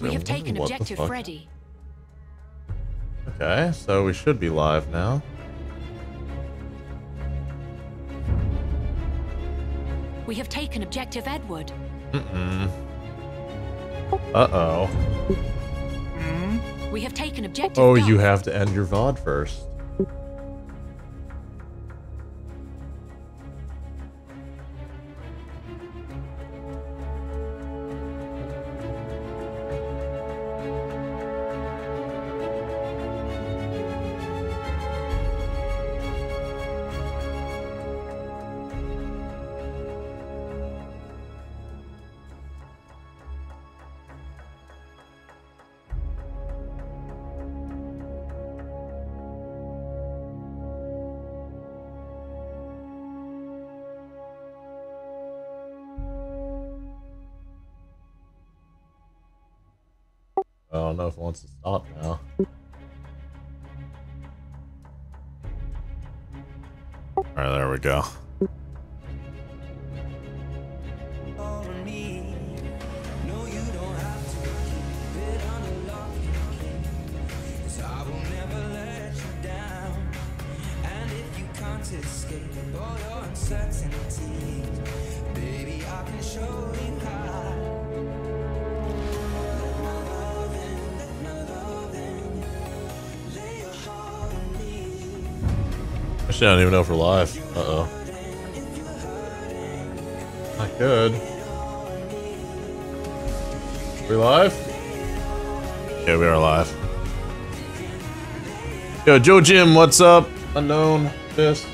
We have taken objective Freddy. Okay, so we should be live now. We have taken objective Edward. Mm-mm. Uh-oh. We have taken objective Oh, you have to end your VOD first. I don't even know if we're live. Uh-oh. Not good. We live? Yeah, we are live. Yo, Joe Jim, what's up? Unknown, this.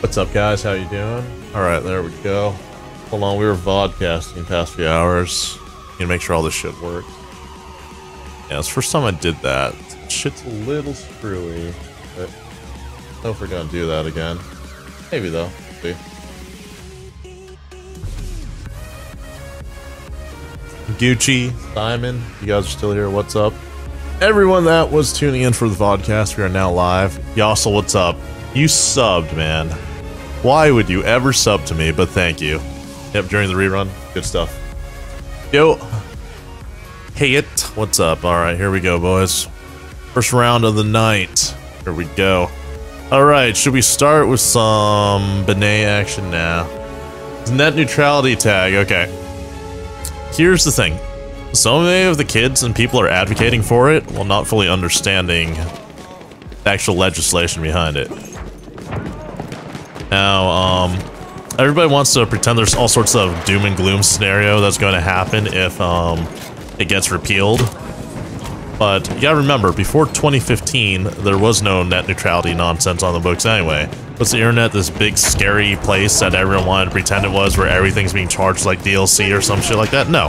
What's up, guys? How you doing? All right, there we go. Hold on, we were vodcasting past few hours. Need to make sure all this shit works. Yeah, it's the first time I did that shit's a little screwy, but I don't we're gonna do that again. Maybe though. see. Gucci, Simon, you guys are still here. What's up? Everyone that was tuning in for the vodcast, we are now live. Yossel, what's up? You subbed, man. Why would you ever sub to me? But thank you. Yep, during the rerun. Good stuff. Yo. Hey it. What's up? Alright, here we go, boys. First round of the night. Here we go. Alright, should we start with some Benet action now? Net neutrality tag, okay. Here's the thing. So many of the kids and people are advocating for it while not fully understanding the actual legislation behind it. Now, um, everybody wants to pretend there's all sorts of doom and gloom scenario that's going to happen if, um, it gets repealed. But you gotta remember, before 2015, there was no net neutrality nonsense on the books anyway. Was the internet this big scary place that everyone wanted to pretend it was where everything's being charged like DLC or some shit like that? No.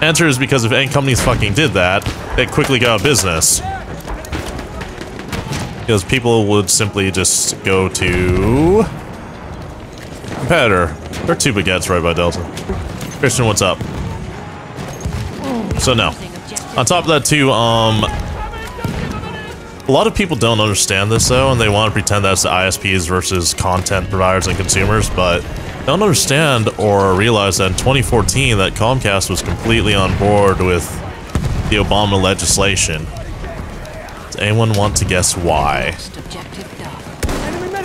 Answer is because if any companies fucking did that, they quickly go out of business. Because people would simply just go to... Competitor. There are two baguettes right by Delta. Christian, what's up? So no. On top of that too, um, a lot of people don't understand this though, and they want to pretend that's the ISPs versus content providers and consumers, but don't understand or realize that in 2014 that Comcast was completely on board with the Obama legislation. Does anyone want to guess why?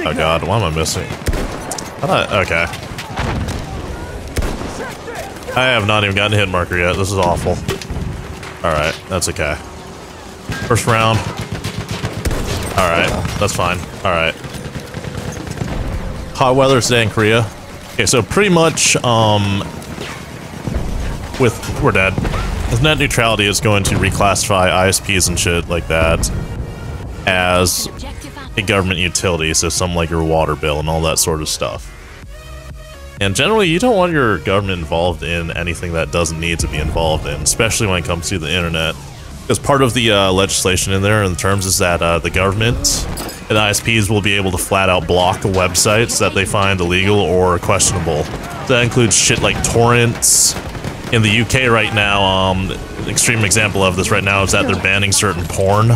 Oh god, what am I missing? I okay. I have not even gotten a hit marker yet. This is awful. Alright, that's okay. First round. Alright, that's fine. Alright. Hot weather today in Korea. Okay, so pretty much, um... With... We're dead. With net neutrality is going to reclassify ISPs and shit like that as a government utility, so something like your water bill and all that sort of stuff. And generally, you don't want your government involved in anything that doesn't need to be involved in, especially when it comes to the internet. Because part of the uh, legislation in there, in the terms, is that uh, the government and ISPs will be able to flat out block websites that they find illegal or questionable. That includes shit like torrents. In the UK right now, um, extreme example of this right now is that they're banning certain porn.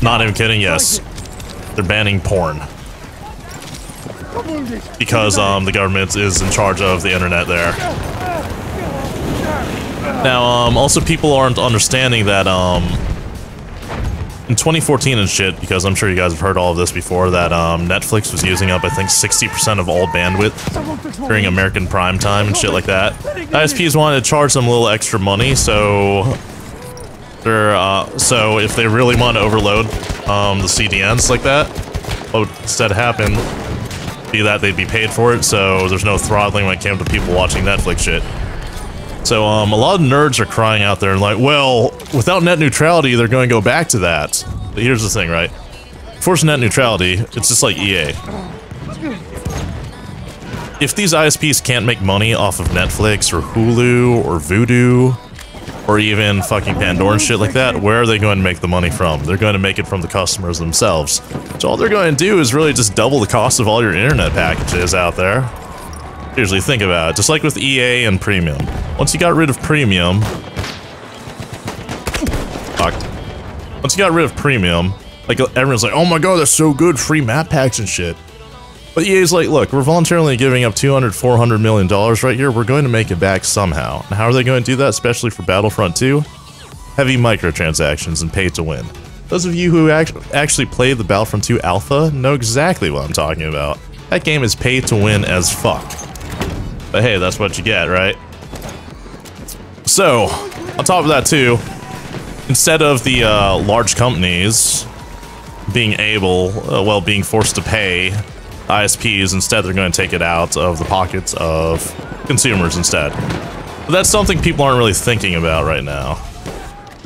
Not even kidding, yes. They're banning porn. Because um, the government is in charge of the internet there. Now, um, also people aren't understanding that um, in 2014 and shit, because I'm sure you guys have heard all of this before, that um, Netflix was using up, I think, 60% of all bandwidth during American prime time and shit like that. ISPs wanted to charge them a little extra money, so uh, so if they really want to overload um, the CDNs like that, what would instead happen be that they'd be paid for it, so there's no throttling when it came to people watching Netflix shit. So um, a lot of nerds are crying out there and like, well, without net neutrality, they're going to go back to that. But here's the thing, right? Force net neutrality, it's just like EA. If these ISPs can't make money off of Netflix or Hulu or Vudu or even fucking Pandora and shit like that, where are they going to make the money from? They're going to make it from the customers themselves. So all they're going to do is really just double the cost of all your internet packages out there. Seriously, think about it. Just like with EA and Premium. Once you got rid of Premium... Once you got rid of Premium, like, everyone's like, oh my god, that's so good, free map packs and shit. But EA's like, look, we're voluntarily giving up 200, 400 million dollars right here. We're going to make it back somehow. And how are they going to do that, especially for Battlefront 2? Heavy microtransactions and pay to win. Those of you who act actually played the Battlefront 2 alpha know exactly what I'm talking about. That game is pay to win as fuck. But hey, that's what you get, right? So, on top of that too, instead of the uh, large companies being able, uh, well, being forced to pay ISPs, instead they're going to take it out of the pockets of consumers instead. But that's something people aren't really thinking about right now.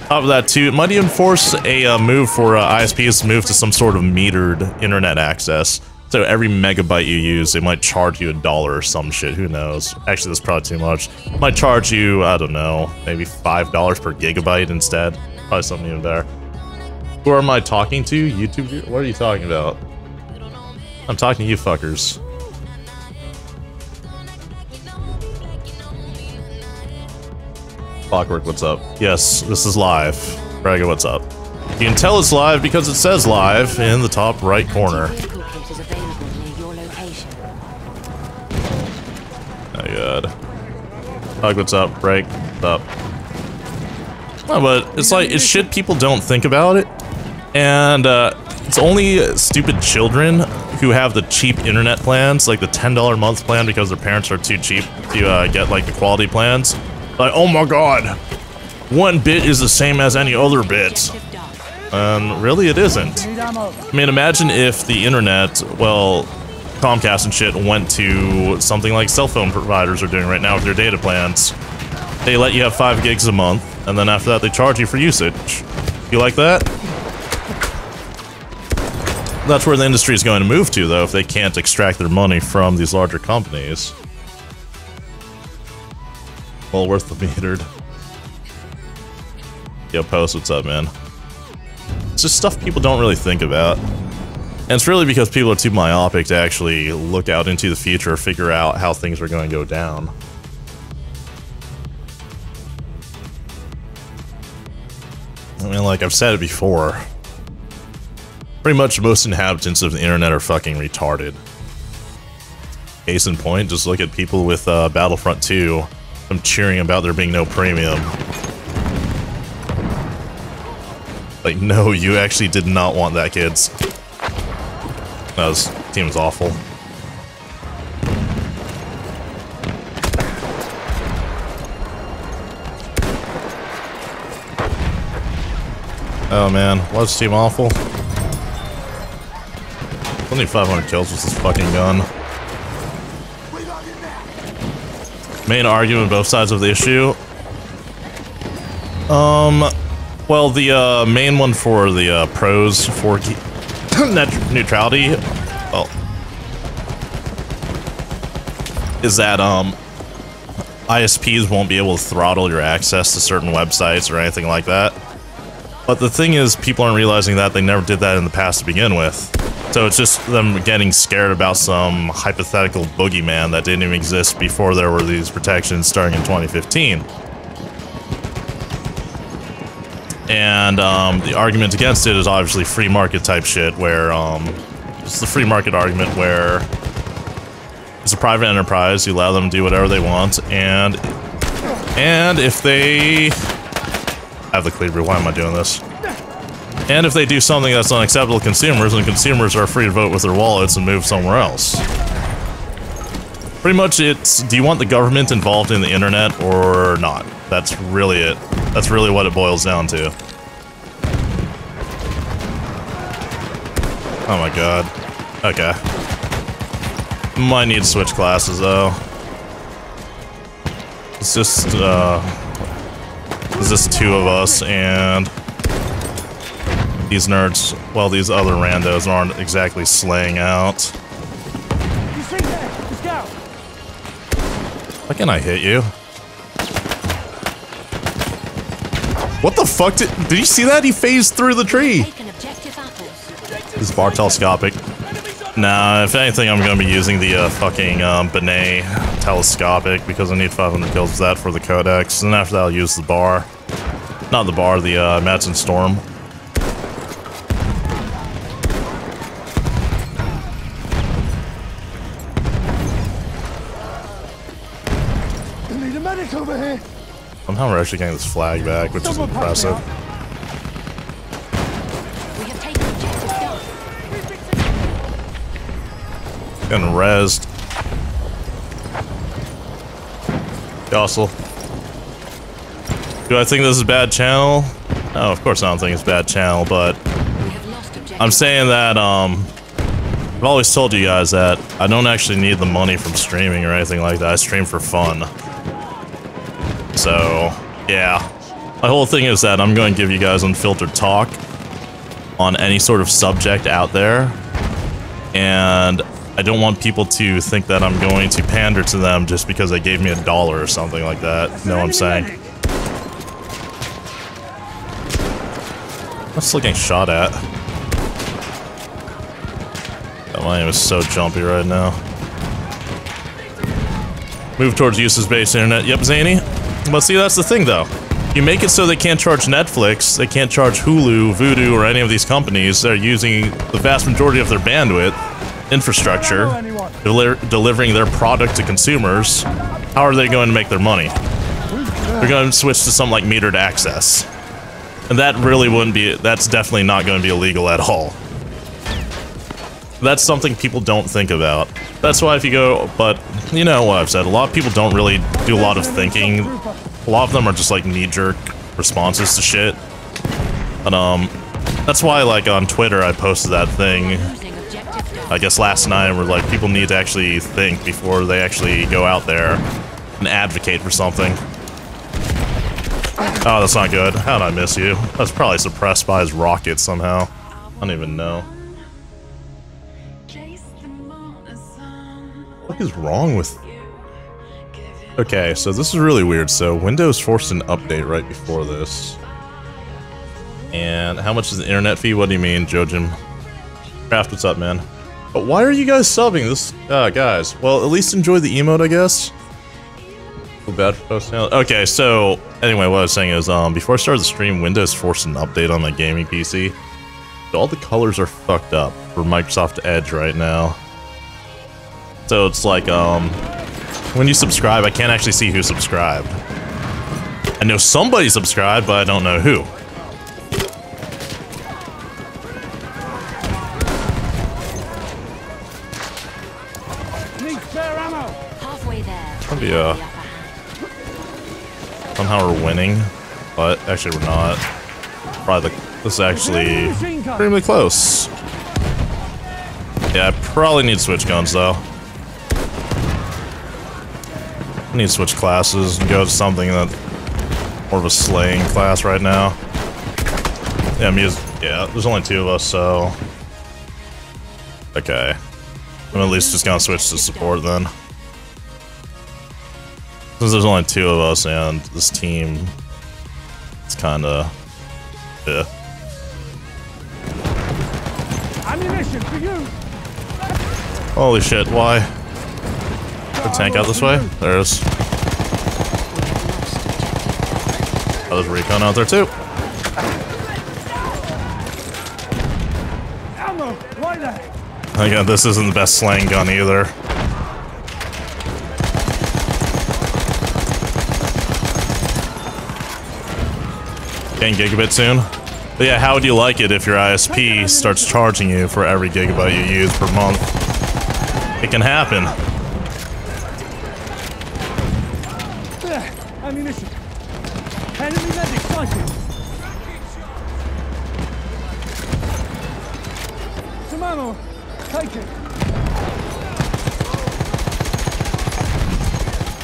Top of that too, it might even force a uh, move for uh, ISPs to move to some sort of metered internet access. So every megabyte you use, they might charge you a dollar or some shit. Who knows? Actually, that's probably too much. Might charge you, I don't know, maybe five dollars per gigabyte instead. Probably something even better. Who am I talking to? YouTube? What are you talking about? I'm talking to you fuckers. Clockwork, what's up? Yes, this is live. Braga, what's up? You can tell it's live because it says live in the top right corner. Oh god. Hug, what's up? Break. What's up? No, but it's like, it's shit people don't think about it. And, uh, it's only stupid children who have the cheap internet plans, like the $10 a month plan because their parents are too cheap to, uh, get, like, the quality plans. Like, oh my god, one bit is the same as any other bit. And really, it isn't. I mean, imagine if the internet, well, Comcast and shit went to something like cell phone providers are doing right now with their data plans. They let you have 5 gigs a month, and then after that, they charge you for usage. You like that? That's where the industry is going to move to, though, if they can't extract their money from these larger companies. Well worth the metered. Yo, Post, what's up, man? It's just stuff people don't really think about. And it's really because people are too myopic to actually look out into the future or figure out how things are going to go down. I mean, like I've said it before. Pretty much most inhabitants of the internet are fucking retarded. Case in point, just look at people with uh, Battlefront 2. I'm cheering about there being no premium. Like, no, you actually did not want that, kids. That was, team was awful. Oh man, was team awful? Only 500 kills with this fucking gun. Main argument both sides of the issue. Um, well, the uh, main one for the uh, pros for net neutrality, well, is that um, ISPs won't be able to throttle your access to certain websites or anything like that. But the thing is, people aren't realizing that they never did that in the past to begin with. So it's just them getting scared about some hypothetical boogeyman that didn't even exist before there were these protections starting in 2015. And um, the argument against it is obviously free market type shit, where um, it's the free market argument where It's a private enterprise. You allow them to do whatever they want, and and if they I have the cleaver, why am I doing this? And if they do something that's unacceptable to consumers, then consumers are free to vote with their wallets and move somewhere else. Pretty much it's, do you want the government involved in the internet or not? That's really it. That's really what it boils down to. Oh my god. Okay. Might need to switch classes though. It's just, uh... It's just two of us and... These nerds, well, these other randos aren't exactly slaying out. You see there? The scout. Why can't I hit you? What the fuck did- did you see that? He phased through the tree! Take an objective apples. This is bar telescopic. Nah, if anything, I'm gonna be using the uh, fucking um, Benet telescopic because I need 500 kills with that for the codex. And after that, I'll use the bar. Not the bar, the uh, Madsen Storm. We're actually getting this flag back, which is Someone pop me impressive. up. We have taken. Getting rezzed. Gossel. Do I think this is a bad channel? No, of course I don't think it's a bad channel, but We have lost objective. I'm saying that, um, I've always told you guys that I don't actually need the money from streaming or anything like that. I stream for fun. So, yeah. My whole thing is that I'm going to give you guys unfiltered talk on any sort of subject out there. And I don't want people to think that I'm going to pander to them just because they gave me a dollar or something like that. You know what I'm saying? I'm still getting shot at. Oh, my name is so jumpy right now. Move towards uses-based internet. Yep, Zany. But see, that's the thing, though. You make it so they can't charge Netflix, they can't charge Hulu, Vudu, or any of these companies that are using the vast majority of their bandwidth, infrastructure, delir delivering their product to consumers. How are they going to make their money? They're going to switch to something like metered access. And that really wouldn't be, that's definitely not going to be illegal at all. That's something people don't think about. That's why if you go, but you know what I've said, a lot of people don't really do a lot of thinking. A lot of them are just like knee-jerk responses to shit. And um, that's why like on Twitter I posted that thing. I guess last night, where like people need to actually think before they actually go out there and advocate for something. Oh, that's not good. How did I miss you? That's probably suppressed by his rocket somehow. I don't even know. What is wrong with... Okay, so this is really weird. So Windows forced an update right before this. And how much is the internet fee? What do you mean, Jojim? Craft, what's up, man? But why are you guys subbing this? Uh, guys, well, at least enjoy the emote, I guess. Feel bad for posting. Okay, so, anyway, what I was saying is, um, before I started the stream, Windows forced an update on my gaming PC. All the colors are fucked up for Microsoft Edge right now. So it's like, um, when you subscribe, I can't actually see who subscribed. I know somebody subscribed, but I don't know who. Need spare ammo. Halfway there. Probably, uh, The upper hand. Somehow we're winning, but actually we're not. Probably the, this is actually extremely close. Yeah, I probably need switch guns though. I need to switch classes and go to something that more of a slaying class right now. Yeah, I'm yeah, there's only two of us, so okay. I'm at least just gonna switch to support then. Since there's only two of us and this team, it's kind of, yeah. Ammunition for you. Holy shit! Why? The tank out this way? There is. Oh, there's recon out there too. Oh, Again, this isn't the best slang gun either. Getting gigabit soon? But yeah, how would you like it if your ISP starts charging you for every gigabyte you use per month? It can happen.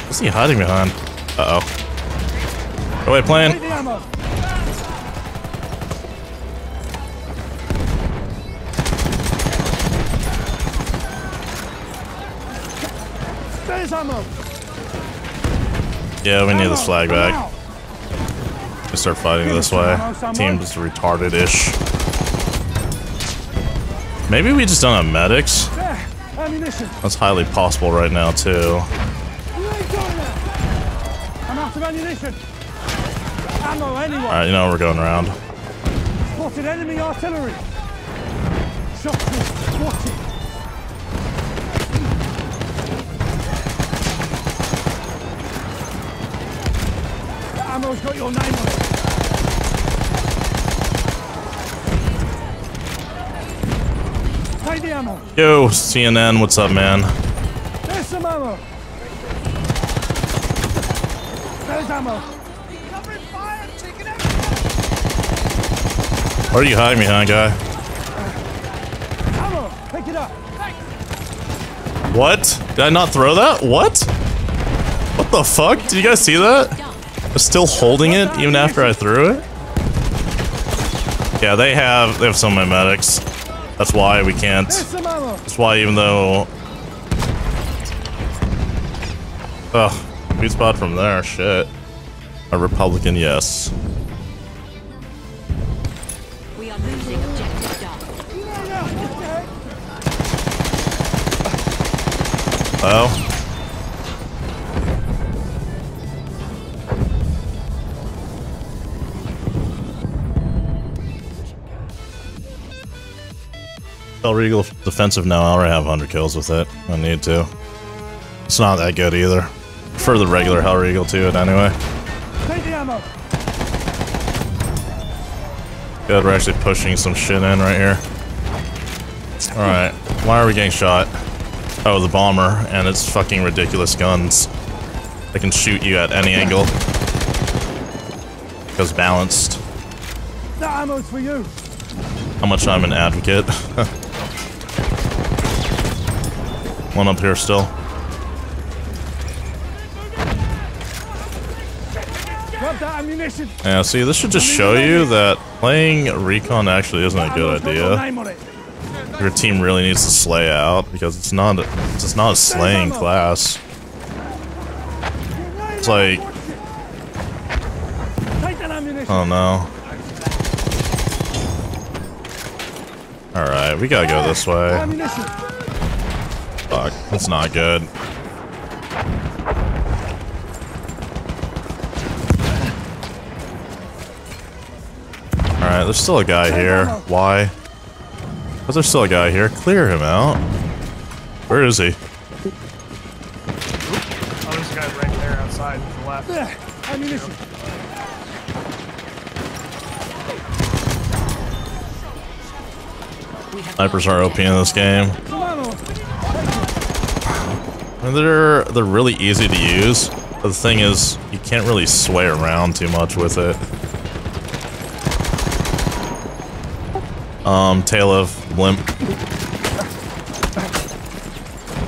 What's he hiding behind? Uh-oh. Go away, plane. There's ammo. Yeah, we need this flag back. We start fighting this way. Team just retarded-ish. Maybe we just don't have medics. That's highly possible right now, too. You ain't going there. I'm out of ammunition. Ammo anyway. Alright, you know we're going around. Spotted enemy artillery. Shot through. Watch it. The ammo's got your name on it. Take the ammo. Yo, CNN, what's up, man? There's some ammo. There's ammo. Where are you hiding behind, guy? Ammo. Pick it up. What? Did I not throw that? What? What the fuck? Did you guys see that? I'm still holding it even after I threw it? Yeah, they have they have some of my medics. That's why we can't. There's some ammo. That's why even though Oh, good spot from there, shit. A Republican, yes. We are losing objective Duff. Oh. Hellriegel defensive now. I already have 100 kills with it. I need to. It's not that good either. For the regular Hellriegel to it anyway. Take the ammo. Good, we're actually pushing some shit in right here. Alright, why are we getting shot? Oh, the bomber and its fucking ridiculous guns. They can shoot you at any angle. Goes balanced. The ammo's for you. How much I'm an advocate. One up here still. Yeah, see, this should just show you that playing Recon actually isn't a good idea. Your team really needs to slay out because it's not it's not a slaying class. It's like. Oh no. Alright, we gotta go this way. Ammunition. Fuck, that's not good. Alright, there's still a guy here. Why? Is there still a guy here? Clear him out. Where is he? Oh, there's a guy right there outside to the left. There. Ammunition. We have Snipers are OP in this game. And They're they're really easy to use. But the thing is, you can't really sway around too much with it. Um, tail of blimp.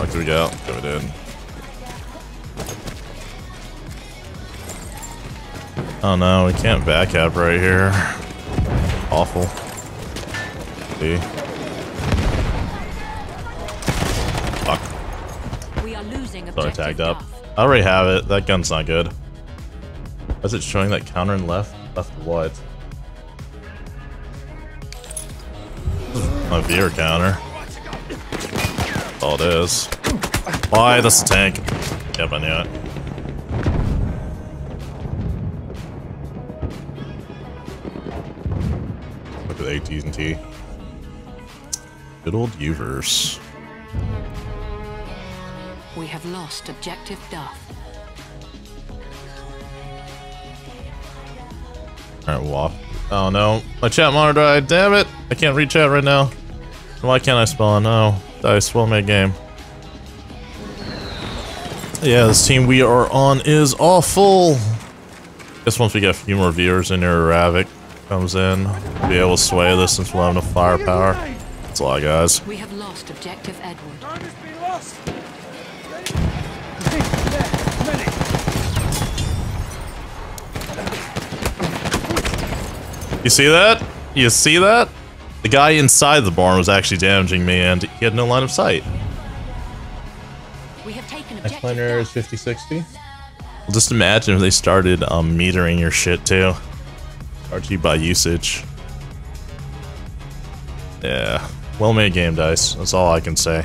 What do we got? What we did. Oh no, we can't back up right here. Awful. See? Sorry, tagged up. I already have it. That gun's not good. Why is it showing that counter and left? Left what? My veer counter. That's all it is. Why? That's a tank. Yep, I knew it. Look at the AT&T. Good old Uverse. We have lost objective Duff. Alright, walk. Oh no, my chat monitor died. Damn it! I can't read chat right now. Why can't I spawn? Oh, dice, well made game. Yeah, this team we are on is awful. Guess once we get a few more viewers in here, Ravik comes in, we'll be able to sway this since we'll have enough firepower. That's a lot, guys. We have lost objective Edward. Target's been lost. There, medic. You see that? You see that? The guy inside the barn was actually damaging me and he had no line of sight. We have taken objective Planner is 5060. Well, just imagine if they started um, metering your shit too. Charge you by usage. Yeah. Well made game, Dice. That's all I can say.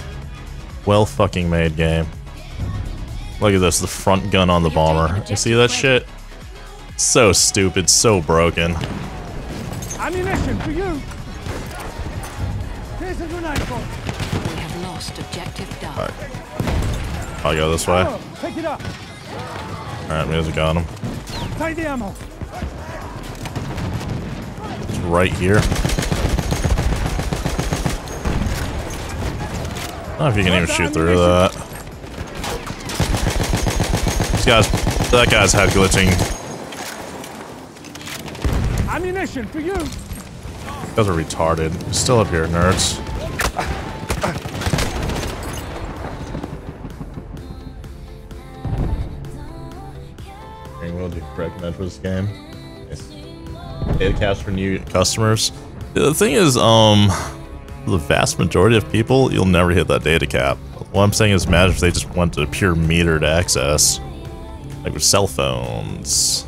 Well fucking made game. Look at this, the front gun on the bomber. You see that shit? So stupid, so broken. Ammunition for you. Here's a grenade box. We have lost objective Duff. Alright. I'll go this way. Ammo, Pick it up. Alright, music on him. Take the ammo. It's right here. I don't know if you can even shoot through that. These guys, that guy's head glitching. Ammunition for you. You guys are retarded. You're still up here, nerds. Will do you recommend for this game? Nice. Data caps for new customers. The thing is, um, the vast majority of people, you'll never hit that data cap. What I'm saying is, imagine if they just went to pure metered access, like with cell phones.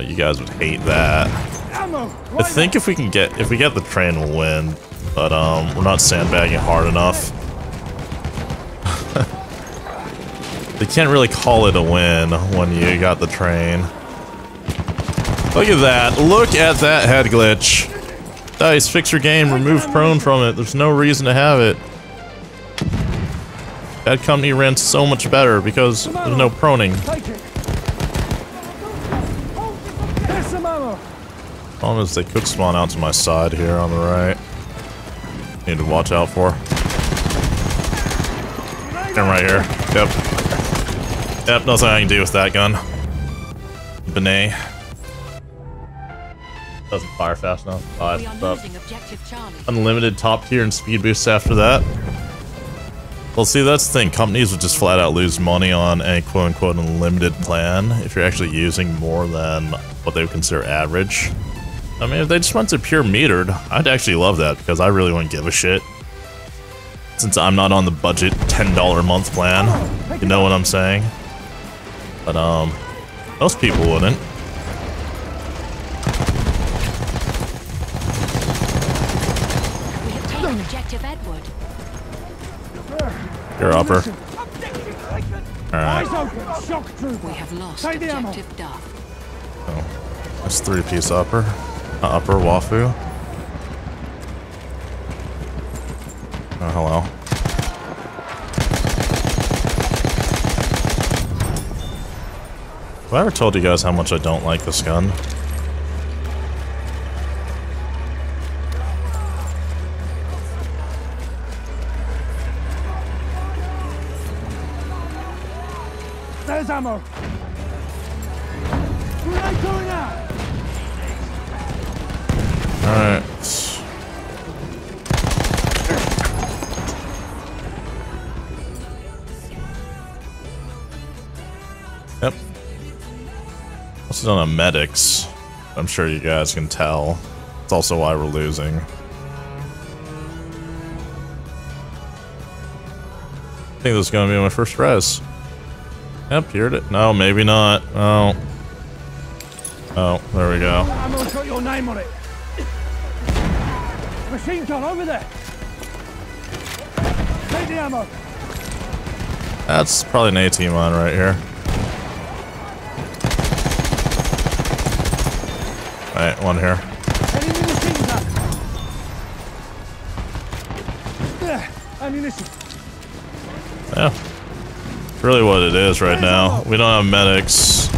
You guys would hate that. I think if we can get if we get the train, we'll win. But um, we're not sandbagging hard enough. they can't really call it a win when you got the train. Look at that! Look at that head glitch. Dice, fix your game. Remove prone from it. There's no reason to have it. Bad company ran so much better because there's no proning. Problem is they could spawn out to my side here on the right. Need to watch out for. Him right here. Yep. Yep, nothing I can do with that gun. Benet. Doesn't fire fast enough. Five. We are Up. losing objective Charlie. Unlimited top tier and speed boosts after that. Well, see, that's the thing. Companies would just flat out lose money on a quote unquote unlimited plan if you're actually using more than what they would consider average. I mean, if they just went to pure metered, I'd actually love that because I really wouldn't give a shit. Since I'm not on the budget $10 a month plan. You know what I'm saying? But, um, most people wouldn't. We have taken objective Edward. You're upper. Alright, open. Shock trooper. We have lost Take the ammo. objective Duff. that's three piece upper. Upper Wafu. Oh, hello. Have I ever told you guys how much I don't like this gun? Medics. I'm sure you guys can tell. It's also why we're losing. I think this is gonna be my first res. Yep, heard it. No, maybe not. Oh. Oh, there we go. Ammo's got your name on it. Machine gun over there. Take the ammo. That's probably an A-team on right here. Alright, one here. Ammunition. Yeah. Really what it is right now. We don't have medics.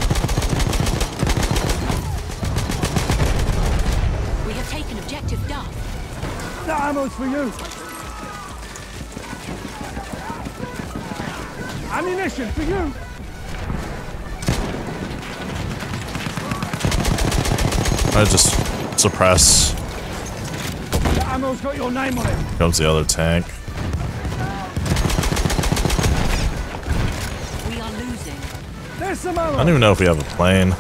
We have taken objective dark. The ammo's for you. Ammunition for you. I just suppress. The ammo's got your name on it. Comes the other tank. We are losing. There's some I don't even know if we have a plane.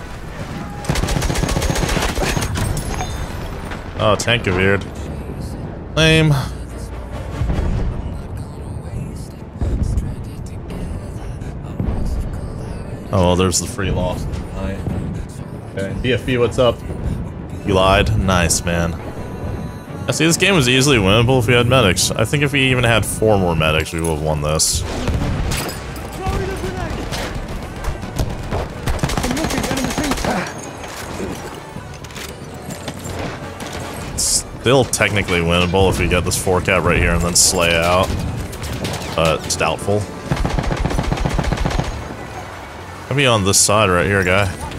Oh, tank veered. Lame. Oh, well, there's the free loss. Okay. BFB, what's up? You lied? Nice, man. I see, this game was easily winnable if we had medics. I think if we even had four more medics, we would have won this. Still technically winnable if we get this four cap right here and then slay out. But it's doubtful. I'll be on this side right here, guy.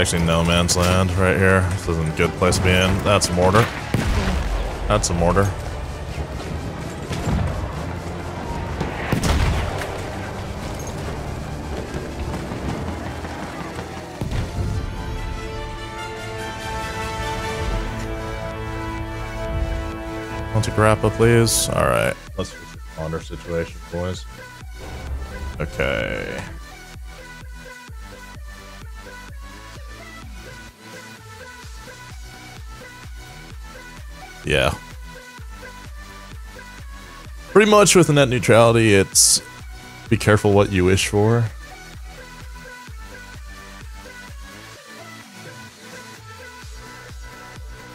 Actually, no man's land right here. This isn't a good place to be in. That's a mortar. That's a mortar. Want to grappa, please? Alright. Let's fix the ponder situation, boys. Okay. Yeah. Pretty much with net neutrality, it's be careful what you wish for.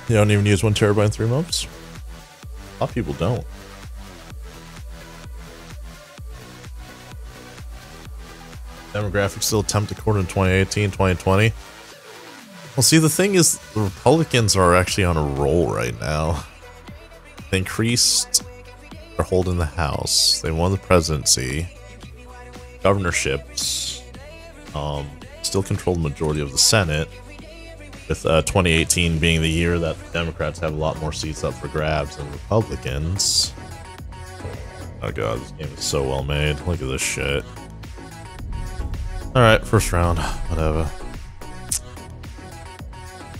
You don't even use one terabyte in three months? A lot of people don't. Demographics still attempt to quarter in 2018, 2020. Well, see, the thing is, the Republicans are actually on a roll right now. They increased their hold in the House. They won the presidency. Governorships. Um, still control the majority of the Senate. With uh, 2018 being the year that Democrats have a lot more seats up for grabs than Republicans. Oh god, this game is so well made. Look at this shit. Alright, first round. Whatever.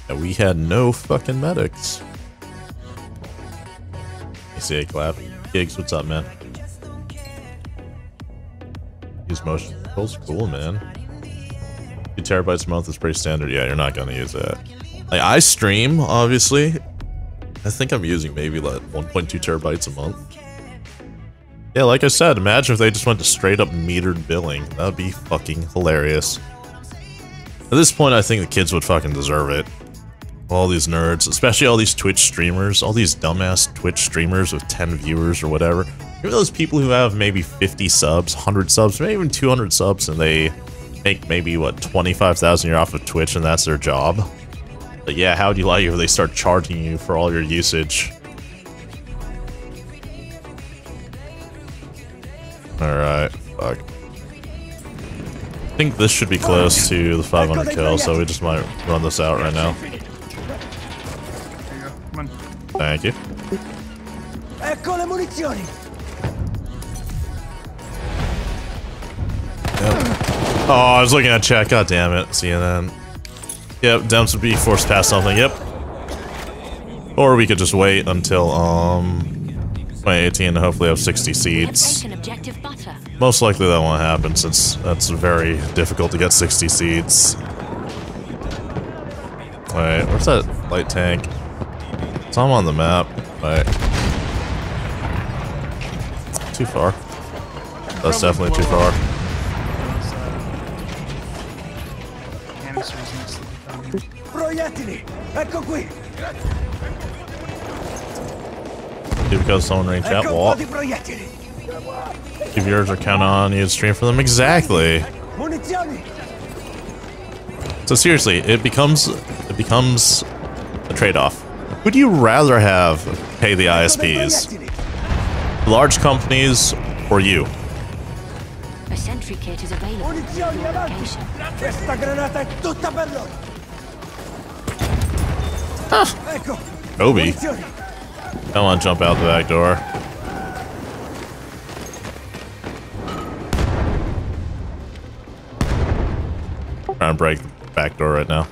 Yeah, we had no fucking medics. see a clap. Gigs, what's up, man? Use motion controls? Cool, man. Two terabytes a month is pretty standard. Yeah, you're not gonna use that. Like, I stream, obviously. I think I'm using maybe like 1.2 terabytes a month. Yeah, like I said, imagine if they just went to straight up metered billing. That would be fucking hilarious. At this point, I think the kids would fucking deserve it. All these nerds, especially all these Twitch streamers, all these dumbass Twitch streamers with 10 viewers or whatever. Even those people who have maybe 50 subs, 100 subs, maybe even 200 subs, and they make maybe, what, 25,000 a year off of Twitch and that's their job? But yeah, how do you like if they start charging you for all your usage? Alright, fuck. I think this should be close to the 500 kills, so we just might run this out right now. There you go. Come on. Thank you. Ecco le munizioni. Oh, I was looking at chat. God damn it. CNN. Yep, Dems would be forced past something. Yep. Or we could just wait until, um, 2018 and hopefully have 60 seats. taken objective butter. Most likely that won't happen since that's very difficult to get 60 seats. Wait, where's that light tank? It's on the map. Wait. Too far. That's definitely too far. Dude, because someone Ecco un wall. If viewers are counting on you to stream for them. Exactly. So seriously, it becomes it becomes a trade-off. Do you rather have pay the ISPs? Large companies or you? A sentry kit is available near Munizioni your avanti! location. Questa granata è tutta per loro! Ecco! Kobe. I want to jump out the back door. Trying to break the back door right now.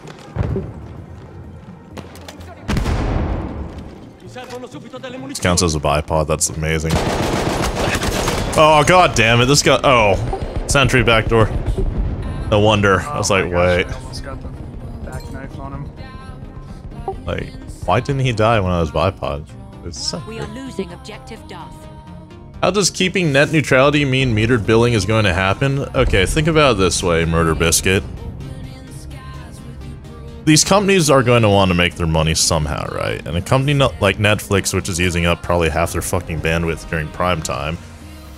This counts as a bipod. That's amazing. Oh god damn it! This guy. Oh, sentry backdoor. No wonder. I was Oh like, wait, got the back knife on him. like, why didn't he die when I was bipod? We are losing objective Duff. How does keeping net neutrality mean metered billing is going to happen? Okay, think about it this way, Murder Biscuit. These companies are going to want to make their money somehow, right? And a company like Netflix, which is using up probably half their fucking bandwidth during prime time,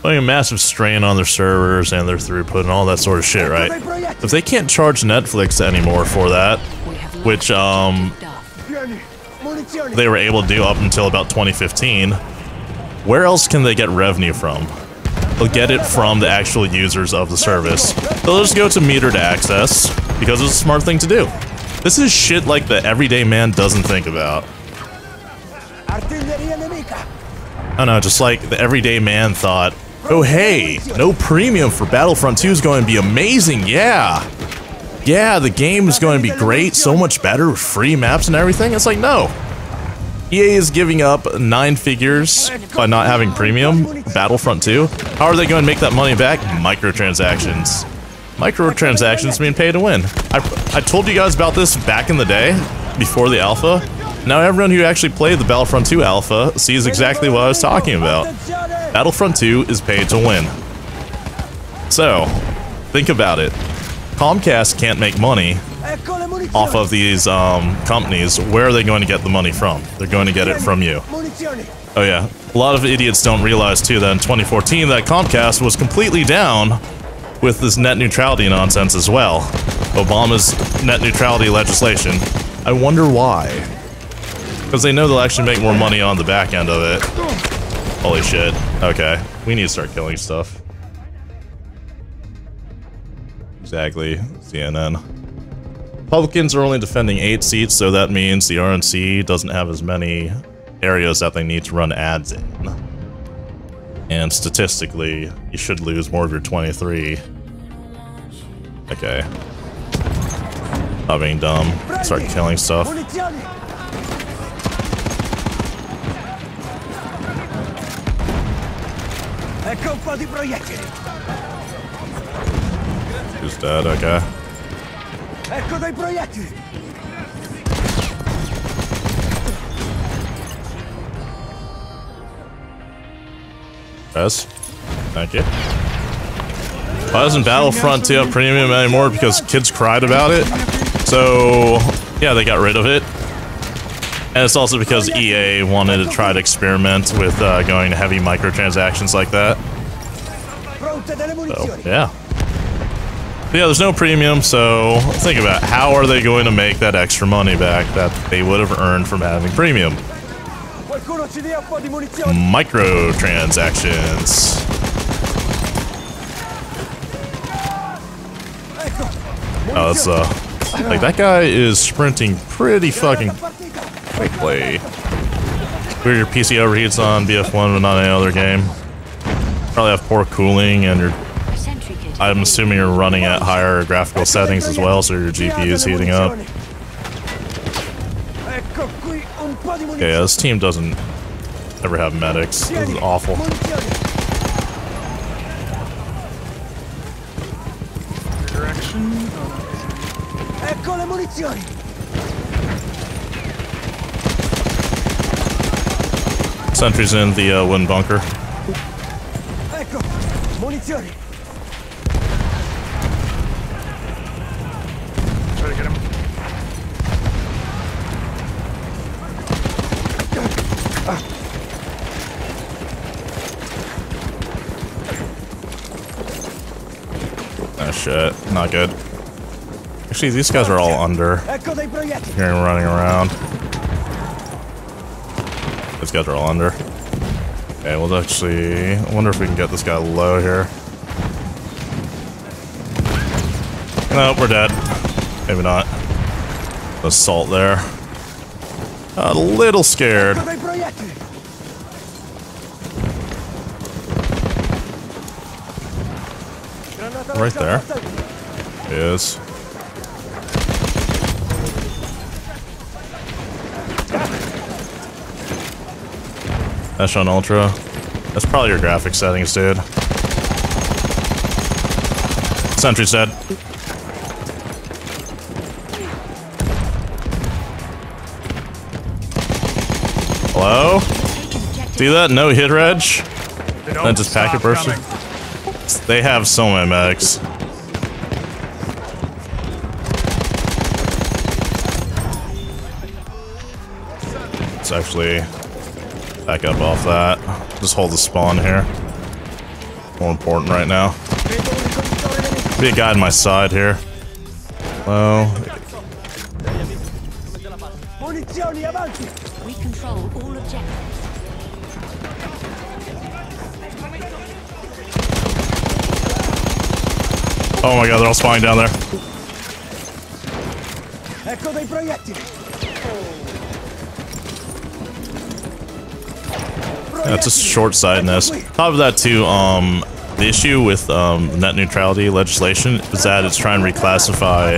putting a massive strain on their servers and their throughput and all that sort of shit, right? If they can't charge Netflix anymore for that, which um they were able to do up until about 2015, where else can they get revenue from? They'll get it from the actual users of the service. They'll just go to metered access because it's a smart thing to do. This is shit like the everyday man doesn't think about. I don't know, just like the everyday man thought, oh hey, no premium for Battlefront 2 is going to be amazing, yeah. Yeah, the game is going to be great, so much better with free maps and everything. It's like, no. EA is giving up nine figures by not having premium Battlefront 2. How are they going to make that money back? Microtransactions. Microtransactions mean pay to win. I, I told you guys about this back in the day, before the alpha. Now everyone who actually played the Battlefront 2 alpha sees exactly what I was talking about. Battlefront 2 is paid to win. So, think about it. Comcast can't make money off of these um, companies. Where are they going to get the money from? They're going to get it from you. Oh yeah, a lot of idiots don't realize too that in 2014 that Comcast was completely down with this net neutrality nonsense as well. Obama's net neutrality legislation. I wonder why. Because they know they'll actually make more money on the back end of it. Holy shit. Okay, we need to start killing stuff. Exactly, CNN. Republicans are only defending eight seats, so that means the RNC doesn't have as many areas that they need to run ads in. And statistically, you should lose more of your 23. Okay. Not being dumb. Start killing stuff. Who's dead? Okay. Yes. Thank you. Why doesn't Battlefront 2 have premium anymore? Because kids cried about it. So, yeah, they got rid of it. And it's also because EA wanted to try to experiment with uh, going to heavy microtransactions like that. So, yeah. But yeah, there's no premium, so think about it. how are they going to make that extra money back that they would have earned from having premium? Microtransactions. Oh, that's uh, like that guy is sprinting pretty fucking quickly. Where your PC overheats on BF1 but not any other game. Probably have poor cooling and your I'm assuming you're running at higher graphical settings as well, so your GPU is heating up. Okay, yeah, this team doesn't ever have medics. This is awful. Direction. Ecco le munizioni! In the uh, wooden bunker. Ecco! Munizioni! Oh shit, not good. Actually, these guys are all under. Ecco dei proiettili! Hearing running around. These guys are all under. Okay, we'll actually... I wonder if we can get this guy low here. Nope, we're dead. Maybe not. Assault there. A little scared. Right there. lanciata a taglio. Is. Mesh on Ultra. That's probably your graphic settings, dude. Sentry's dead. Hello? See that? No hit reg? Then just packet burster? coming. They have so many medics. Let's actually back up off that. Just hold the spawn here. More important right now. Be a guy on my side here. Well, oh my god, they're all spawning down there. Ecco dei proiettili! That's just short-sightedness. Top of that too, um, the issue with um, net neutrality legislation is that it's trying to reclassify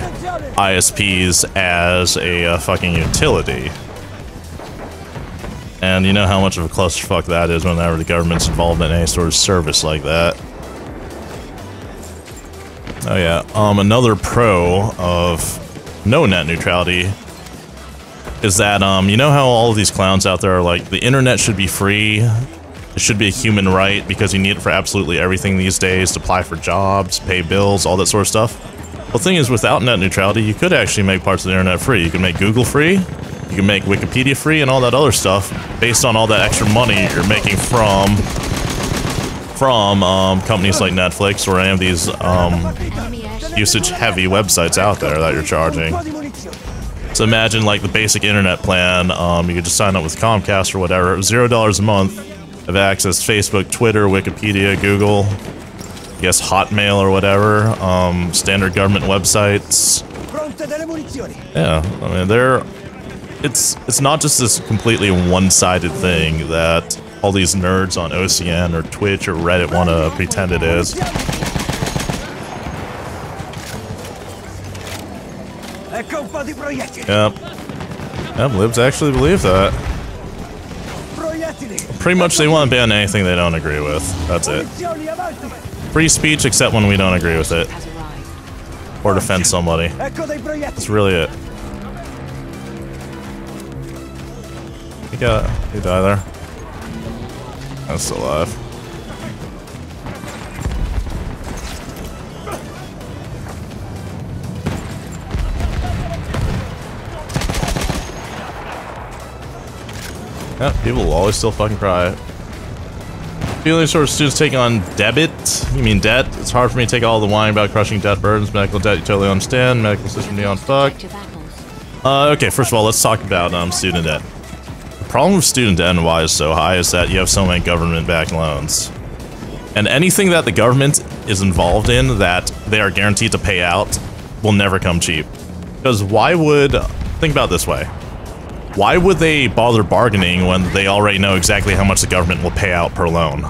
ISPs as a uh, fucking utility. And you know how much of a clusterfuck that is whenever the government's involved in any sort of service like that. Oh yeah, um, another pro of no net neutrality is that um you know how all of these clowns out there are like the internet should be free. It should be a human right because you need it for absolutely everything these days to apply for jobs pay bills all that sort of stuff. Well the thing is without net neutrality you could actually make parts of the internet free. You can make google free. You can make wikipedia free and all that other stuff based on all that extra money you're making from from um, companies like netflix or any of these um, usage heavy websites out there that you're charging so imagine like the basic internet plan. Um, you could just sign up with Comcast or whatever. Zero dollars a month. Have access Facebook, Twitter, Wikipedia, Google. I guess Hotmail or whatever. Um, standard government websites. Yeah, I mean they're. It's it's not just this completely one-sided thing that all these nerds on OCN or Twitch or Reddit want to pretend it is. Ecco un po' di proiettili. Yep. Yep, libs actually believe that. Pretty much they want to ban anything they don't agree with. That's it. Free speech except when we don't agree with it. Or defend somebody. That's really it. He got he died there. That's alive. Yeah, people will always still fucking cry. Feeling sort of students taking on debit? You mean debt? It's hard for me to take all the whining about crushing debt burdens. Medical debt, you totally understand. Medical system beyond fuck. Uh, okay, first of all, let's talk about um, student debt. Problem with student debt and why it's so high is that you have so many government-backed loans. And anything that the government is involved in that they are guaranteed to pay out will never come cheap. Because why would... Think about this way. Why would they bother bargaining when they already know exactly how much the government will pay out per loan?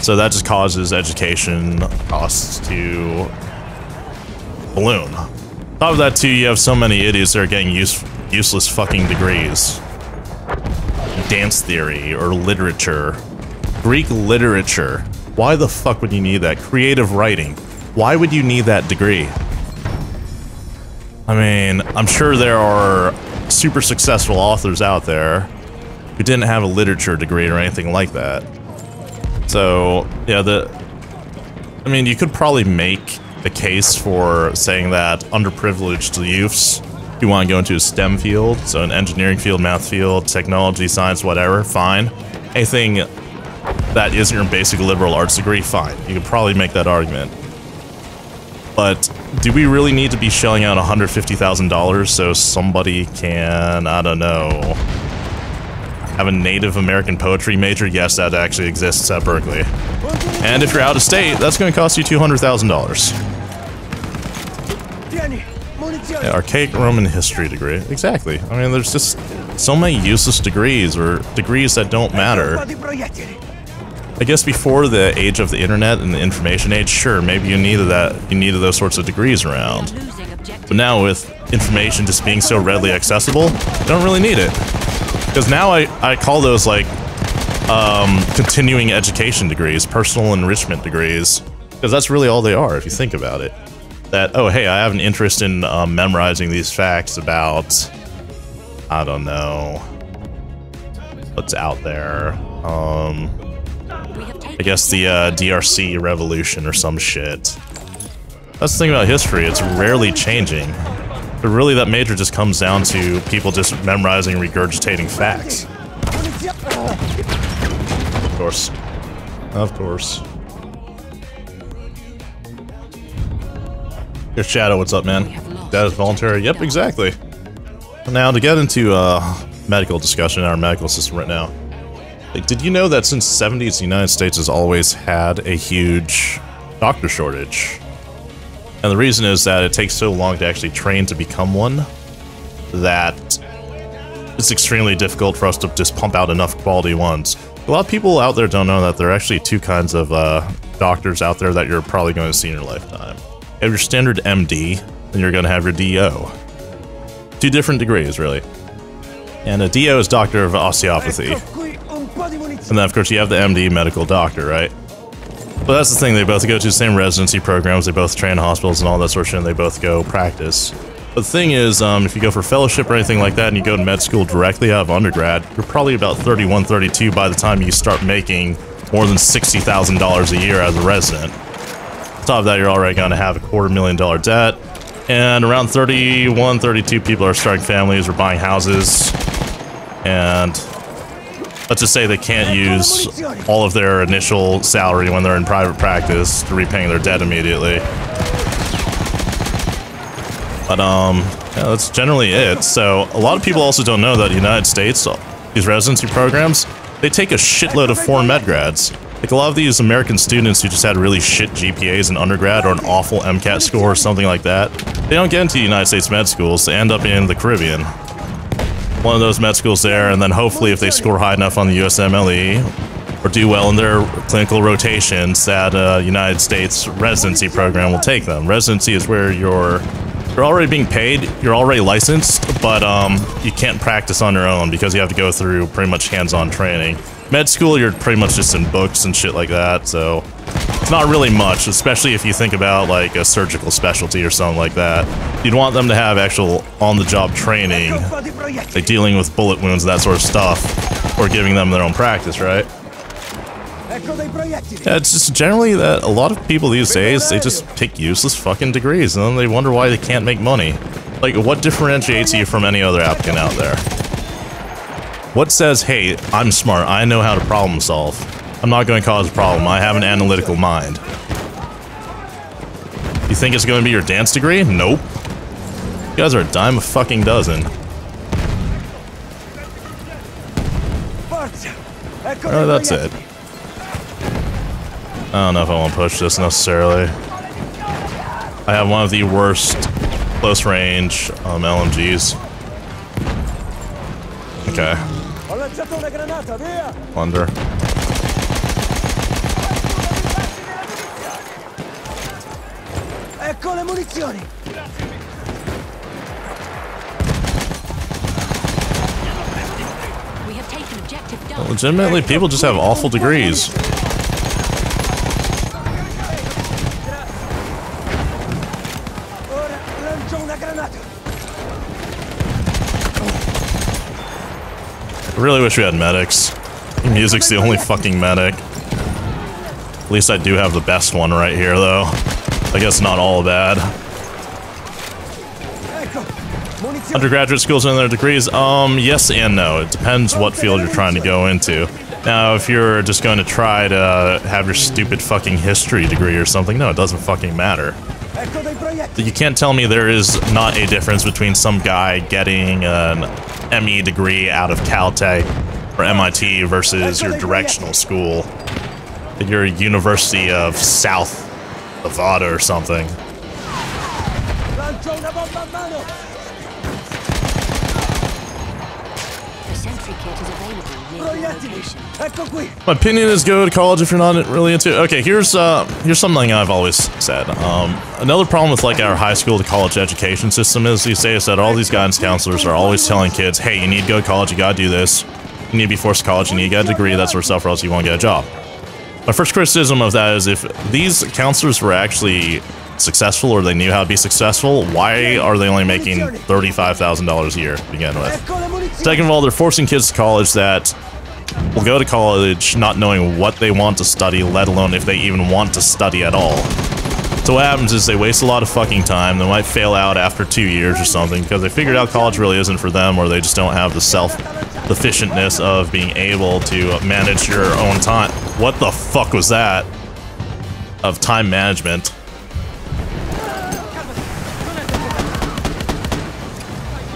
So that just causes education costs to balloon. Top of that, too, you have so many idiots that are getting use useless fucking degrees. Dance theory or literature. Greek literature. Why the fuck would you need that? Creative writing. Why would you need that degree? I mean, I'm sure there are super successful authors out there who didn't have a literature degree or anything like that. So, yeah, the I mean, you could probably make a case for saying that underprivileged youths who want to go into a STEM field, so an engineering field, math field, technology, science, whatever, fine. Anything that isn't your basic liberal arts degree, fine. You could probably make that argument. But do we really need to be shelling out $150,000 so somebody can, I don't know, have a Native American poetry major? Yes, that actually exists at Berkeley. And if you're out of state, that's going to cost you $200,000. Archaic Roman history degree. Exactly. I mean, there's just so many useless degrees or degrees that don't matter. I guess before the age of the internet and the information age, sure, maybe you needed that. You needed those sorts of degrees around. But now with information just being so readily accessible, don't really need it. Because now I, I call those like um, continuing education degrees, personal enrichment degrees. Because that's really all they are if you think about it. That, oh, hey, I have an interest in um, memorizing these facts about, I don't know, what's out there. Um, I guess the uh, DRC revolution or some shit. That's the thing about history, it's rarely changing. But really, that major just comes down to people just memorizing, regurgitating facts. Of course. Of course. Your Shadow, what's up, man? That is voluntary? Yep, exactly. Now, to get into uh, medical discussion in our medical system right now. Like, did you know that since the 70s, the United States has always had a huge doctor shortage? And the reason is that it takes so long to actually train to become one that it's extremely difficult for us to just pump out enough quality ones. A lot of people out there don't know that there are actually two kinds of uh, doctors out there that you're probably going to see in your lifetime. Have your standard MD, and you're going to have your DO. Two different degrees, really. And a DO is Doctor of Osteopathy. And then, of course, you have the MD medical doctor, right? But that's the thing, they both go to the same residency programs, they both train in hospitals and all that sort of shit, and they both go practice. But the thing is, um, if you go for fellowship or anything like that and you go to med school directly out of undergrad, you're probably about 31, 32 by the time you start making more than $60,000 a year as a resident. Top of that, you're already going to have a quarter million dollar debt. And around 31, 32 people are starting families or buying houses. And let's just say they can't use all of their initial salary when they're in private practice to repaying their debt immediately. But um, yeah, that's generally it. So a lot of people also don't know that the United States, these residency programs, they take a shitload of foreign med grads. Like a lot of these American students who just had really shit GPAs in undergrad or an awful MCAT score or something like that, they don't get into United States med schools. They end up in the Caribbean one of those med schools there, and then hopefully, if they score high enough on the USMLE or do well in their clinical rotations, that uh, United States residency program will take them. Residency is where you're you're already being paid, you're already licensed, but um, you can't practice on your own because you have to go through pretty much hands-on training. Med school, you're pretty much just in books and shit like that, so it's not really much, especially if you think about like a surgical specialty or something like that. You'd want them to have actual on-the-job training like dealing with bullet wounds and that sort of stuff, or giving them their own practice, right? Yeah, it's just generally that a lot of people these days they just take useless fucking degrees and then they wonder why they can't make money. Like, what differentiates you from any other applicant out there? What says, hey, I'm smart, I know how to problem solve. I'm not going to cause a problem, I have an analytical mind. You think it's going to be your dance degree? Nope. You guys are a dime a fucking dozen. Oh, that's it. I don't know if I want to push this necessarily. I have one of the worst close range um, LMGs. Okay, lanciato una granata, via. plunder. Ecco le munizioni. We have taken objective Dog. Legitimately, people just have awful degrees. Really wish we had medics. Music's the only fucking medic. At least I do have the best one right here, though. I guess not all bad. Undergraduate schools and their degrees? Um, yes and no. It depends what field you're trying to go into. Now, if you're just going to try to have your stupid fucking history degree or something, no, it doesn't fucking matter. You can't tell me there is not a difference between some guy getting an ME degree out of Caltech or MIT versus your directional school, your University of South Nevada or something. Sentry kit is available. My opinion is go to college if you're not really into it. Okay, here's uh here's something I've always said. Um, another problem with like our high school to college education system is these days that all these guidance counselors are always telling kids, hey, you need to go to college, you gotta do this. You need to be forced to college, you need to get a degree, that sort of stuff, or else you won't get a job. My first criticism of that is if these counselors were actually successful or they knew how to be successful, why are they only making $35,000 a year to begin with? Second of all, they're forcing kids to college that will go to college not knowing what they want to study, let alone if they even want to study at all. So what happens is they waste a lot of fucking time. They might fail out after two years or something because they figured out college really isn't for them or they just don't have the self-sufficientness of being able to manage your own time. What the fuck was that? Of time management.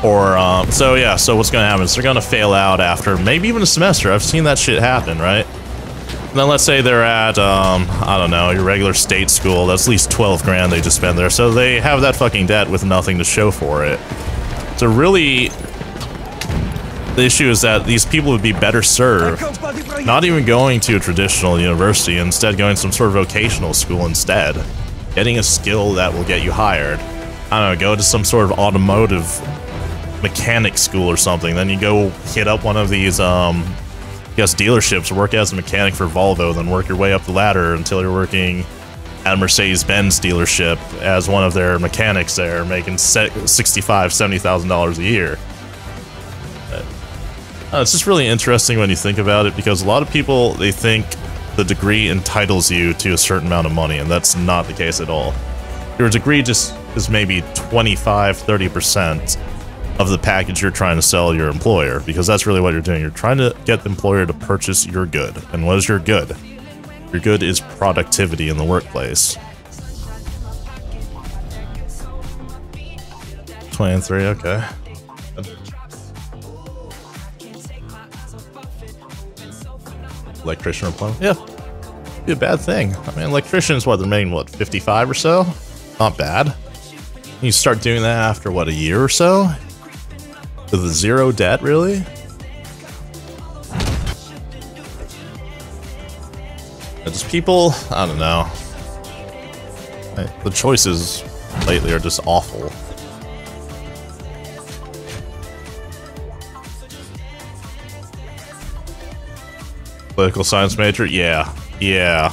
Or, um, so yeah, so what's gonna happen is they're gonna fail out after maybe even a semester. I've seen that shit happen, right? And then let's say they're at, um, I don't know, your regular state school. That's at least 12 grand they just spend there. So they have that fucking debt with nothing to show for it. So really, the issue is that these people would be better served not even going to a traditional university, instead going to some sort of vocational school instead. Getting a skill that will get you hired. I don't know, go to some sort of automotive mechanic school or something. Then you go hit up one of these, um, I guess dealerships, work as a mechanic for Volvo, then work your way up the ladder until you're working at a Mercedes-Benz dealership as one of their mechanics there, making sixty-five, seventy thousand dollars a year. Uh, it's just really interesting when you think about it because a lot of people they think the degree entitles you to a certain amount of money, and that's not the case at all. Your degree just is maybe 25, 30 percent of the package you're trying to sell your employer because that's really what you're doing. You're trying to get the employer to purchase your good. And what is your good? Your good is productivity in the workplace. 23, okay. Electrician plumber? Yeah. Be a bad thing. I mean, electricians, what, they're making, what, 55 or so? Not bad. You start doing that after, what, a year or so? With zero debt, really? Just people, I don't know. The choices lately are just awful. Political science major? Yeah. Yeah.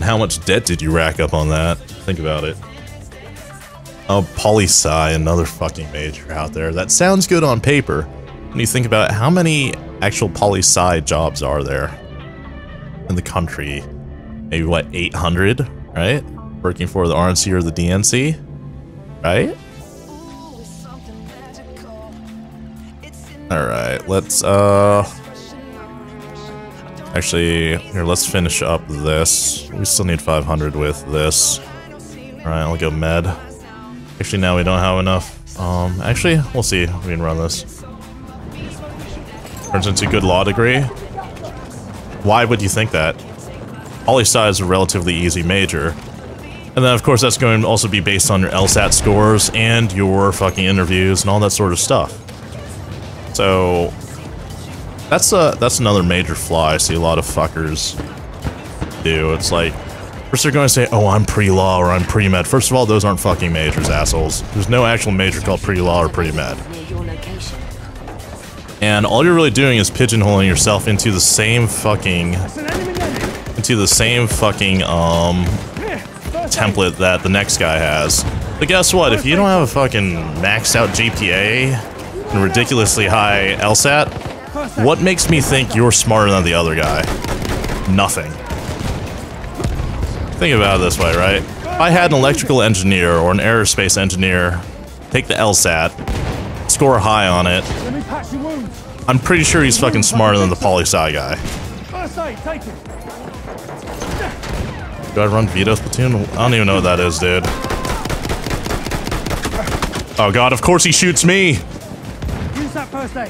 How much debt did you rack up on that? Think about it. Oh, poli sci, another fucking major out there. That sounds good on paper. When you think about it, how many actual poli sci jobs are there in the country? Maybe what, 800, right? Working for the RNC or the DNC, right? All right, let's uh. Actually, here, let's finish up this. We still need 500 with this. All right, I'll go med. Actually, now we don't have enough. Um, actually, we'll see we can run this. Turns into good law degree. Why would you think that? Poli Sci is a relatively easy major. And then, of course, that's going to also be based on your LSAT scores and your fucking interviews and all that sort of stuff. So, that's a that's another major flaw I see a lot of fuckers do. It's like, first they're going to say, oh, I'm pre-law or I'm pre-med. First of all, those aren't fucking majors, assholes. There's no actual major called pre-law or pre-med. And all you're really doing is pigeonholing yourself into the same fucking into the same fucking um template that the next guy has. But guess what? If you don't have a fucking maxed out GPA and ridiculously high LSAT, what makes me think you're smarter than the other guy? Nothing. Think about it this way, right? If I had an electrical engineer or an aerospace engineer take the LSAT, score high on it, Let me patch your wounds. I'm pretty sure he's fucking smarter than the poli sci guy. First aid, take it. Do I run Vito's platoon? I don't even know what that is, dude. Oh god, of course he shoots me! Use that first aid.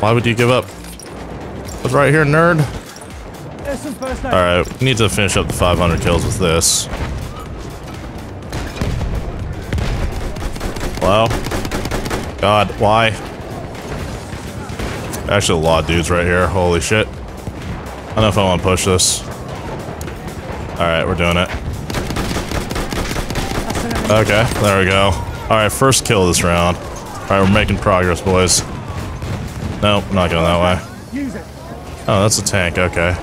Why would you give up? What's right here, nerd? Alright, we need to finish up the 500 kills with this. Hello? God, why? Actually, a lot of dudes right here. Holy shit. I don't know if I want to push this. Alright, we're doing it. Okay, there we go. Alright, first kill this round. Alright, we're making progress, boys. Nope, not going that way. Oh, that's a tank, okay.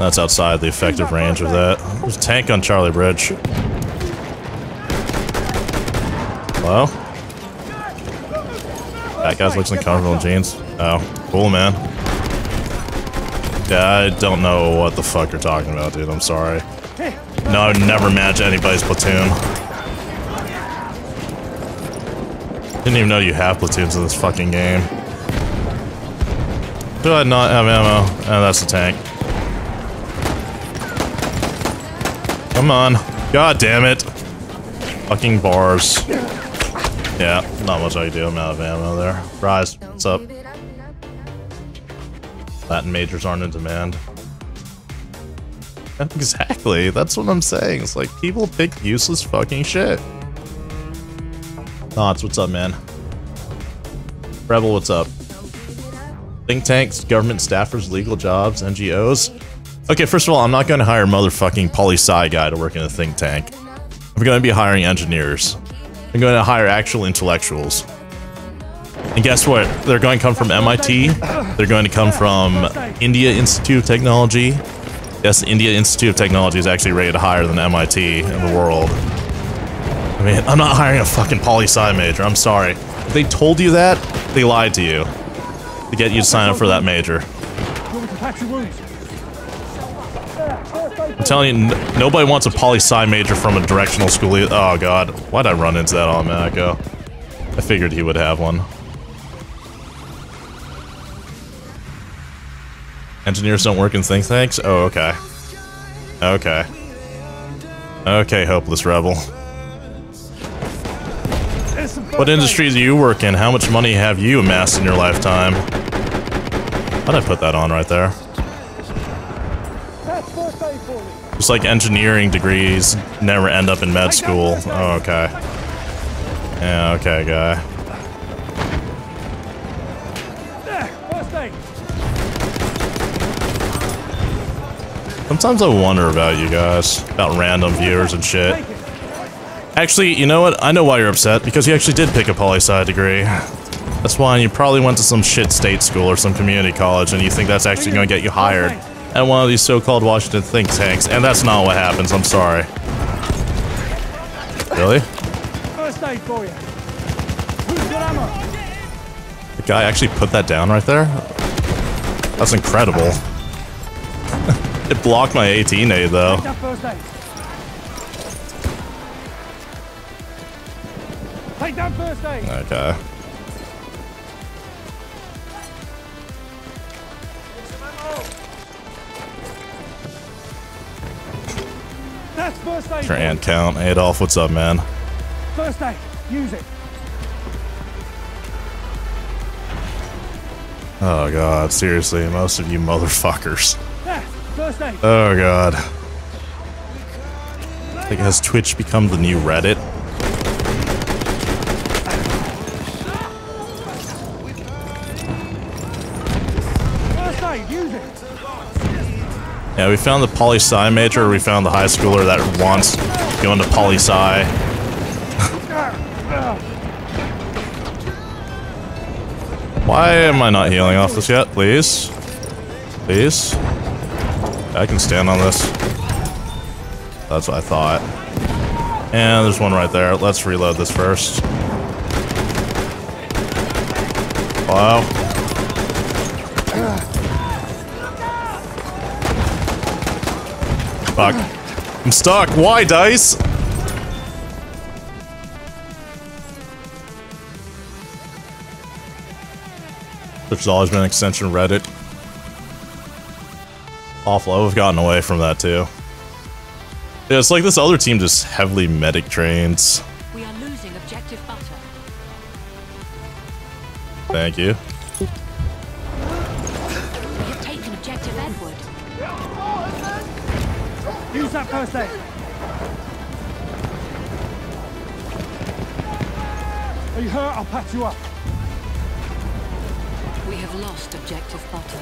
That's outside the effective range of that. There's a tank on Charlie Bridge. Hello? That guy's looks uncomfortable in jeans. Oh, cool, man. Yeah, I don't know what the fuck you're talking about, dude. I'm sorry. No, I would never match anybody's platoon. Didn't even know you have platoons in this fucking game. Do I not have ammo? Oh, that's the tank. Come on. God damn it. Fucking bars. Yeah, not much I can do. I'm out of ammo there. Rise, what's up? Latin majors aren't in demand. Exactly, that's what I'm saying. It's like people pick useless fucking shit. Thoughts, what's up, man? Rebel, what's up? Think tanks, government staffers, legal jobs, NGOs. Okay, first of all, I'm not going to hire motherfucking poli sci guy to work in a think tank. I'm going to be hiring engineers. I'm going to hire actual intellectuals. And guess what? They're going to come from MIT. They're going to come from India Institute of Technology. Yes, India Institute of Technology is actually rated higher than MIT in the world. I mean, I'm not hiring a fucking poli sci major. I'm sorry. If they told you that, they lied to you to get you to sign up for that major. I'm telling you, nobody wants a poli sci major from a directional school. e- Oh god, why'd I run into that Automaco? I figured he would have one. Engineers don't work in think tanks? Oh, okay. Okay. Okay, hopeless rebel. What industry do you work in? How much money have you amassed in your lifetime? How'd I put that on right there? Just like engineering degrees never end up in med school. Oh, okay. Yeah, okay, guy. Sometimes I wonder about you guys, about random viewers and shit. Actually, you know what? I know why you're upset, because you actually did pick a poli-sci degree. That's why you probably went to some shit state school or some community college, and you think that's actually going to get you hired at one of these so-called Washington think tanks, and that's not what happens, I'm sorry. Really? First aid for you. Who's got ammo? The guy actually put that down right there? That's incredible. it blocked my 18 aid though. Take first aid. Your ant count. Adolf, what's up, man? First aid. Use it. Oh god, seriously, most of you motherfuckers. Oh god. Like, has Twitch become the new Reddit? Yeah, we found the poli sci major, we found the high schooler that wants going to poli sci. Why am I not healing off this yet? Please? Please? I can stand on this. That's what I thought. And there's one right there. Let's reload this first. Wow. Fuck. I'm stuck. Why, Dice? There's always been an extension Reddit. Awful. I would have gotten away from that too. Yeah, it's like this other team just heavily medic trains. We are losing objective butter. Thank you. Use that first. Are you hurt? I'll patch you up. We have lost objective butter.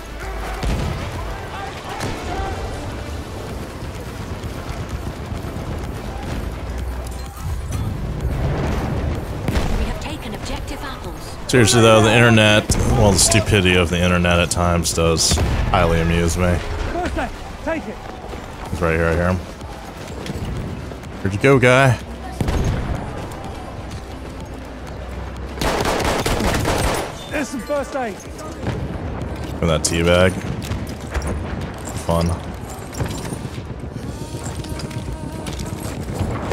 We have taken objective apples. Seriously though, the internet, well, the stupidity of the internet at times does highly amuse me. First. Take it. He's right here, I hear him. Where'd you go, guy? There's some first aid. With that tea bag. Fun.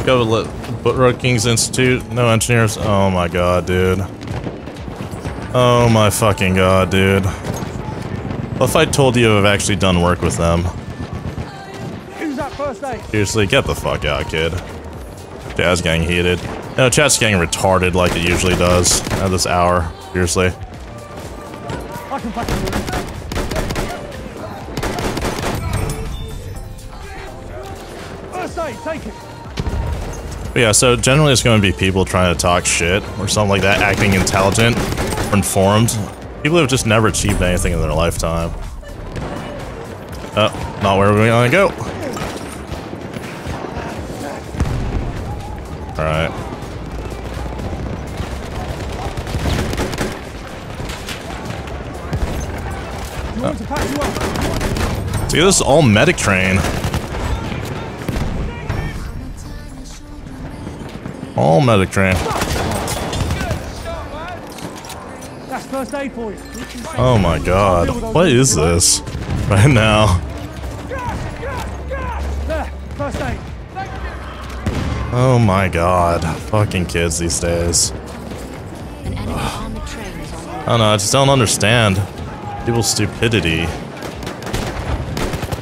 Go to Brookings Institute. No engineers. Oh my god, dude. Oh my fucking god, dude. What if I told you I've actually done work with them? Seriously, get the fuck out, kid. Jazz gang heated. No, chat's getting retarded like it usually does at this hour. Seriously. I can patch you. First aid. Take it. But yeah, so generally it's going to be people trying to talk shit or something like that, acting intelligent or informed. People who have just never achieved anything in their lifetime. Oh, not where we want to go. See, this is all medic train. All medic train. That's first aid for you. Oh my god. What is this right now? There. First aid. Oh my god. Fucking kids these days. An enemy armored train is on I don't know, I just don't understand people's stupidity.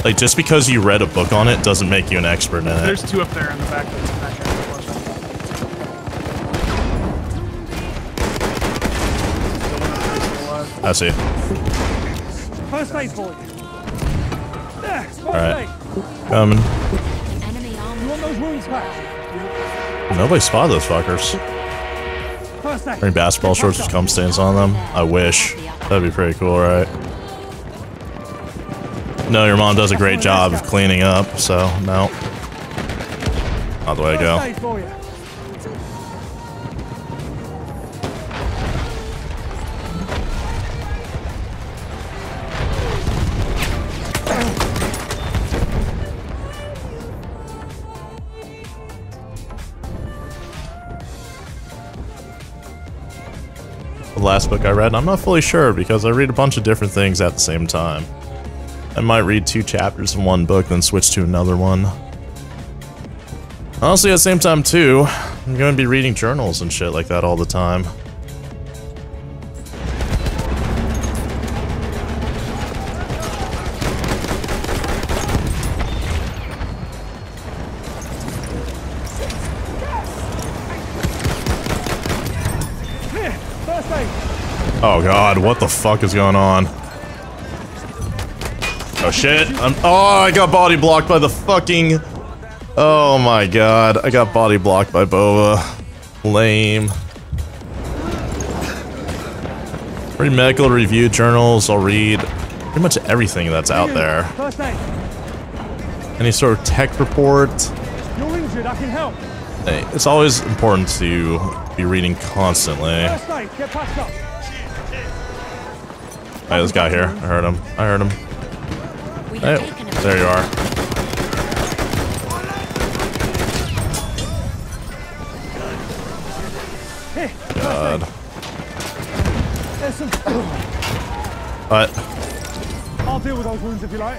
Like, just because you read a book on it doesn't make you an expert in it. There's two up there in the back. The back end. I see. First aid for you. There. Alright. Coming. enemy You armored want those wounds patched? Nobody spotted those fuckers. Wearing basketball shorts with cum stains on them. I wish. That'd be pretty cool, right? No, your mom does a great job of cleaning up, so no. Not the way to go. The last book I read, I'm not fully sure because I read a bunch of different things at the same time. I might read two chapters in one book, then switch to another one. Honestly, at the same time, too, I'm going to be reading journals and shit like that all the time. Oh god, what the fuck is going on? Oh shit, I'm- Oh, I got body blocked by the fucking... Oh my god, I got body blocked by Boba. Lame. Read medical review journals, I'll read pretty much everything that's out there. Any sort of tech report. You're injured. I can help. Hey, It's always important to be reading constantly. First aid. Get. Hey, this guy here. I heard him. I heard him. There you are. God. What? I'll deal with those wounds if you like.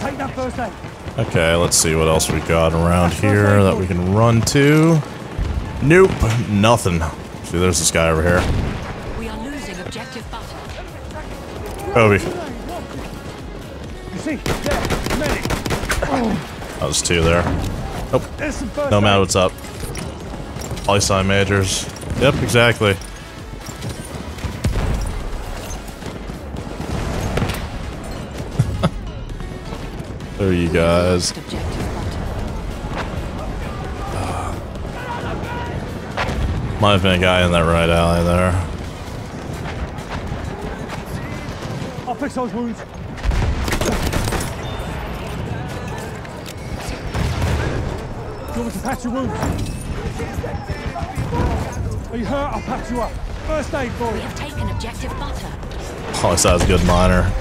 Take that first aid. Okay, let's see what else we got around here that we can run to. Nope, nothing. See, there's this guy over here. We are losing objective butter. Kobe. You see, there, medic. Oh, there's two there. There's some first No aid. matter what's up. Poli sci majors. Yep, exactly. There you guys. Might have been a guy in that right alley there. I'll fix those wounds. Do you want me to patch your wounds? Are you hurt? I'll patch you up. First aid for We you. have taken objective butter. Oh, this guy's a good miner.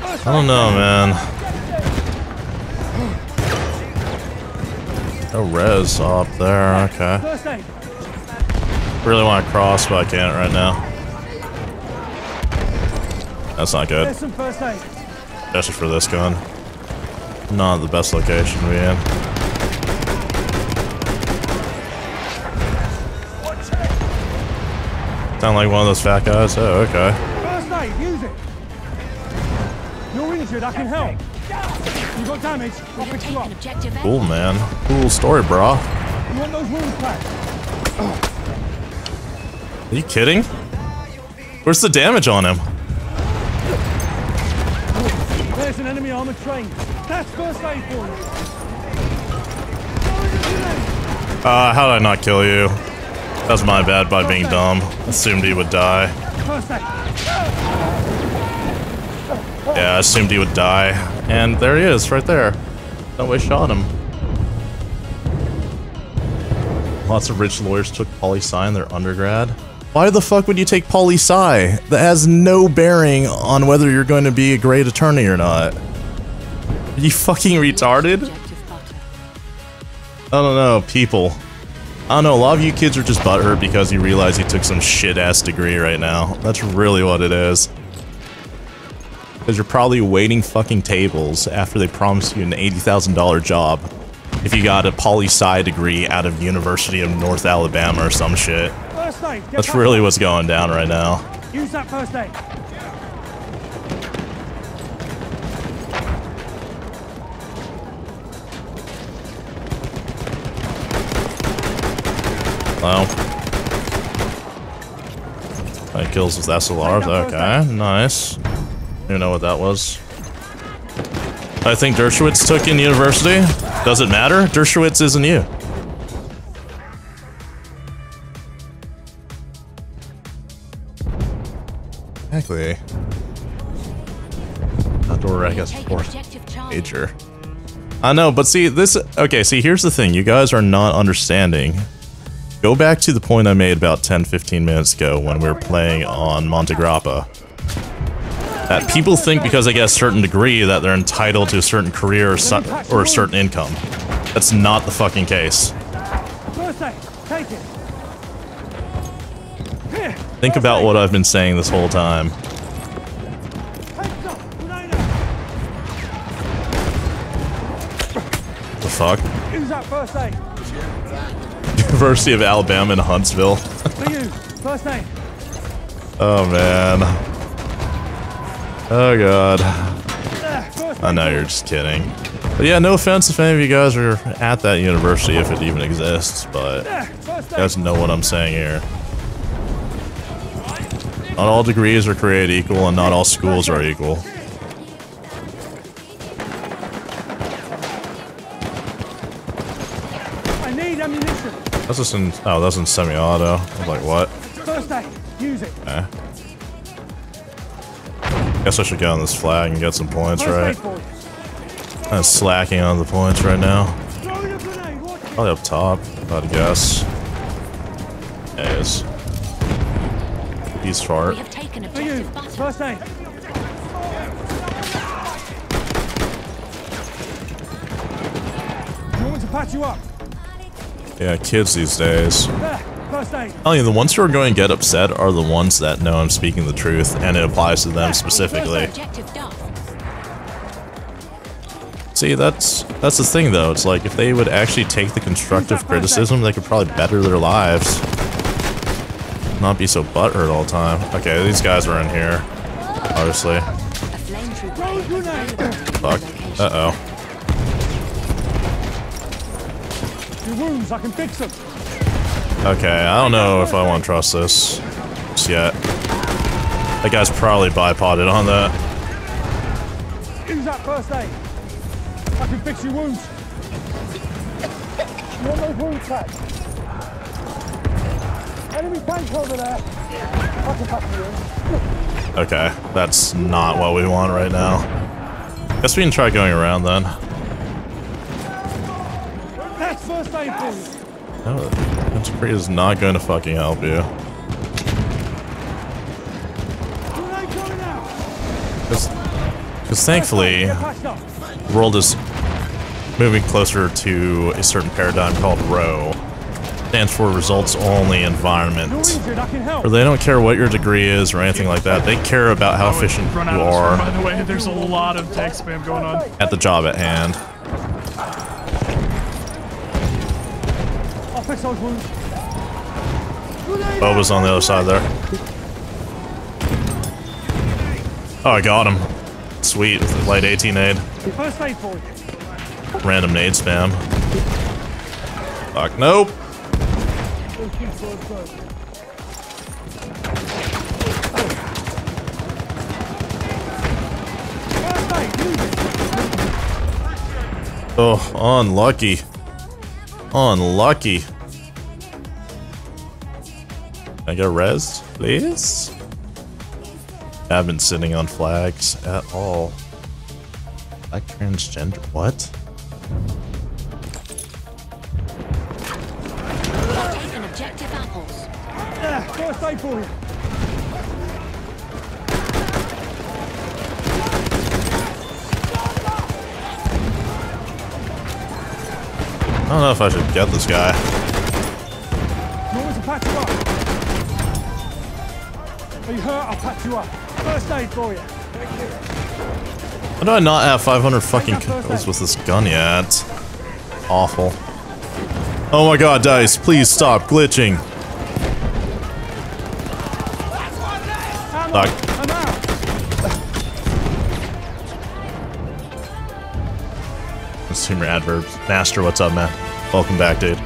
I don't know, man. No res up there. Okay. First aid. Really want to cross, but I can't right now. That's not good. There's some first aid. Especially for this gun. Not the best location to be in. Sound like one of those fat guys? Oh, okay. First aid. Use it. You're injured. I can help. You got damage. We I'll fix you up. objective Cool, man. Cool story, bro. You want those wounds patched? Are you kidding? Where's the damage on him? There's an enemy armored train. That's first aid for you. Throwing a grenade. Uh, how did I not kill you? That's my bad by being dumb. Assumed he would die. Yeah, I assumed he would die. And there he is, right there. No way shot him. Lots of rich lawyers took poli sci in their undergrad. Why the fuck would you take poli sci? That has no bearing on whether you're going to be a great attorney or not. Are you fucking retarded? I don't know, people. I don't know, a lot of you kids are just butthurt because you realize you took some shit ass degree right now. That's really what it is. Because you're probably waiting fucking tables after they promised you an $80,000 job if you got a poli sci degree out of University of North Alabama or some shit. First aid. Get That's really what's going down right now. Use that first aid. Well. That kills with SLRs. Okay, nice. You know what that was. I think Dershowitz took in university. Does it matter? Dershowitz isn't you. I know, but see, this. Okay, see, here's the thing. You guys are not understanding. Go back to the point I made about 10 15 minutes ago when we were playing on Monte Grappa. That people think because they get a certain degree that they're entitled to a certain career or, or a certain income. That's not the fucking case. Think about what I've been saying this whole time. Fuck? Use that first aid. University of Alabama in Huntsville. For you. First aid. Oh man. Oh god. I know you're just kidding. But yeah, no offense if any of you guys are at that university, if it even exists, but There. First you guys know what I'm saying here. Not all degrees are created equal, and not all schools are equal. Need ammunition. That's just in. Oh, that's in semi-auto. I was like, what? First aid. Use it. Eh. Guess I should get on this flag and get some points, First right? aid for you. I'm slacking on the points right now. Throwing a grenade. Watch it. Probably up top, I'd guess. Yeah, it is. He's We fart. have taken For you. First aid. You want to patch you up? Yeah, kids these days. There. First aid. Oh, yeah, the ones who are going to get upset are the ones that know I'm speaking the truth, and it applies to them specifically. See, that's that's the thing, though. It's like if they would actually take the constructive criticism, they could probably better their lives. Not be so butthurt all the time. Okay, these guys are in here, obviously. A flame trooper Throw a is grenade. available to your Fuck. Uh oh. Your wounds. I can fix them. Okay, I don't know if I want to trust this just yet. That guy's probably bipoded on that. Use that first aid. I can fix your wounds. You want those wounds back? Enemy tank over there. I can patch you in. Okay, that's not what we want right now. Guess we can try going around then. That's first aid for you. No, Entropy is not going to fucking help you. Grenade. Because thankfully, Get patched up. the world is moving closer to a certain paradigm called ROE. Stands for Results Only Environment. injured, I can help. Where they don't care what your degree is or anything like that. They care about how efficient you out of this room, are By the way, there's a lot of tech spam going on. at the job at hand. Boba's on the other side there. Oh, I got him. Sweet, with the light 18 nade. Random nade spam. Fuck, nope. Oh, unlucky. Unlucky. Can I get a res, please? I haven't been sitting on flags at all. Like transgender, what? Taken objective apples. Yeah, first aid for you. I don't know if I should get this guy. Are hurt? I'll patch you up. First aid for you. How do I not have 500 fucking kills with this gun yet? Awful. Oh my god, Dice, please stop glitching. Fuck. Consumer adverbs. Master, what's up, man? Welcome back, dude.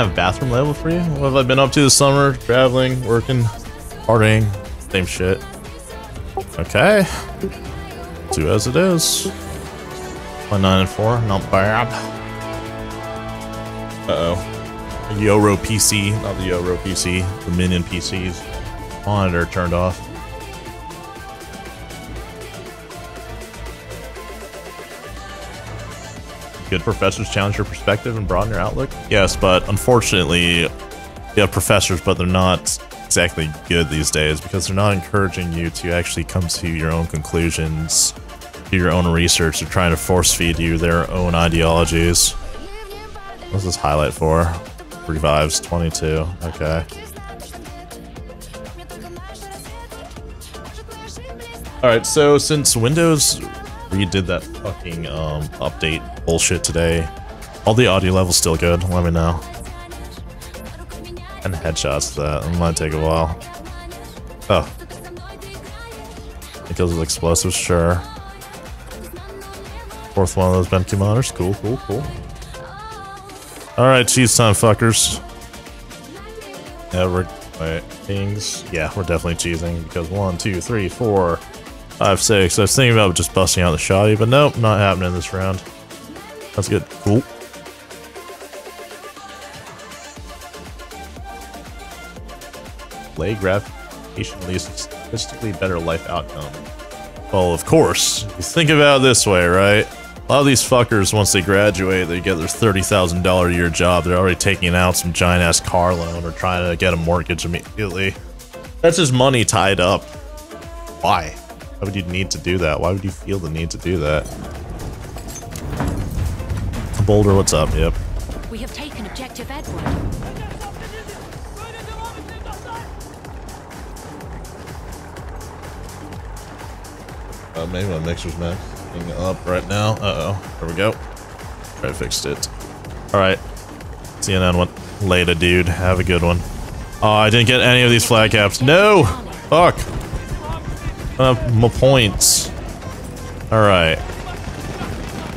Have bathroom level for you? What have I been up to this summer? Traveling, working, partying, same shit. Okay. Two as it is. One nine and four, not bad. Uh oh. Yoro PC, not the Yoro PC, the Minion PC's monitor turned off. Good professors challenge your perspective and broaden your outlook? Yes, but unfortunately, you have professors, but they're not exactly good these days because they're not encouraging you to actually come to your own conclusions, do your own research. They're trying to force feed you their own ideologies. What's this highlight for? Revives 22. Okay. Alright, so since Windows redid that fucking um, update bullshit today, all the audio levels still good. Let me know. And headshots to that. It might take a while. Oh. It kills with explosives, sure. Fourth one of those Ben monitors. Cool, cool, cool. Alright, cheese time, fuckers. Yeah, we're... Wait, kings? Yeah, we're definitely cheesing because one, two, three, four, five, six. I was thinking about just busting out the shoddy, but nope, not happening this round. That's good. Cool. Play gratification leads to statistically better life outcome. Well, of course. Think about it this way, right? A lot of these fuckers, once they graduate, they get their $30,000 a year job. They're already taking out some giant ass car loan or trying to get a mortgage immediately. That's just money tied up. Why? Why would you need to do that? Why would you feel the need to do that? Boulder, what's up? Yep. We have taken objective Edward. Uh, maybe my mixer's messing up right now. Uh-oh. There we go. I fixed it. Alright. CNN, what later, dude. Have a good one. Oh, I didn't get any of these flag caps. No! Fuck! Uh, my points. Alright.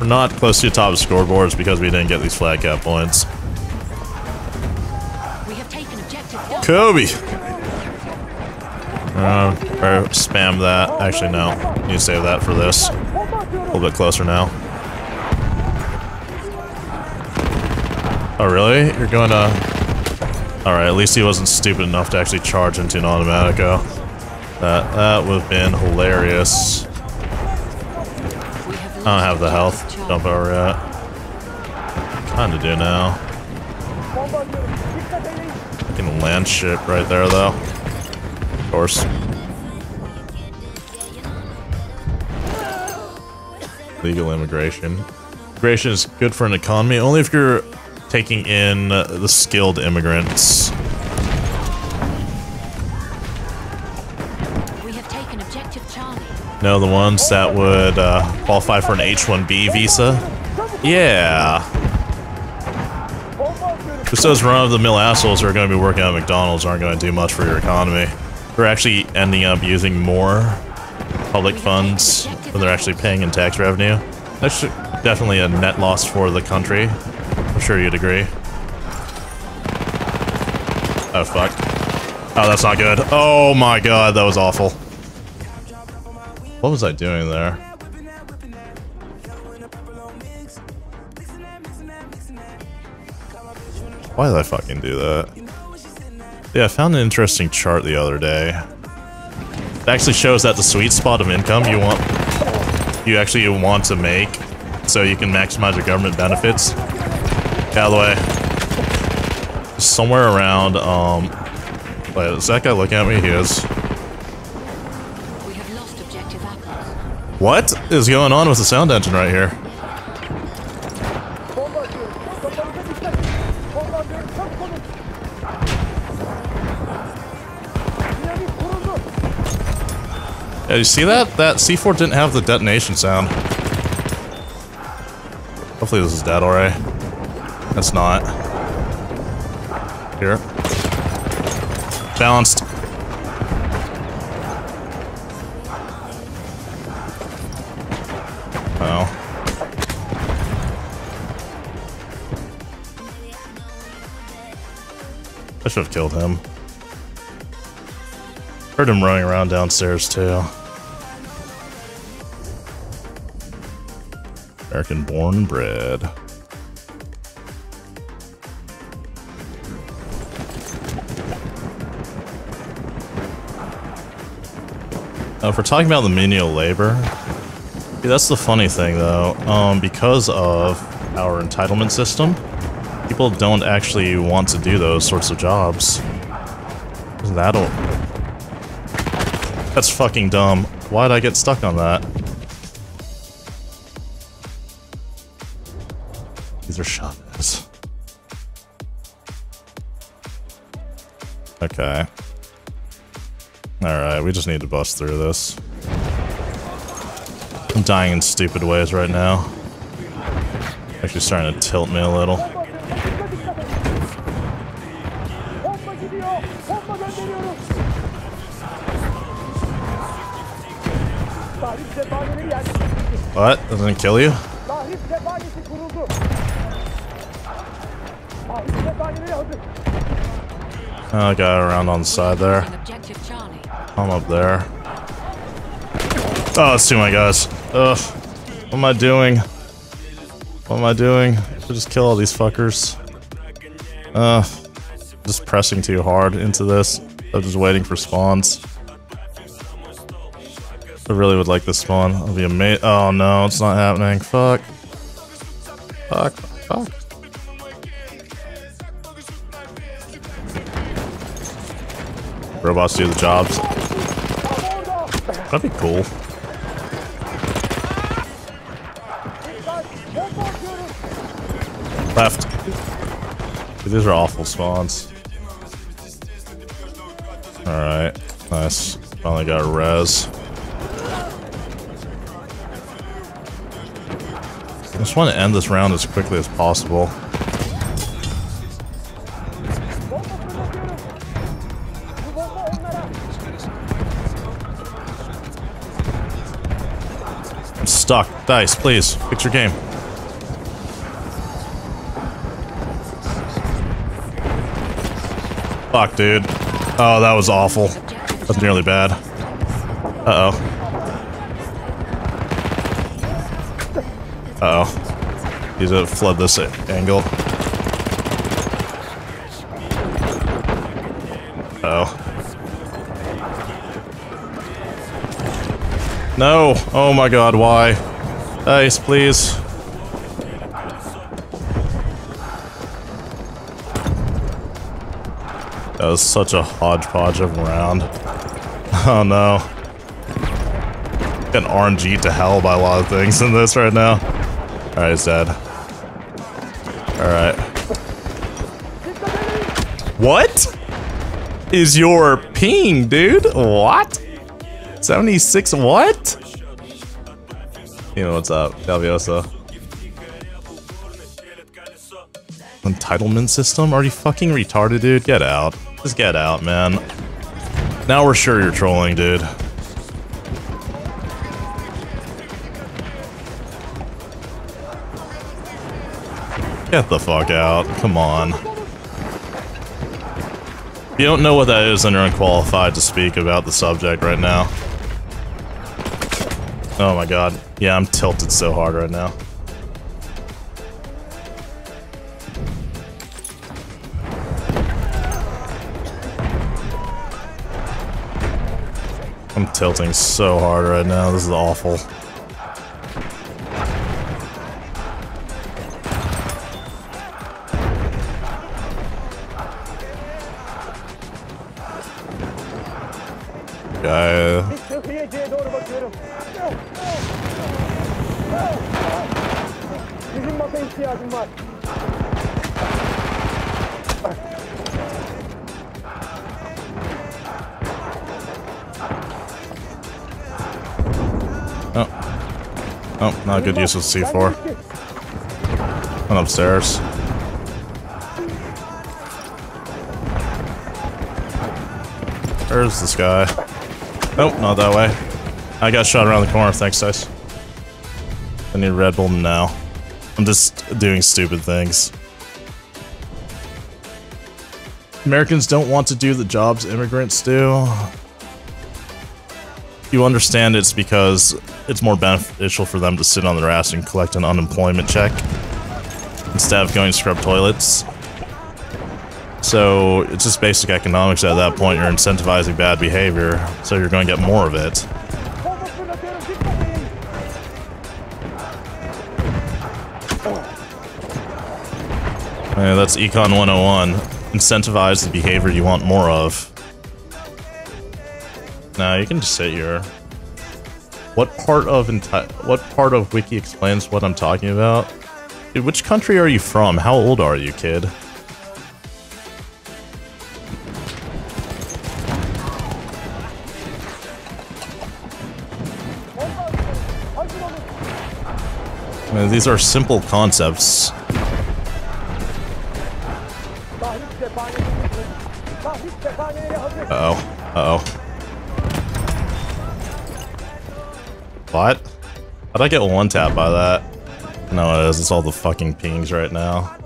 We're not close to the top of scoreboards because we didn't get these flag cap points. We have taken objective Kobe! Uh, or spam that. Actually, no. You save that for this. A little bit closer now. Oh, really? You're going to... Alright, at least he wasn't stupid enough to actually charge into an automatico. That, that would have been hilarious. I don't have the health to jump over yet. Kinda do now. Fucking land ship right there, though. Of course. Legal immigration. Immigration is good for an economy, only if you're taking in the skilled immigrants. No, the ones that would uh, qualify for an H-1B visa? Yeah. Just those run-of-the-mill assholes who are going to be working at McDonald's aren't going to do much for your economy. They're actually ending up using more public funds than they're actually paying in tax revenue. That's definitely a net loss for the country. I'm sure you'd agree. Oh, fuck. Oh, that's not good. Oh my god, that was awful. What was I doing there? Why did I fucking do that? Yeah, I found an interesting chart the other day. It actually shows that the sweet spot of income you want you actually want to make so you can maximize your government benefits. Get out of the way. Somewhere around, um wait, is that guy looking at me? He is. What is going on with the sound engine right here? Yeah, you see that? That C4 didn't have the detonation sound. Hopefully this is dead already. That's not. Here. Balanced. Should have killed him. Heard him running around downstairs too. American born bred. Uh, if we're talking about the menial labor, see, that's the funny thing though. Um, because of our entitlement system, people don't actually want to do those sorts of jobs. That'll that's fucking dumb. Why'd I get stuck on that? These are shovels. Okay. Alright, we just need to bust through this. I'm dying in stupid ways right now. Actually starting to tilt me a little. What? Doesn't kill you? Oh, I got around on the side there. I'm up there. Oh, it's too many guys. Ugh. What am I doing? What am I doing? I should just kill all these fuckers. Uh, just pressing too hard into this. I'm just waiting for spawns. I really would like this spawn. I'll be amazed. Oh no, it's not happening. Fuck. Fuck. Fuck. Robots do the jobs. That'd be cool. Left. Dude, these are awful spawns. Alright. Nice. Finally got a res. Just want to end this round as quickly as possible. I'm stuck. Dice, please. Fix your game. Fuck, dude. Oh, that was awful. That's nearly bad. Uh-oh. Uh-oh. Need to flood this angle. Uh oh. No! Oh my god, why? Dice, please. That was such a hodgepodge of round. Oh no. An RNG to hell by a lot of things in this right now. Alright, he's dead. Alright. What? Is your ping, dude? What? 76 what? You know what's up, Calviosa. Entitlement system? Are you fucking retarded, dude? Get out. Just get out, man. Now we're sure you're trolling, dude. Get the fuck out. Come on. You don't know what that is, then you're unqualified to speak about the subject right now. Oh my god. Yeah, I'm tilted so hard right now. I'm tilting so hard right now. This is awful. Oh. Oh, not good use of C4. Went upstairs. Where's this guy? Nope, not that way. I got shot around the corner, thanks dice. I need Red Bull now. I'm just doing stupid things. Americans don't want to do the jobs immigrants do. You understand it's because it's more beneficial for them to sit on their ass and collect an unemployment check instead of going to scrub toilets. So it's just basic economics at that point. You're incentivizing bad behavior, so you're going to get more of it. Yeah, that's Econ 101. Incentivize the behavior you want more of. Nah, you can just sit here. What part of what part of Wiki explains what I'm talking about? Dude, which country are you from? How old are you, kid? These are simple concepts. Uh-oh. Uh-oh. What? How'd I get one tap by that? No, it is. It's all the fucking pings right now.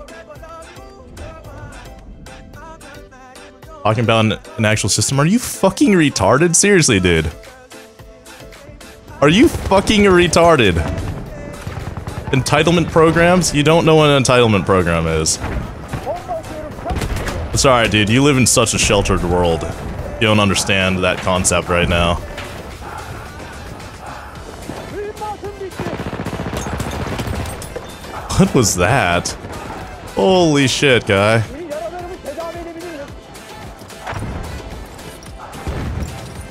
Talking about an, an actual system. Are you fucking retarded? Seriously, dude. Are you fucking retarded? Entitlement programs? You don't know what an entitlement program is. Çabuk. Sorry, dude. You live in such a sheltered world. You don't understand that concept right now. What was that? Holy shit, guy.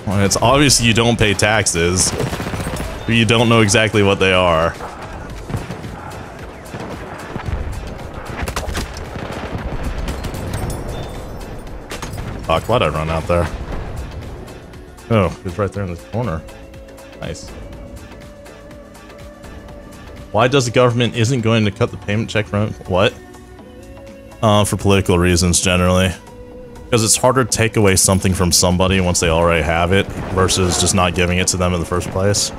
Well, it's obvious you don't pay taxes. You don't know exactly what they are. Fuck, why'd I run out there? Oh, he's right there in the corner. Nice. Why does the government isn't going to cut the payment check from what? Uh, for political reasons generally. Because it's harder to take away something from somebody once they already have it versus just not giving it to them in the first place.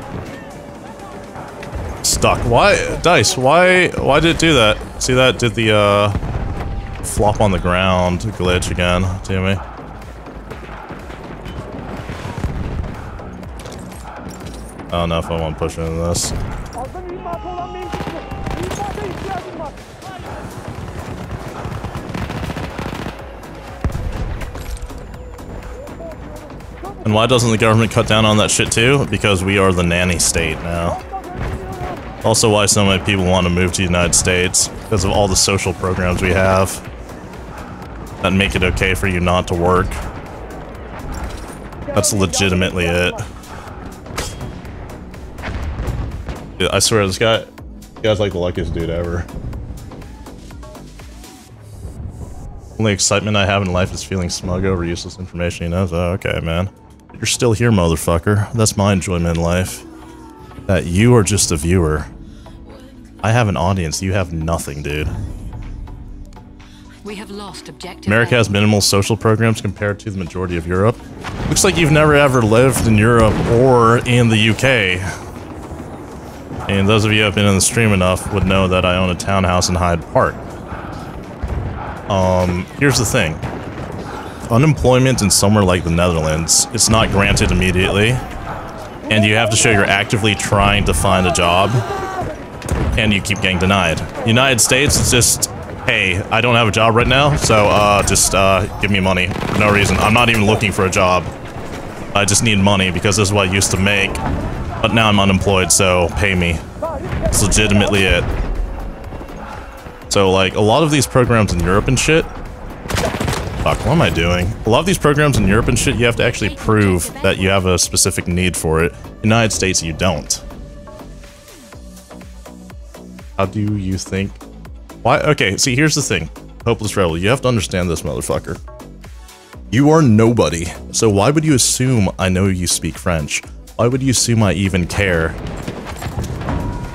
Stuck. Why dice? Why why did it do that? See that? Did the uh flop on the ground glitch again to me? I don't know if I want to push into this. And why doesn't the government cut down on that shit too? Because we are the nanny state now. Also why so many people want to move to the United States. Because of all the social programs we have. That make it okay for you not to work. That's legitimately it. Yeah, I swear this guy, this guy's like the luckiest dude ever. Only excitement I have in life is feeling smug over useless information, you know? So, okay, man. You're still here, motherfucker. That's my enjoyment in life. That you are just a viewer. I have an audience, you have nothing, dude. We have lost objective. America has minimal social programs compared to the majority of Europe. Looks like you've never ever lived in Europe or in the UK. And those of you who have been in the stream enough would know that I own a townhouse in Hyde Park. Um, here's the thing. Unemployment in somewhere like the Netherlands, it's not granted immediately. And you have to show you're actively trying to find a job. And you keep getting denied. United States, it's just, hey, I don't have a job right now, so uh, just uh, give me money for no reason. I'm not even looking for a job. I just need money because this is what I used to make. But now I'm unemployed, so pay me. It's legitimately it. So, like, a lot of these programs in Europe and shit... Fuck, what am I doing? A lot of these programs in Europe and shit, you have to actually prove that you have a specific need for it. United States, you don't. How do you think... Why? Okay, see, here's the thing. Hopeless Rebel, you have to understand this, motherfucker. You are nobody, so why would you assume I know you speak French? Why would you assume I even care?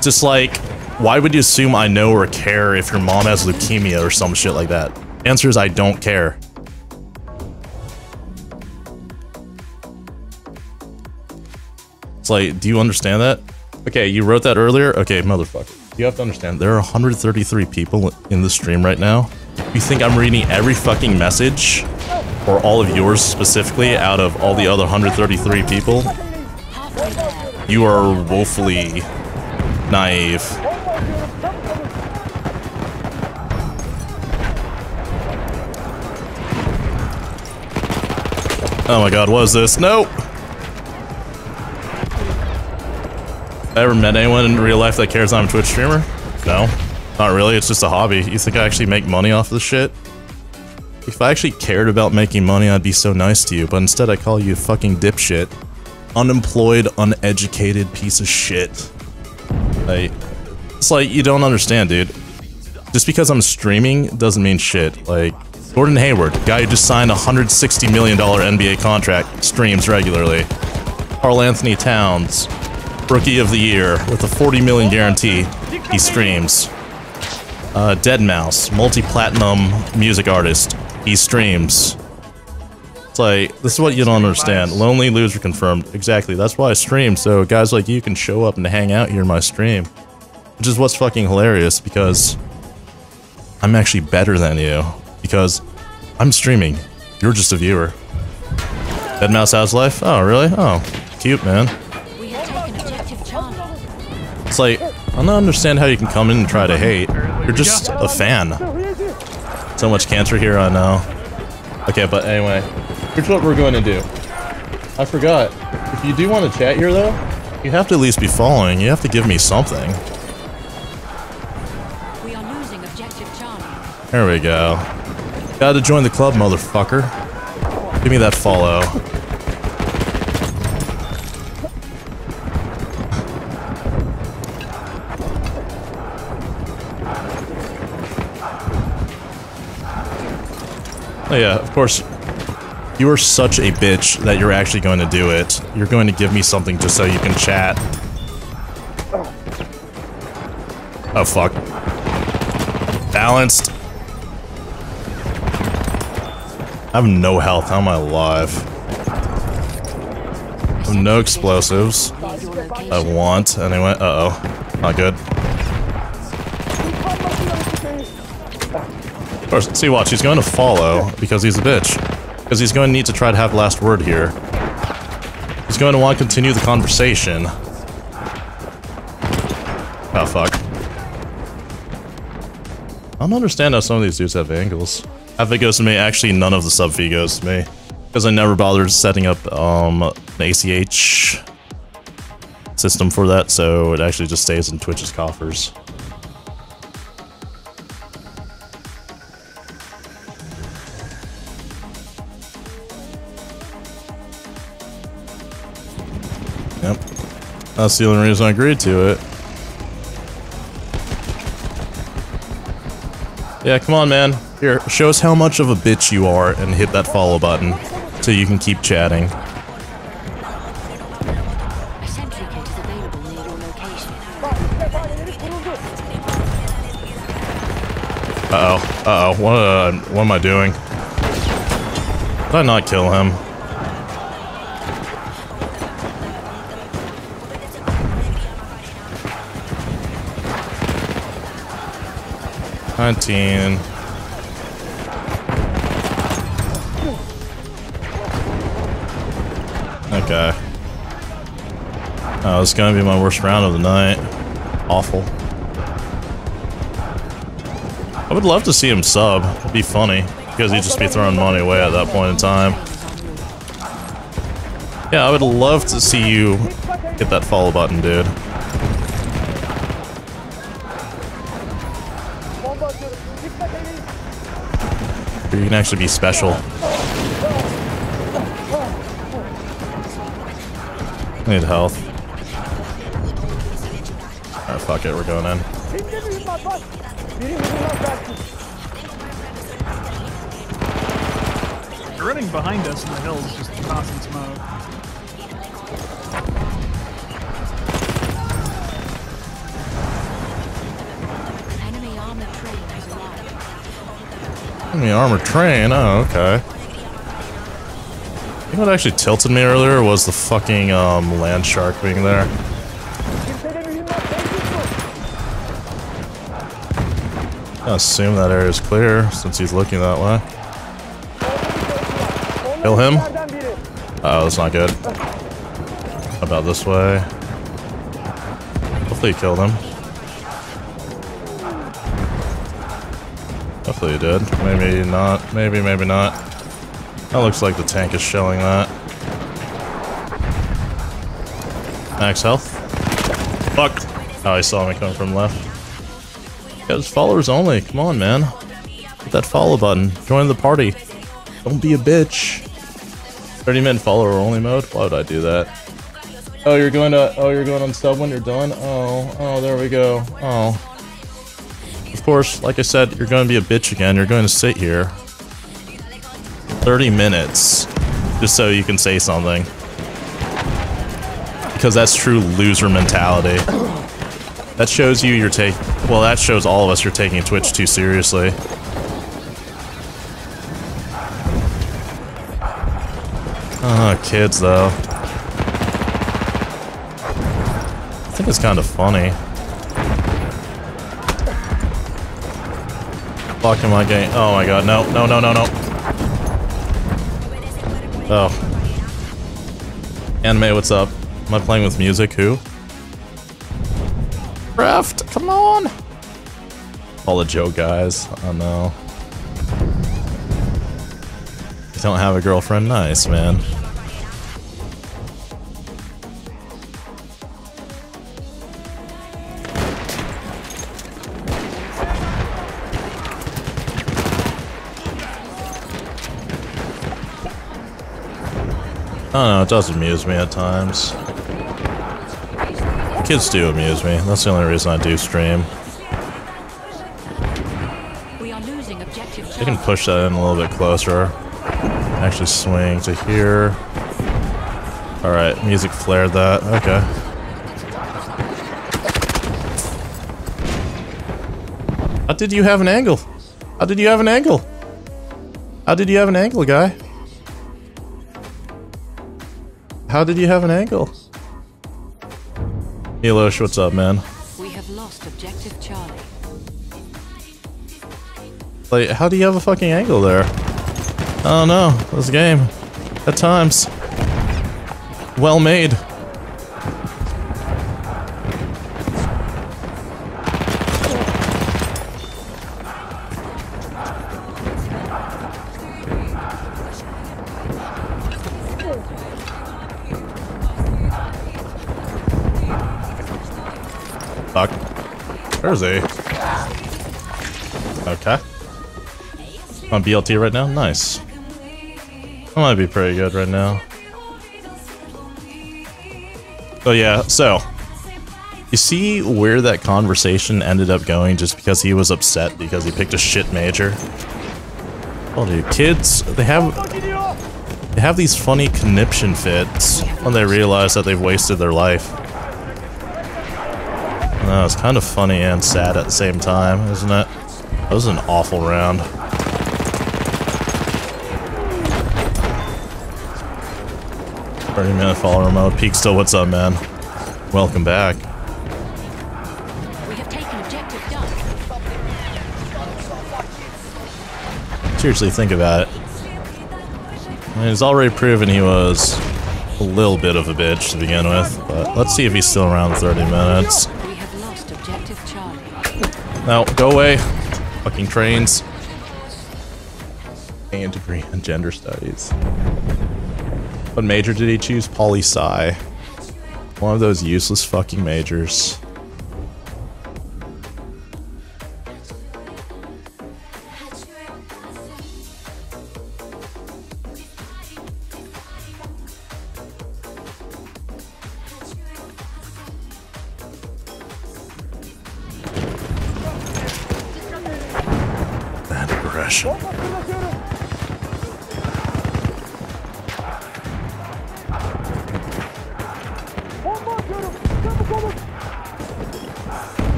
Just like, why would you assume I know or care if your mom has leukemia or some shit like that? Answer is I don't care. It's like, do you understand that? Okay, you wrote that earlier? Okay, motherfucker. You have to understand, there are 133 people in the stream right now. You think I'm reading every fucking message? Or all of yours specifically out of all the other 133 people? You are woefully naive. Oh my god, what is this? Nope! Ever met anyone in real life that cares I'm a Twitch streamer? No. Not really, it's just a hobby. You think I actually make money off this shit? If I actually cared about making money, I'd be so nice to you, but instead I call you fucking dipshit. Unemployed, uneducated piece of shit. Like, it's like, you don't understand, dude. Just because I'm streaming doesn't mean shit. Like, Gordon Hayward, guy who just signed a $160 million NBA contract, streams regularly. Karl-Anthony Towns, Rookie of the Year, with a 40 million guarantee, he streams. Uh, Deadmau5, multi-platinum music artist, he streams. Like, this is what you don't understand. Lonely loser confirmed. Exactly, that's why I stream, so guys like you can show up and hang out here in my stream. Which is what's fucking hilarious, because I'm actually better than you. Because I'm streaming. You're just a viewer. Dead Mouse House Life? Oh, really? Oh, cute, man. It's like, I don't understand how you can come in and try to hate. You're just a fan. So much cancer here, I know. Okay, but anyway, here's what we're going to do. I forgot. If you do want to chat here, though, you have to at least be following. You have to give me something. We are losing objective Charlie. There we go. Gotta join the club, motherfucker. Give me that follow. Oh yeah, of course. You are such a bitch that you're actually going to do it. You're going to give me something just so you can chat. Oh fuck. Balanced. I have no health. How am I alive? I have no explosives. I want, anyway. Uh-oh. Not good. Of course, see, watch. He's going to follow because he's a bitch. Because he's going to need to try to have last word here. He's going to want to continue the conversation. Oh, fuck. I don't understand how some of these dudes have angles. Half it goes to me, actually none of the sub fee goes to me. Because I never bothered setting up um, an ACH system for that, so it actually just stays in Twitch's coffers. That's the only reason I agreed to it. Yeah, come on, man. Here, show us how much of a bitch you are and hit that follow button so you can keep chatting. Uh-oh. Uh-oh. What, uh, what am I doing? Did I not kill him? Nineteen. Okay. Oh, it's gonna be my worst round of the night. Awful. I would love to see him sub. It'd be funny. Because he'd just be throwing money away at that point in time. Yeah, I would love to see you hit that follow button, dude. Can actually be special. I need health. Alright, fuck it, we're going in. They're running behind us in the hills, just tossing smoke. The armored train, oh, okay. You know what actually tilted me earlier was the fucking um, land shark being there. I assume that area is clear since he's looking that way. Kill him? Oh, that's not good. About this way? Hopefully he killed him. Hopefully he did. Maybe not. Maybe, maybe not. That looks like the tank is shelling that. Max health. Fuck. Oh, he saw me coming from left. Yeah, it's followers only. Come on, man. Hit that follow button. Join the party. Don't be a bitch. 30 minute follower only mode? Why would I do that? Oh, you're going to, oh, you're going on sub when you're done? Oh, oh, there we go. Oh. Of course, like I said, you're going to be a bitch again. You're going to sit here 30 minutes just so you can say something. Because that's true loser mentality. That shows you you're taking... Well, that shows all of us you're taking Twitch too seriously. Oh, kids though. I think it's kind of funny. Fuck am I getting? Oh my god, no, no, no, no, no. Oh. Anime, what's up? Am I playing with music? Who? Craft, come on! All the Joe guys. Oh no. You don't have a girlfriend? Nice, man. Don't know, it does amuse me at times. Kids do amuse me. That's the only reason I do stream. We are losing objective I can push that in a little bit closer. Actually swing to here. Alright, music flared that. Okay. How did you have an angle? How did you have an angle? How did you have an angle, guy? How did you have an angle? Milosh, what's up, man? We have lost objective Charlie. Like, how do you have a fucking angle there? I don't know. This game, at times, well made. There's a. Okay. On BLT right now? Nice. That might be pretty good right now. Oh yeah, so. You see where that conversation ended up going just because he was upset because he picked a shit major? Oh dude, kids, they have they have these funny conniption fits when they realize that they've wasted their life. No, it's kind of funny and sad at the same time, isn't it? That was an awful round. Thirty minute follower mode. Peak still, what's up, man? Welcome back. We have taken objective Seriously, think about it. I mean, he's already proven he was a little bit of a bitch to begin with, but let's see if he's still around 30 minutes. No, go away. Fucking trains. And degree in gender studies. What major did he choose? Poli sci. One of those useless fucking majors.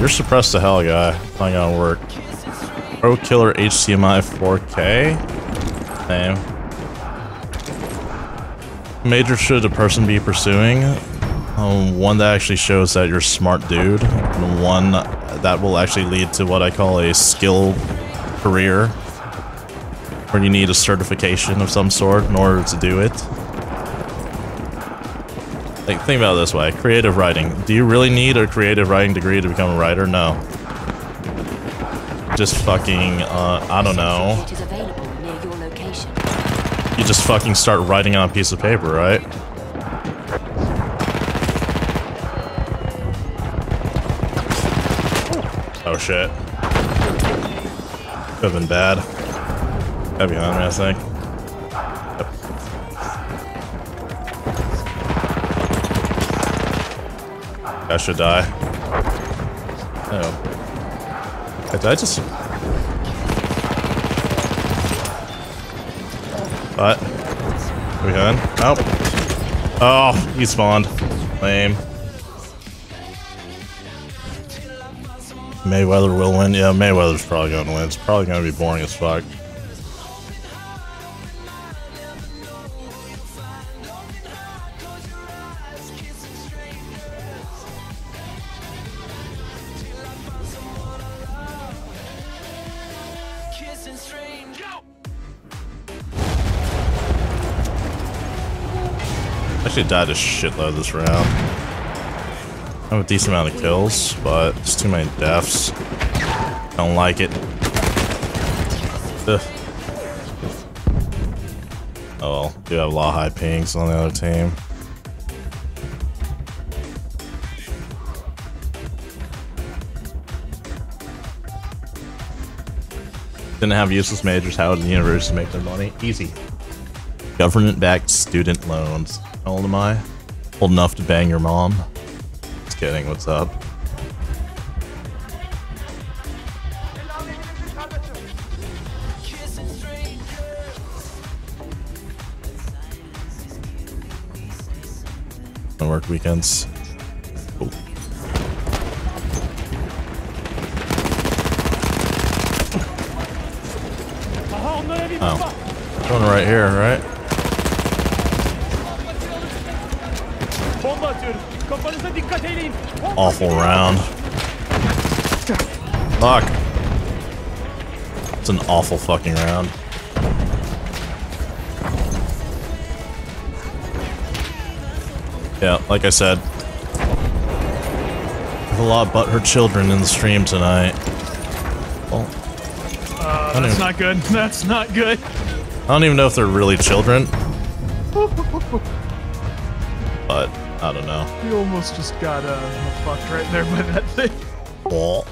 You're suppressed to hell, guy. Not gonna work. Pro Killer HDMI 4K? Name. Major should a person be pursuing? Um, one that actually shows that you're smart dude, and one that will actually lead to what I call a skill career, where you need a certification of some sort in order to do it. Like, think about it this way. Creative writing. Do you really need a creative writing degree to become a writer? No. Just fucking, uh, I don't know. Kit is available near your location. You just fucking start writing on a piece of paper, right? Oh shit. Could have been bad. Gotta be on me, I think. I should die. Oh. Did I just... What? Are we done? Nope. Oh. oh, he spawned. Lame. Mayweather will win. Yeah, Mayweather's probably gonna win. It's probably gonna be boring as fuck. Actually died a shitload this round. I have a decent amount of kills, but it's too many deaths. Don't like it. Ugh. Oh well, do have a lot of high pings on the other team. Didn't have useless majors, how did the university make their money? Easy. Government-backed student loans. How old am I? Old enough to bang your mom? Just kidding, what's up? I work weekends. Awful round. Fuck. It's an awful fucking round. Yeah, like I said. There's a lot of butthurt children in the stream tonight. Well, Uh, that's even- not good. That's not good. I don't even know if they're really children. I don't know. You almost just got uh, fucked right there by that thing. Well,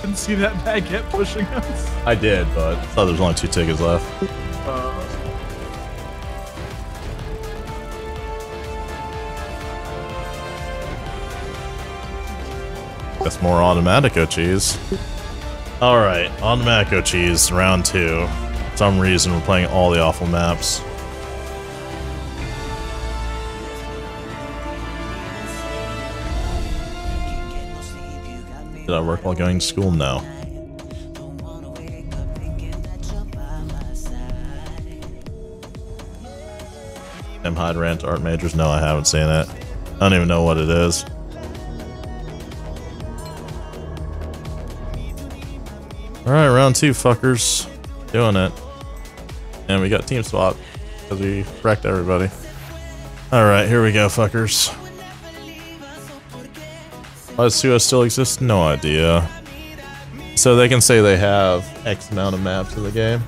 Didn't see that baguette pushing us. I did, but I thought there was only two tickets left. Uh, That's more Automatico cheese. Alright, Automatico cheese, round two. For some reason, we're playing all the awful maps. Did I work while going to school? No. M Hydrant Art Majors? No, I haven't seen it. I don't even know what it is. Alright, round two, fuckers. Doing it. And we got team swap. Because we wrecked everybody. Alright, here we go, fuckers. Does Suez still exist? No idea. So they can say they have X amount of maps in the game.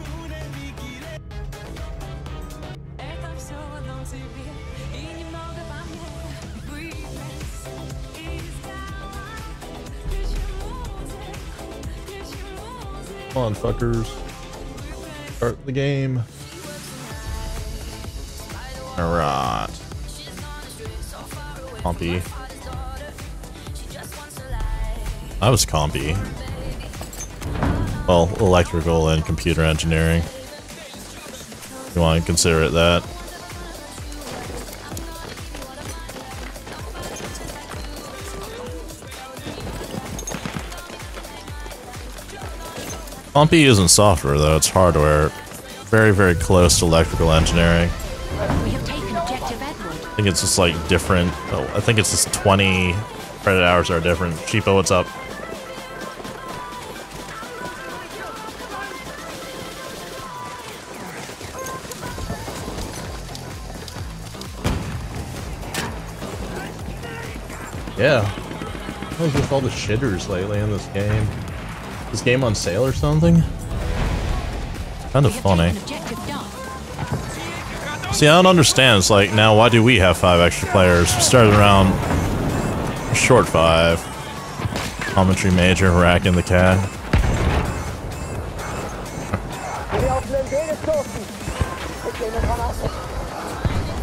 Come on, fuckers. Start the game. Alright. Compy. I was compy. Well, electrical and computer engineering. You want to consider it that. Compy isn't software though, it's hardware. Very, very close to electrical engineering. We have taken objective Edward. I think it's just like different. Oh, I think it's just 20 credit hours are different. Cheapo, what's up? With all the shitters lately in this game? This game on sale or something? Kind of funny. taken objective Duff. See, I don't understand. It's like, now why do we have five extra players? We started around short five. Commentary major, racking the cat.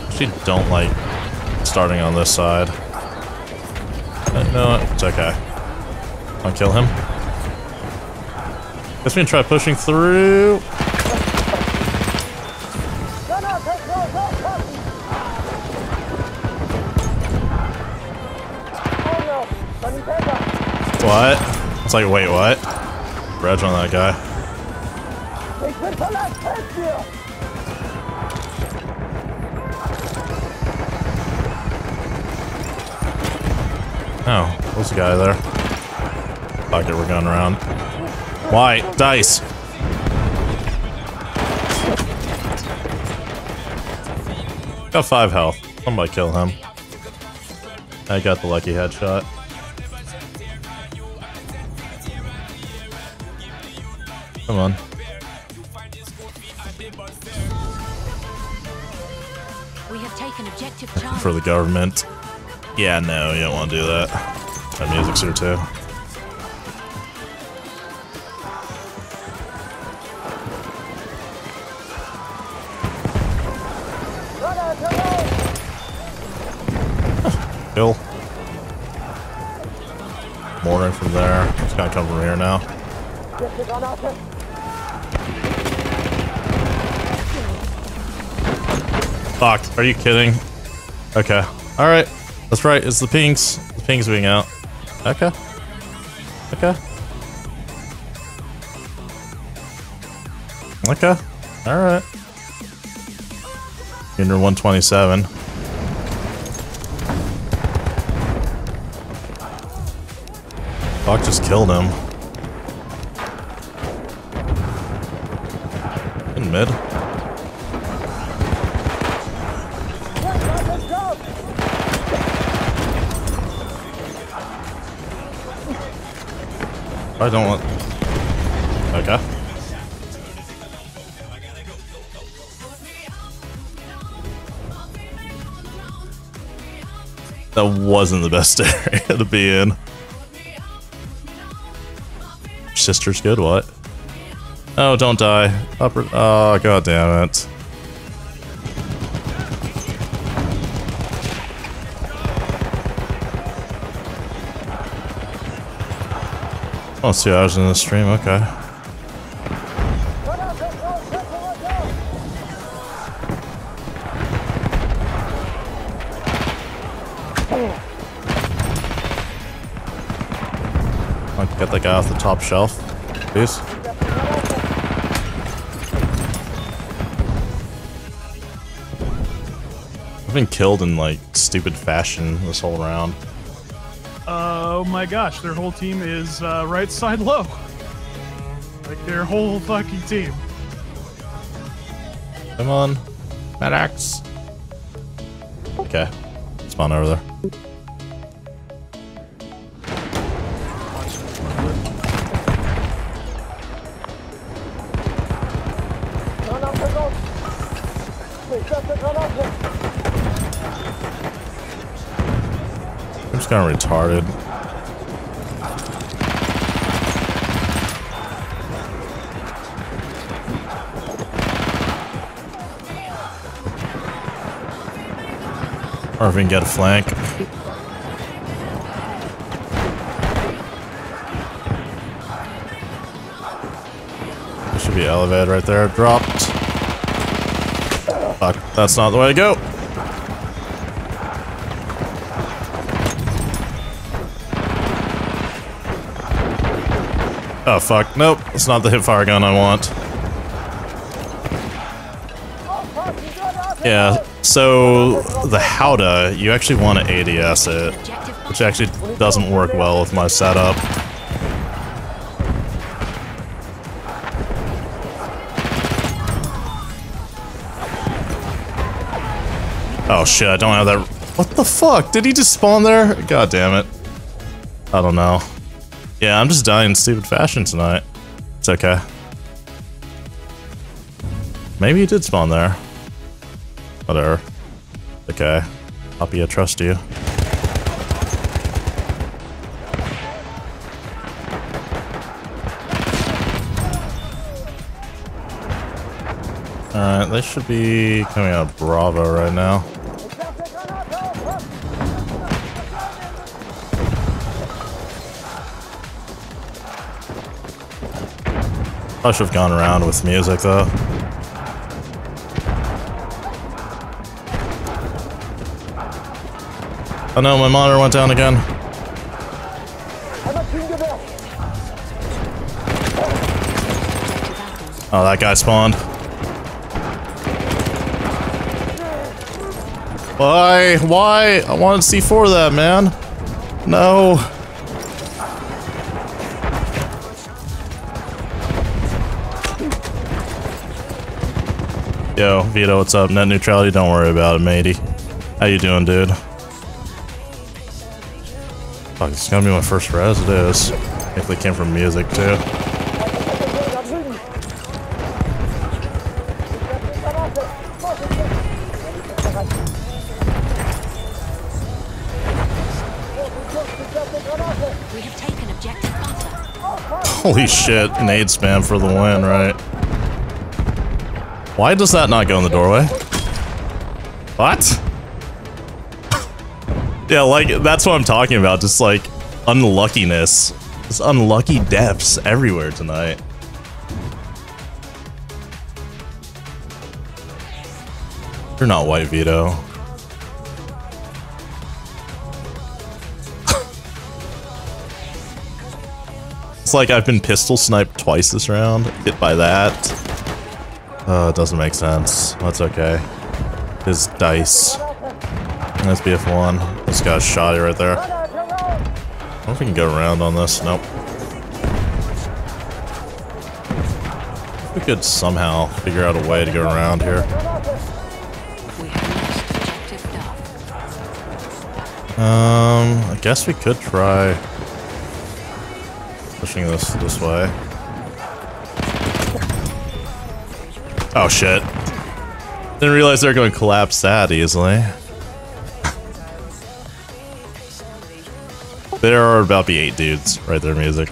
Actually, don't like starting on this side. No, it's okay. I'll kill him. We can try pushing through. What? It's like, wait, what? Reg on that guy. Oh, there's a guy there. Fuck it, we're going around. Why? Dice! Got five health. Somebody kill him. I got the lucky headshot. Come on. We have taken objective For the government. Yeah, no, you don't want to do that. That music's here too. Kill. Morning from there. It's gonna come from here now. Fuck, are you kidding? Okay. Alright. That's right, it's the pinks. The pinks being out. Okay. Okay. Okay. Alright. Under 127. Fuck just killed him. I don't want... Okay. That wasn't the best area to be in. Sister's good, what? Oh, don't die. Upper... Oh, god damn it. Oh, two hours in the stream, okay. Get that guy off the top shelf, please. I've been killed in like stupid fashion this whole round. My gosh, their whole team is uh, right side low. Like their whole fucking team. Come on. Mad Axe. Okay. Spawn over there. Just kind of retarded. Can get a flank. There should be elevated right there. Dropped. Fuck, that's not the way to go. Oh fuck, nope, it's not the hipfire gun I want. Yeah, so the Howdah, you actually want to ADS it, which actually doesn't work well with my setup. Oh shit, I don't have that. What the fuck? Did he just spawn there? God damn it. I don't know. Yeah, I'm just dying in stupid fashion tonight. It's okay. Maybe he did spawn there. Whatever. Okay. Poppy, I trust you. Alright, they should be coming out of Bravo right now. I should have gone around with music though. Oh no, my monitor went down again. Oh, that guy spawned. Why? Why? I wanted C4 that, man. No. Yo, Vito, what's up? Net neutrality, don't worry about it, matey. How you doing, dude? It's gonna be my first res, it is. If they came from music, too. We have taken objective butter. Holy shit, nade spam for the win, right? Why does that not go in the doorway? What? Yeah, like, that's what I'm talking about, just like, unluckiness. Just unlucky deaths everywhere tonight. You're not white, Vito. It's like I've been pistol sniped twice this round, hit by that. Uh, it doesn't make sense. That's okay. His dice. That's BF1. This guy's shoddy right there. I don't know if we can go around on this. Nope. We could somehow figure out a way to go around here. Um, I guess we could try. pushing this this way. Oh shit. Didn't realize they were going to collapse that easily. There are about be eight dudes right there, music.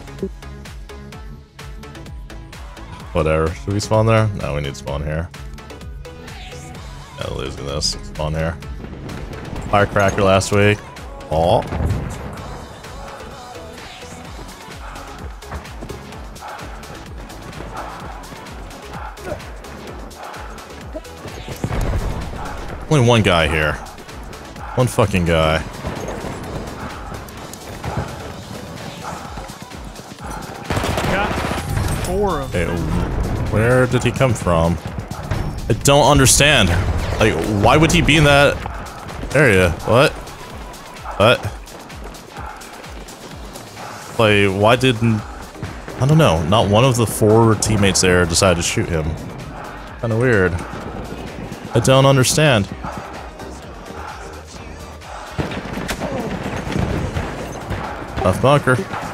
Whatever. Should we spawn there? No, we need to spawn here. No, losing this. Spawn here. Firecracker last week. Oh. Only one guy here. One fucking guy. Okay, where did he come from? I don't understand. Like, why would he be in that area? What? What? Like, why didn't... I don't know. Not one of the four teammates there decided to shoot him. Kinda weird. I don't understand. Tough bunker.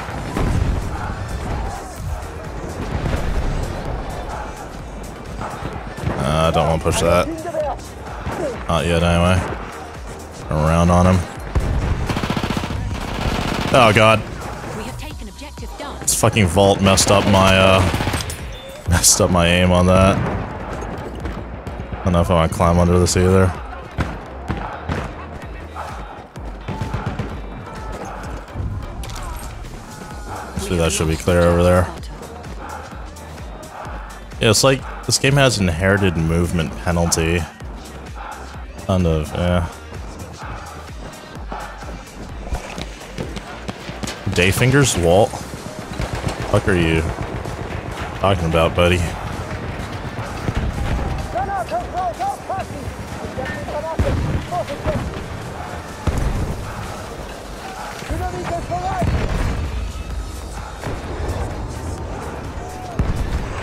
Don't push that. Not yet, anyway. Around on him. Oh god, this fucking vault messed up my uh, messed up my aim on that. I don't know if I want to climb under this either. Actually, that should be clear over there. Yeah, it's like this game has inherited movement penalty. Kind of, yeah. Dayfingers, Walt. Fuck are you talking about, buddy?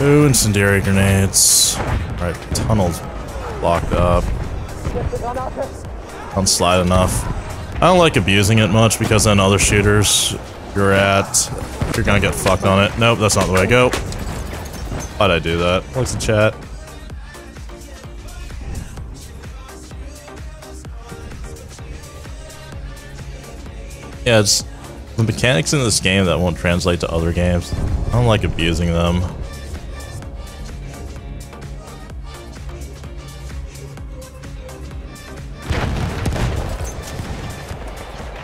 Ooh, incendiary grenades. Right, tunnels blocked up. Don't slide enough. I don't like abusing it much because then other shooters you're at, you're gonna get fucked on it. Nope, that's not the way I go. Why'd I do that? What's the chat? Yeah, it's the mechanics in this game that won't translate to other games. I don't like abusing them.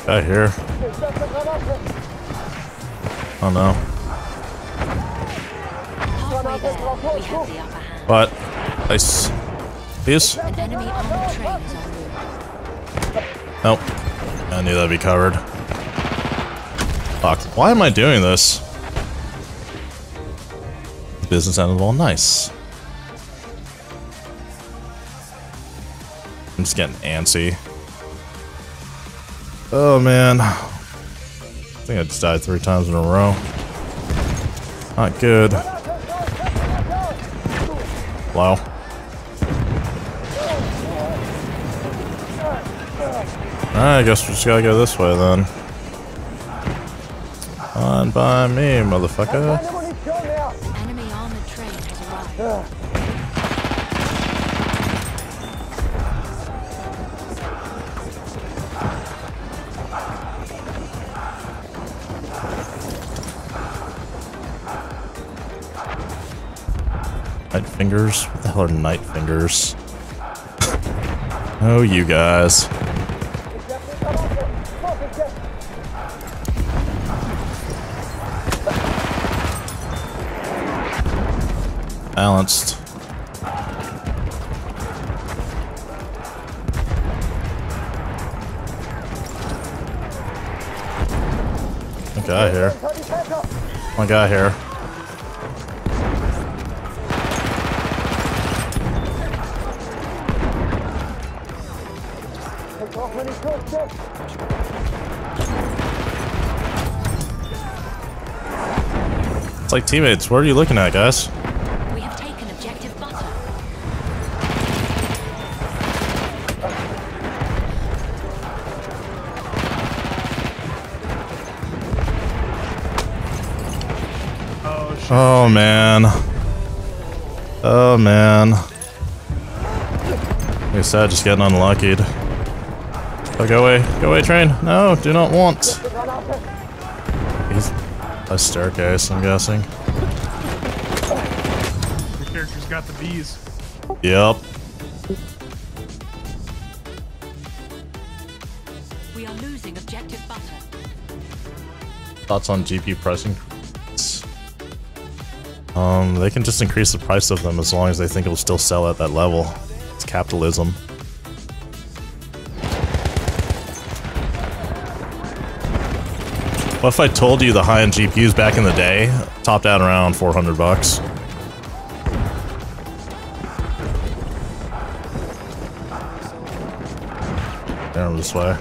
Guy here. Oh no. What? Nice. Please? An enemy armored train is en route. Nope. I knew that'd be covered. Fuck. Why am I doing this? Business end of wall. Nice. I'm just getting antsy. Oh man. I think I just died three times in a row. Not good. Wow. I guess we just gotta go this way then. On by me, motherfucker. Fingers? What the hell are night fingers? oh, you guys. Balanced. My guy here. My guy here. Like teammates. What are you looking at, guys? We have taken objective butter. Oh. Oh man. Oh man. Like I said, just getting unlucky. Oh, go away. Go away, train. No, do not want. He's a staircase, I'm guessing. Your character's got the bees. Yep. We are losing objective butter. Thoughts on GP pricing? Um, they can just increase the price of them as long as they think it'll still sell at that level. It's capitalism. What if I told you the high-end GPUs back in the day topped out around 400 bucks? Down this way.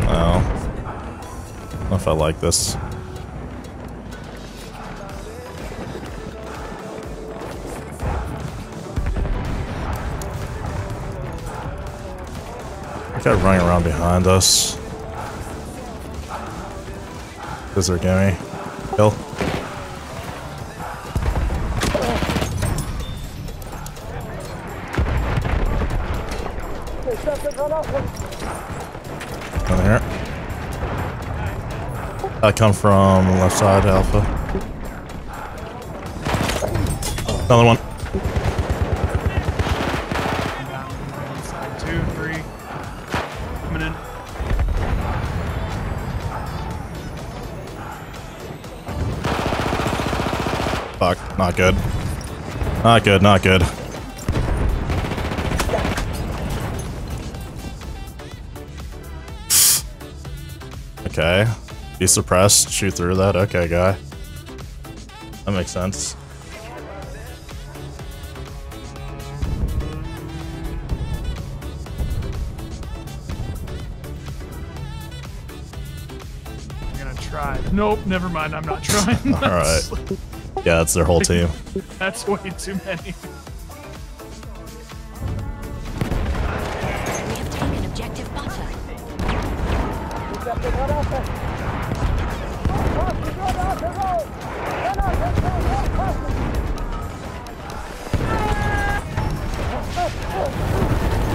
No. I don't know if I like this. Guy running around behind us. Is there Gimme? Kill. Over here. I come from left side, Alpha. Another one. Not good. Not good, not good. Okay. Be suppressed, shoot through that. Okay, guy. That makes sense. I'm gonna try. Nope, never mind. I'm not trying. All right. Yeah, that's their whole team. That's way too many. We have taken objective butter.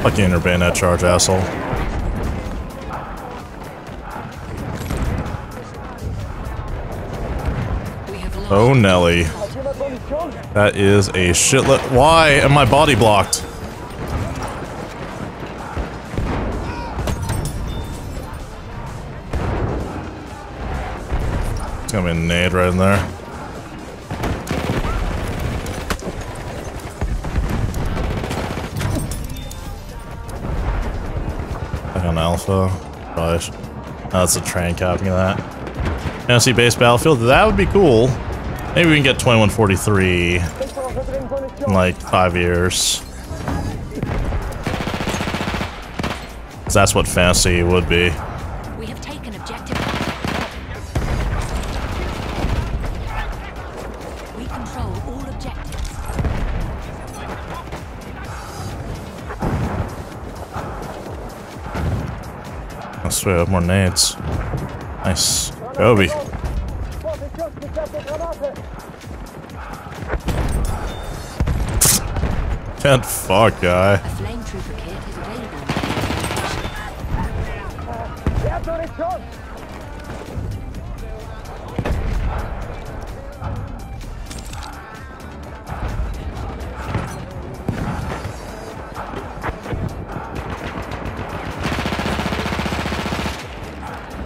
Fucking bayonet charge, asshole. Oh, Nelly. That is a shitlet. Why am I body blocked? Be a nade right in there. Back on Alpha. Oh, that's a train capping that. Fantasy based battlefield. That would be cool. Maybe we can get 2143 in like five years. 'Cause that's what fantasy would be. We have taken objective. We control all objectives. I swear, I have more nades. Nice. Kobe. Can't fuck, guy. A flame trooper kit is available.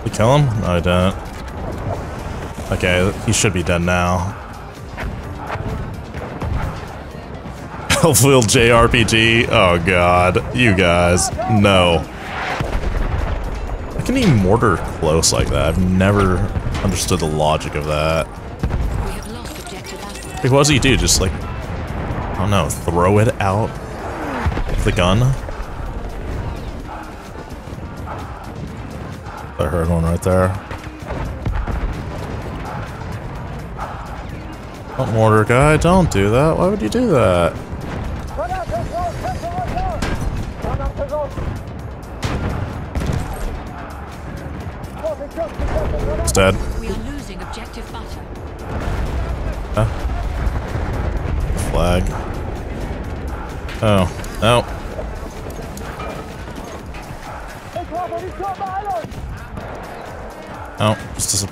You kill him? No, I didn't. Okay, he should be dead now. Hellfield JRPG? Oh god. You guys. No. How can he mortar close like that? I've never understood the logic of that. Like, what does he do? Just like, I don't know, throw it out the gun? I heard one right there. Don't mortar guy, don't do that. Why would you do that?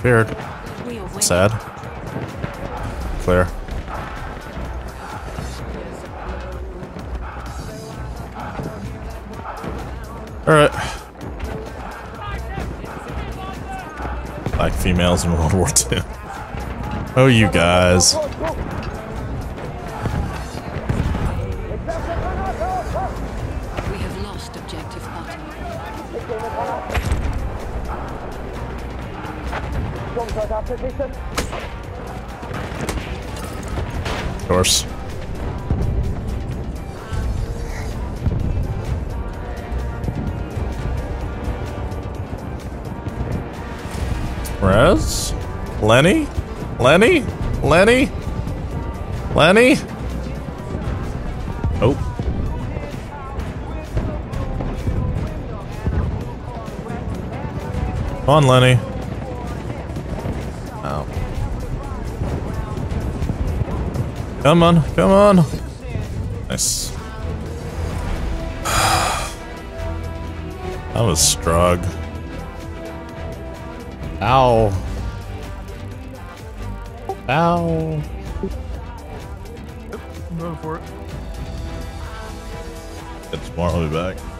Disappeared. Sad. Clear. Alright. Black females in World War II. Oh, you guys. Course. Rez? Lenny? Lenny? Lenny? Lenny? Oh. Come on, Lenny. Come on, come on. Nice. That was strug. Ow. Ow. I'm going for it. Get smart, I'll be back.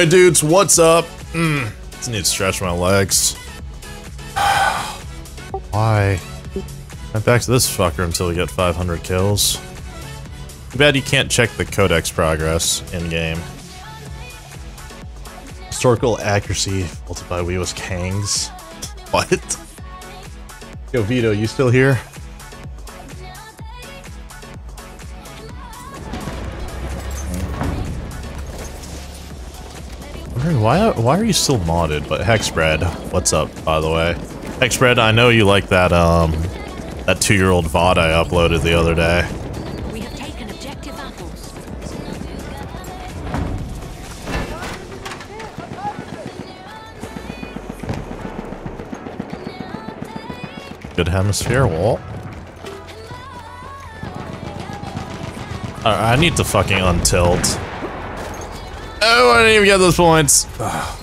Anyway, dudes, what's up? Mm, just need to stretch my legs. Why? Went back to this fucker until we get 500 kills. Too bad you can't check the codex progress in-game. Historical accuracy faulted by we was Kangs. What? Yo, Vito, you still here? Are you still modded? But Hexbread, what's up, by the way? Hexbread, I know you like that um that two year old VOD I uploaded the other day. We have taken objective apples. Good hemisphere, Walt. I I need to fucking untilt. Oh, I didn't even get those points.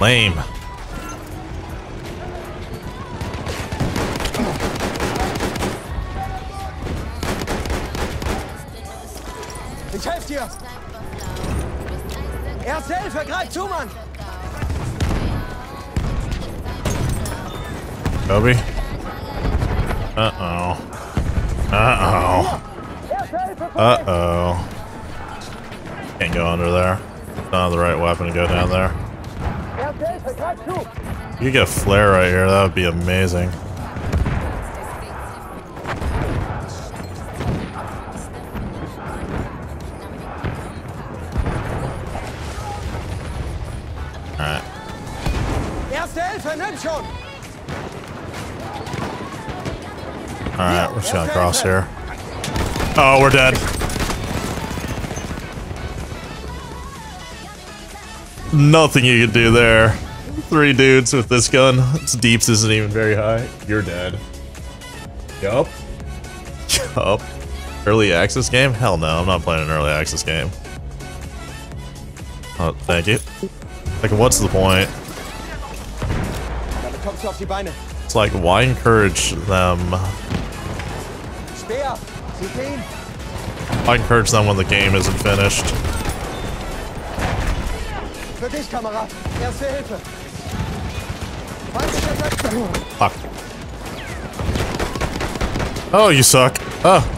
Lame. Ich helfe dir! Erste Hilfe, greif zu, Mann! Kobe. Uh-oh. Uh-oh. Uh-oh. Can't go under there. Not the right weapon to go down there. You could get a flare right here, that would be amazing. Alright. Alright, we're just gonna cross here. Oh, we're dead. Nothing you can do there. Three dudes with this gun. Its deeps isn't even very high. You're dead. Yup. Yup. Early access game? Hell no, I'm not playing an early access game. Oh, thank you. Like, what's the point? Damit kommst du auf die Beine. It's like, why encourage them? Speer, sie gehen. Why encourage them when the game isn't finished? Für dich. Erste Hilfe. Fuck. Oh, you suck. Oh.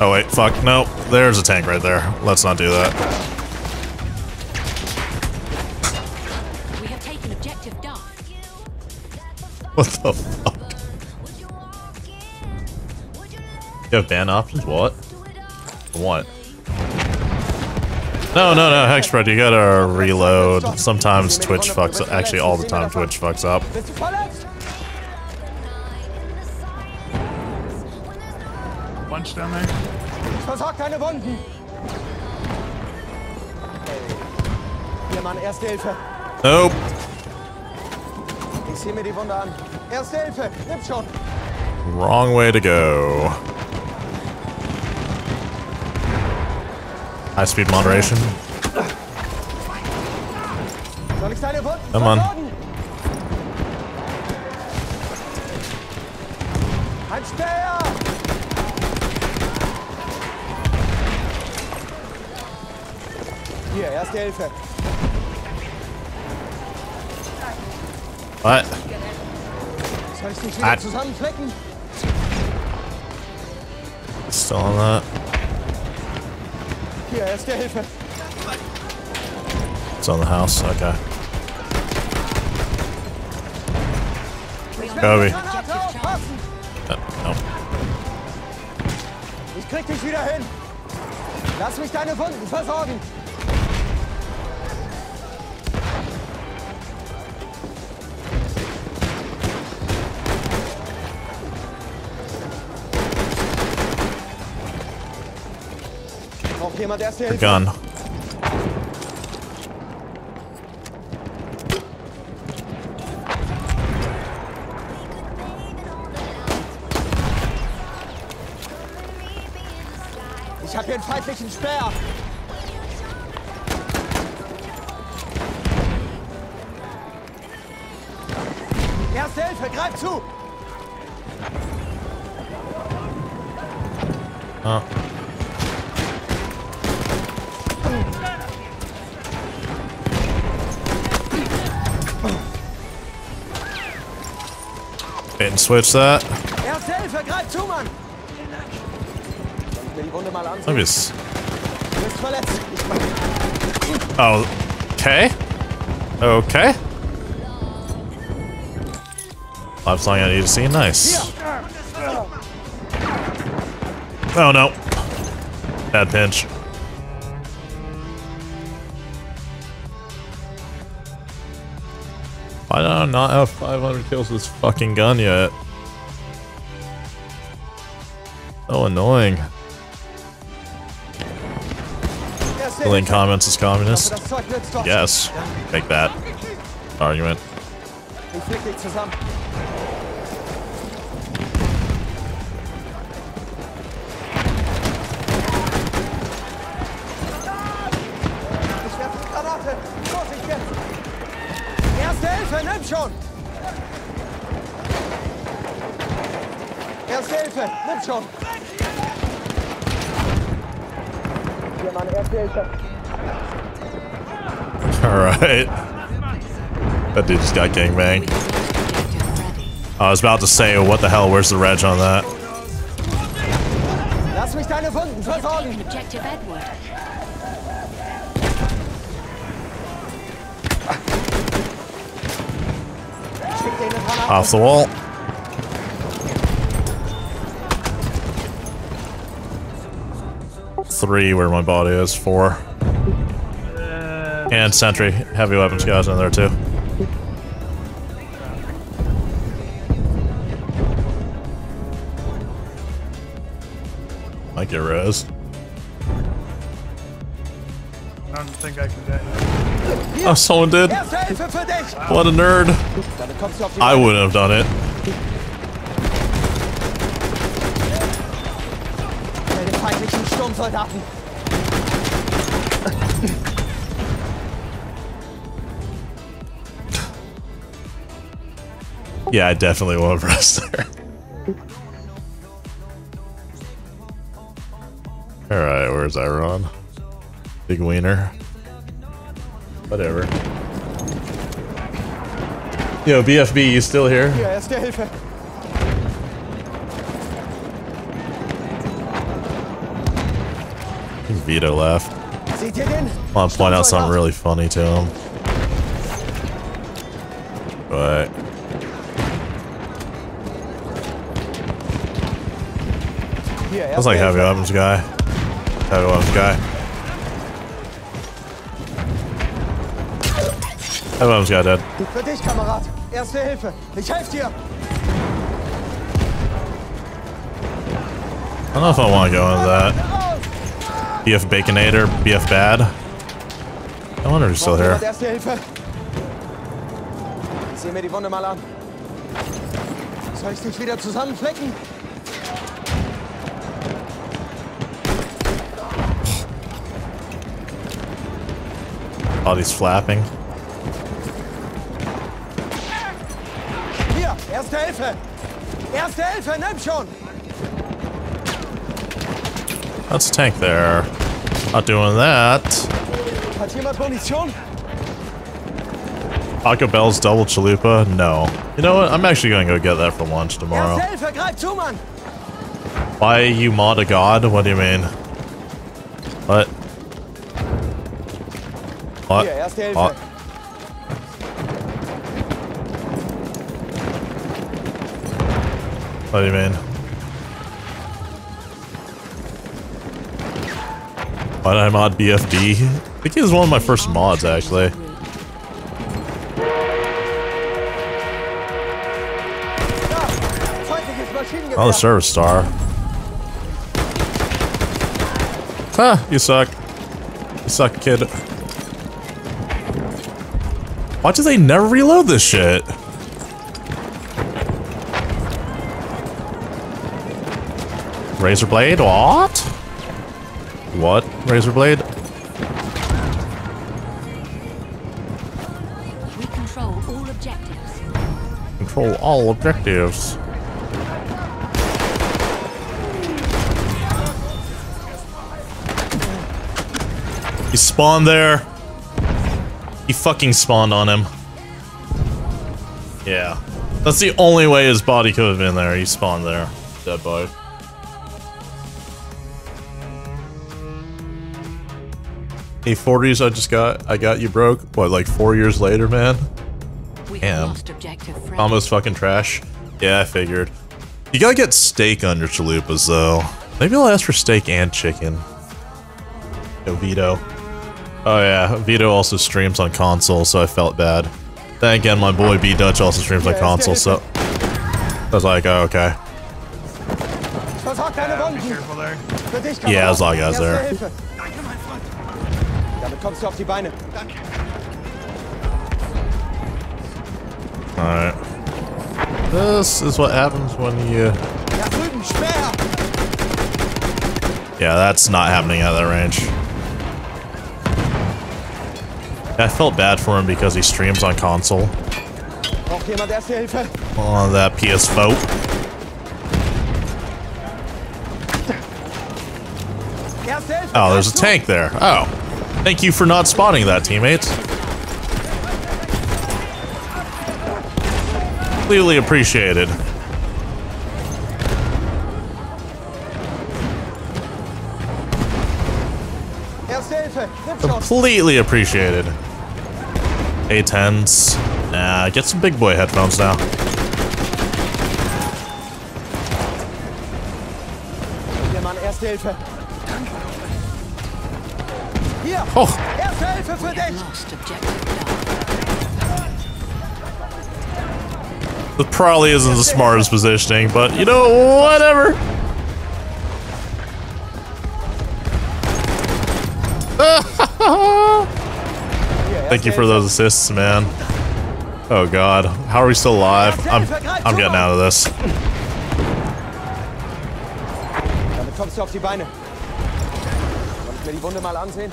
Oh wait, fuck, no. There's a tank right there. Let's not do that. We have taken objective Duff. What the fuck? You have ban options? What? What? No, no, no, Hexpred, you gotta reload. Sometimes Twitch fucks up. Actually, all the time Twitch fucks up. Bist du verletzt? Bunch down there. Versorg deine Wunden. Hier, Mann, Erste Hilfe. Nope. Ich sehe mir die Wunde an. Erste Hilfe. Nimm schon. Wrong way to go. High speed moderation. Come on. Hier, Erste Hilfe. What? Soll? Still on that? Hier, Erste Hilfe. It's on the house. Okay. Uh, no. Ich krieg dich wieder hin. Lass mich deine Wunden versorgen. Jemand erste Hilfe? Gun. Ich habe hier einen feindlichen Speer. Erste Hilfe, greif zu! Wunde mal ansehen? Let me. Oh, okay. Okay. Live song I need to see. Nice. Oh no. Bad pinch. Not have 500 kills with this fucking gun yet? So annoying. Hilfe. comments is communist. Das Zeug nützt doch. Yes. Take that. Argument. Alright. That dude just got gangbanged. Objective. I was about to say, what the hell, where's the reg on that? Lass mich deine Wunden versorgen. objective Edward. Schick dir eine Granate. Off the wall. Three where my body is. Four. Uh, and sentry. Heavy weapons guys in there too. Might get res. I don't think I can die. Oh, someone did. Erste Hilfe für dich. What a nerd. Damit kommst du auf die I wouldn't have done it. Yeah, I definitely have rest there. Alright, where's Iron? Big wiener. Whatever. Yo, BFB, you still here? Hier, erste Hilfe. Vito left. I want to point out something really funny to him. That's like heavy weapons guy. Heavy weapons guy. Heavy weapons guy dead. Für dich, Kamerad. Erste Hilfe. Ich helfe dir. I don't know if I want to go into that. BF Baconator, BF Bad. I wonder who's still here. Jemand Erste Hilfe. Ich sehe mir die Wunde mal an. Soll ich dich wieder zusammenflecken? Body's flapping. Hier, erste Hilfe. Erste Hilfe, nimm schon. That's a tank there. Not doing that. Hat jemand Munition? Taco Bell's double chalupa? No. You know what? I'm actually gonna go get that for lunch tomorrow. Erste Hilfe, greif zu, Mann. Why you mod a god? What do you mean? Hier, erste Hilfe. What? What do you mean? Why did I mod BFD? I think he was one of my first mods, actually. Da, feindliches Maschinengewehr. Oh, the service star. Ha! You suck. You suck, kid. Why do they never reload this shit? Razor blade? What? What? Razor blade? We control all objectives. Control all objectives. He spawned there. He fucking spawned on him. Yeah. That's the only way his body could have been there. He spawned there. Dead boy. A40s I just got. I got you broke. What, like four years later, man? We Damn. Almost fucking trash. Yeah, I figured. You gotta get steak under chalupas, though. Maybe I'll ask for steak and chicken. Yo, Vito. Oh yeah, Vito also streams on console, so I felt bad. Then again, my boy B Dutch also streams on console, so I was like, oh, okay. Versorg deine Be Wunden. careful there. Für dich, Kamerad. Yeah, there's a lot of guys there. Hilfe. Damit kommst du auf die Beine. Alright. This is what happens when you... Da drüben, Speer. Yeah, that's not happening at that range. I felt bad for him because he streams on console. On that PS4. Oh, there's a tank there. Oh. Thank you for not spotting that, teammates. Clearly appreciated. Completely appreciated. A10s. Nah, get some big boy headphones now. Hier, Mann, Erste Hilfe. Hier. Oh, Erste Hilfe für dich. Lost objective Duff. this probably isn't the smartest positioning, but you know, whatever. Thank you for those assists, man. Oh god, how are we still alive? I'm I'm getting out of this. Damit kommst du auf die Beine. Kannst mir die Wunde mal ansehen?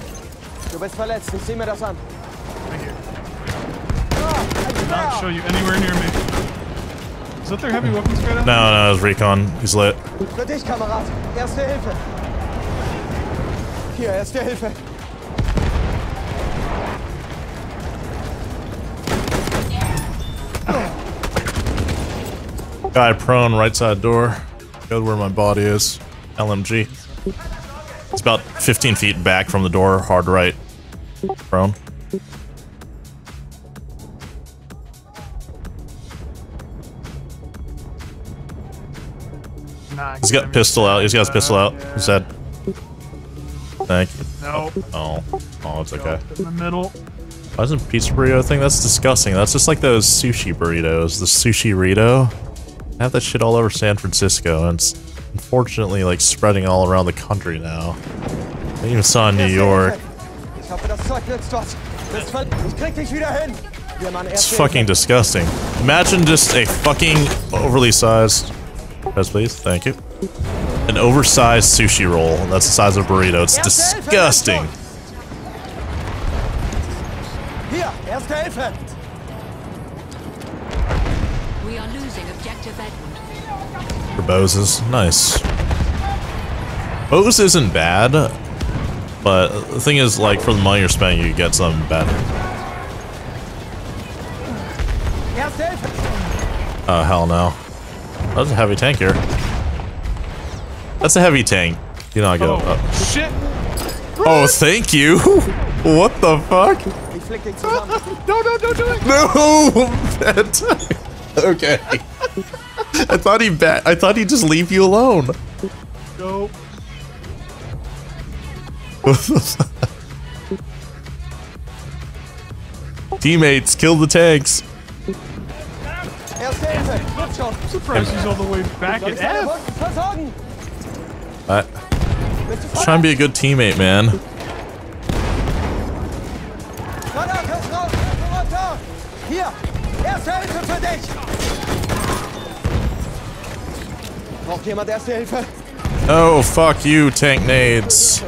Du bist verletzt, ich sehe mir das an. Right here. Ah, ein Not show you anywhere near me. Is that their heavy weapons guy down? No, no, it's Recon. He's lit. Für dich, Kamerad. Erste Hilfe. Hier, erste Hilfe. Guy prone, right side door. Go where my body is. LMG. It's about 15 feet back from the door, hard right. Prone. Nah, He's got pistol out. He's got his pistol out. He's dead. Thank you. No. Oh. Oh, it's okay. In the middle. Why isn't pizza burrito thing? That's disgusting. That's just like those sushi burritos. The sushi burrito. I have that shit all over San Francisco, and it's unfortunately like spreading all around the country now. I even saw in New York. It's fucking disgusting. Imagine just a fucking overly sized. Yes, please. Thank you. An oversized sushi roll. That's the size of a burrito. It's disgusting. Hier, erste Hilfe. For Boses. Nice. Bose isn't bad, but the thing is, like, for the money you're spending, you get something better. Oh, hell no. That's a heavy tank here. That's a heavy tank. You know, I go. Oh, Oh, shit. oh thank you. what the fuck? No, no, don't do it. No. Okay. I thought he bet. I thought he'd just leave you alone. Go. Teammates, kill the tanks. Erste Hilfe. Wird schon. Surprised he's all the way back Soll at ich deine F. Wunden versorgen? I, Bist du just trying to be a good teammate, man. Granate raus, runter! Hier, erste Hilfe für dich! Braucht jemand erste Hilfe? Oh, fuck you, tank nades.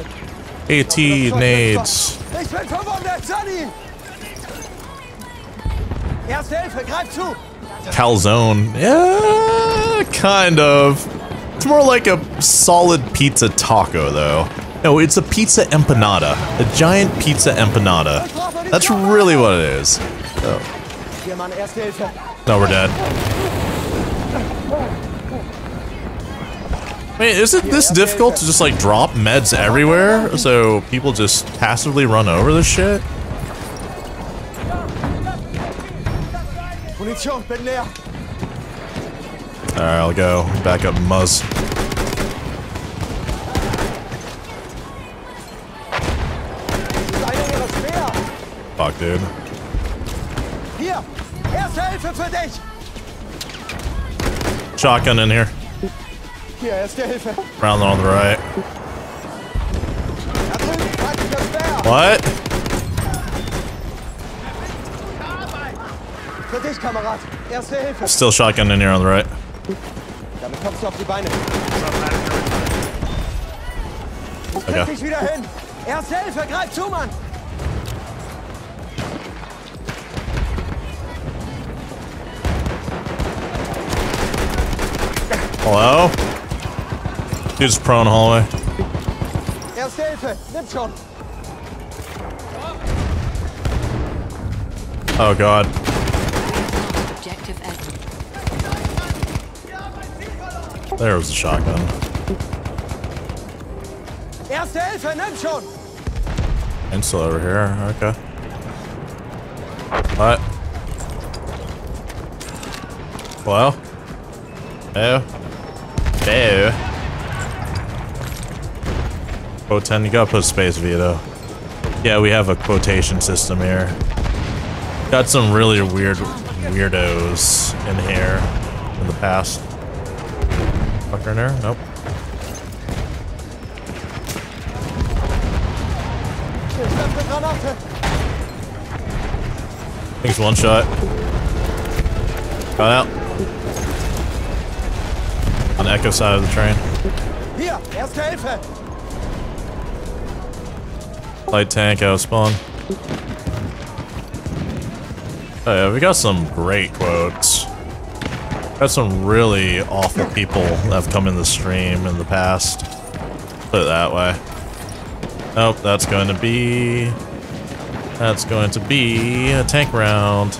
AT nades. Ich bin verwundet, Sunny! Erste Hilfe, greif zu! Calzone. Yeah, kind of. It's more like a solid pizza taco, though. No, it's a pizza empanada. A giant pizza empanada. That's really what it is. Oh. Hier, Mann, erste Hilfe. No, we're dead. Wait, is it this difficult to just like drop meds everywhere so people just passively run over this shit? Munition, bin leer. Alright, I'll go. Back up Muzz. Das ist einer ihrer Speer. Fuck, dude. Hier, erste Hilfe für dich! Shotgun in here. Hier, erste Hilfe. Round on the right. Da drüben, feindlicher Speer. What? Für dich, Kamerad. Erste Hilfe. Still shotgun in here on the right. Damit kommst du auf die Beine. Okay. dich wieder hin. Erste Hilfe, greif zu, Mann. Hello? Dude's prone hallway. Erste Hilfe, nimm schon. Oh god. Objective Edward. There was the shotgun. Erste Hilfe, nimm schon. And over here. Okay. What? Hello? Hello? Hello? Quote 10, you gotta put space veto. Yeah, we have a quotation system here. Got some really weird weirdos in here in the past. Fucker in there? Nope. I think it's one shot. Got out. On the echo side of the train. Hier, erste Hilfe. Light tank out spawn. Oh yeah, we got some great quotes. Got some really awful people that have come in the stream in the past. Put it that way. Nope, that's going to be... That's going to be a tank round.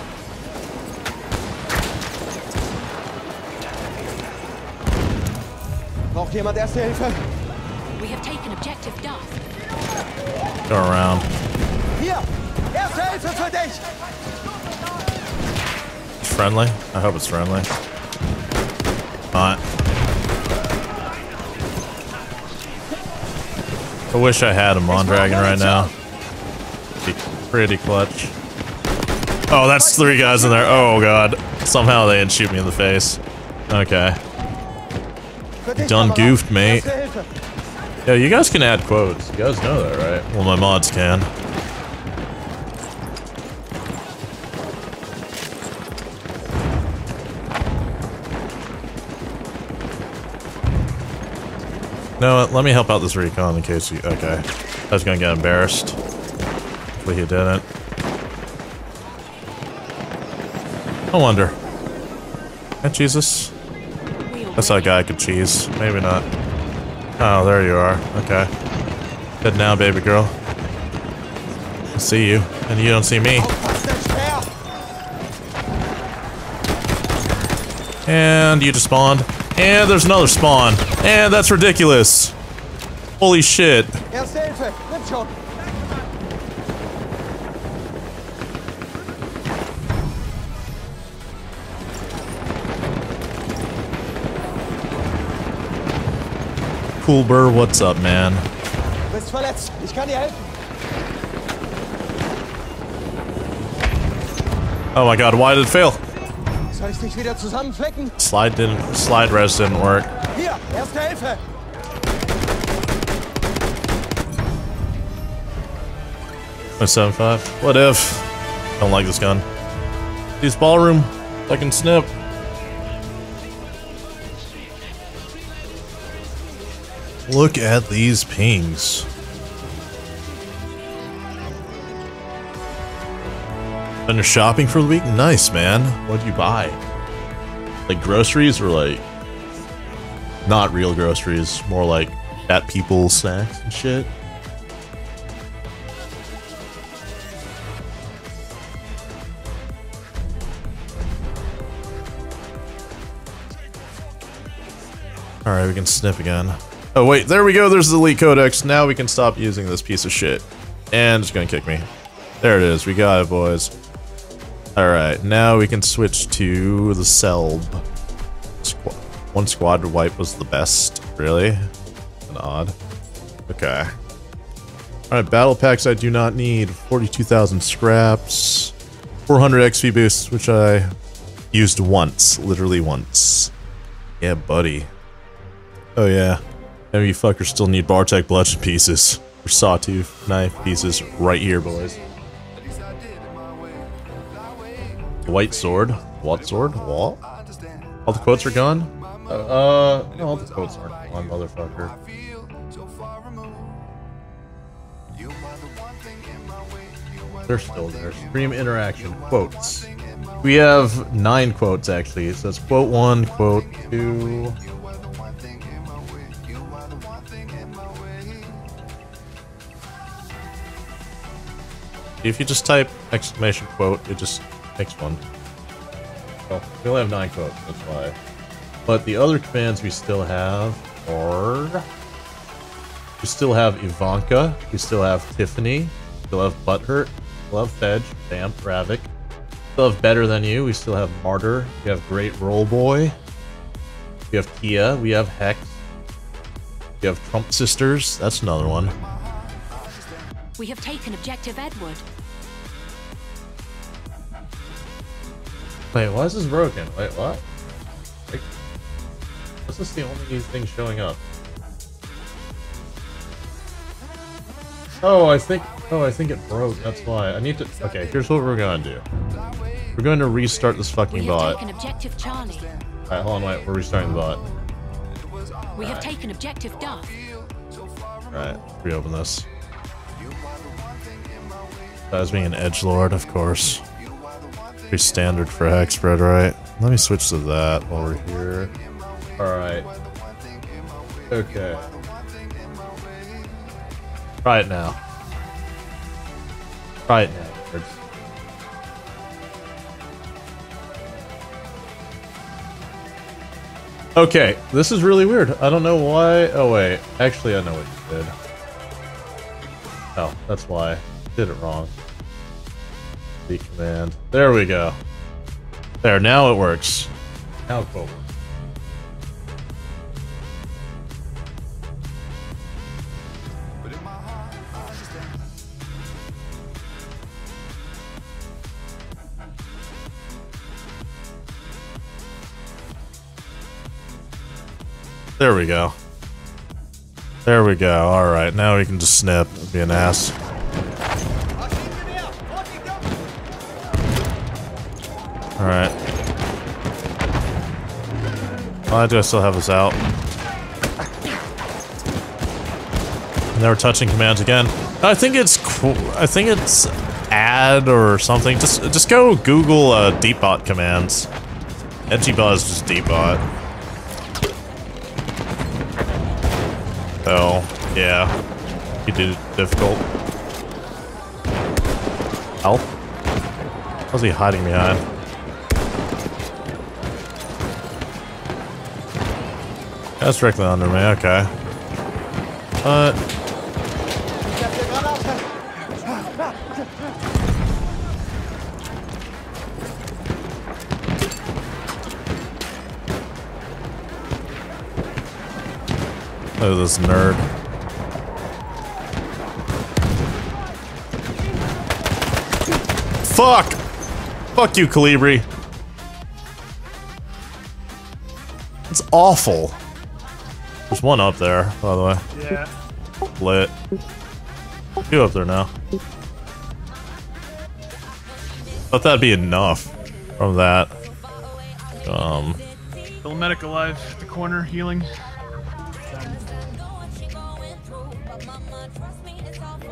Braucht jemand Erste Hilfe? Go around. Hier! Erste Hilfe für dich! It's friendly? I hope it's friendly. Not. I wish I had a Mondragon right now. Be pretty clutch. Oh, that's three guys in there. Oh god. Somehow they didn't shoot me in the face. Okay. Done goofed, mate. Yeah, you guys can add quotes. You guys know that, right? Well, my mods can. No, let me help out this recon in case you. Okay. I was gonna get embarrassed. Hopefully he didn't. I wonder. And Jesus. That's how a guy could cheese. Maybe not. Oh, there you are. Okay. Good now, baby girl. I see you, and you don't see me. And you just spawned. And there's another spawn. And that's ridiculous. Holy shit. Cool Burr, what's up, man? Du bist verletzt. Ich kann dir helfen. Oh my god, why did it fail? Soll ich dich wieder zusammenflecken? Slide didn't, slide res didn't work. Hier! Erste Hilfe! No 7.5. What if? I don't like this gun. These ballroom. Fucking snip. Look at these pings. Done your shopping for the week? Nice, man. What'd you buy? Like groceries or like not real groceries, more like fat people snacks and shit? Alright, we can sniff again. Oh wait, there we go, there's the elite codex. Now we can stop using this piece of shit. And it's gonna kick me. There it is, we got it, boys. Alright, now we can switch to the Selb. Squ one squad wipe was the best, really? An odd. Okay. Alright, battle packs I do not need. 42,000 scraps. 400 XP boosts, which I used once. Literally once. Yeah, buddy. Oh yeah. And you fuckers still need Bartek bludgeon pieces. Or sawtooth knife pieces right here, boys. White sword. What sword? What? All the quotes are gone? Uh, uh no, all the quotes aren't gone, motherfucker. They're still there. Stream interaction. Quotes. We have nine quotes, actually. So it's quote one, quote two... If you just type exclamation quote, it just makes one. Well, we only have nine quotes, that's why. But the other commands we still have are... We still have Ivanka, we still have Tiffany, we still have Butthurt, we still have Fedge, Damp, Ravik. We still have Better Than You, we still have Martyr, we have Great Roll Boy, we have Kia, we have Hex, we have Trump Sisters, that's another one. We have taken objective Edward. Wait, why is this broken? Wait, what? Like, this is the only thing showing up. Oh, I think. Oh, I think it broke. That's why. I need to. Okay, here's what we're gonna do. We're going to restart this fucking bot. taken objective Charlie. Alright, hold on, wait. We're restarting the bot. We have taken objective Duff. Alright, reopen this. As being an edge lord, of course. Pretty standard for Hexbred, right? Let me switch to that while we're here. Alright. Okay. Try it now. Try it now. Okay, this is really weird. I don't know why. Oh wait, actually I know what you did. Oh, that's why. Did it wrong. Command. There we go. There, now it works. Now cool. There we go. There we go. Alright, now we can just snip. Be an ass. Alright. Why do I still have this out? Never touching commands again. I think it's cool. I think it's add or something. Just just go Google uh, deepbot commands. Edgybot is just deepbot. Oh, yeah. You did it difficult. Help? What's he hiding behind? That's directly under me, okay. Granate! Look at this nerd. Fuck! Fuck you, Kolibri. It's awful. There's one up there, by the way. Yeah. Lit. Two up there now. Thought that'd be enough from that. Um, Still medic alive at the corner, healing.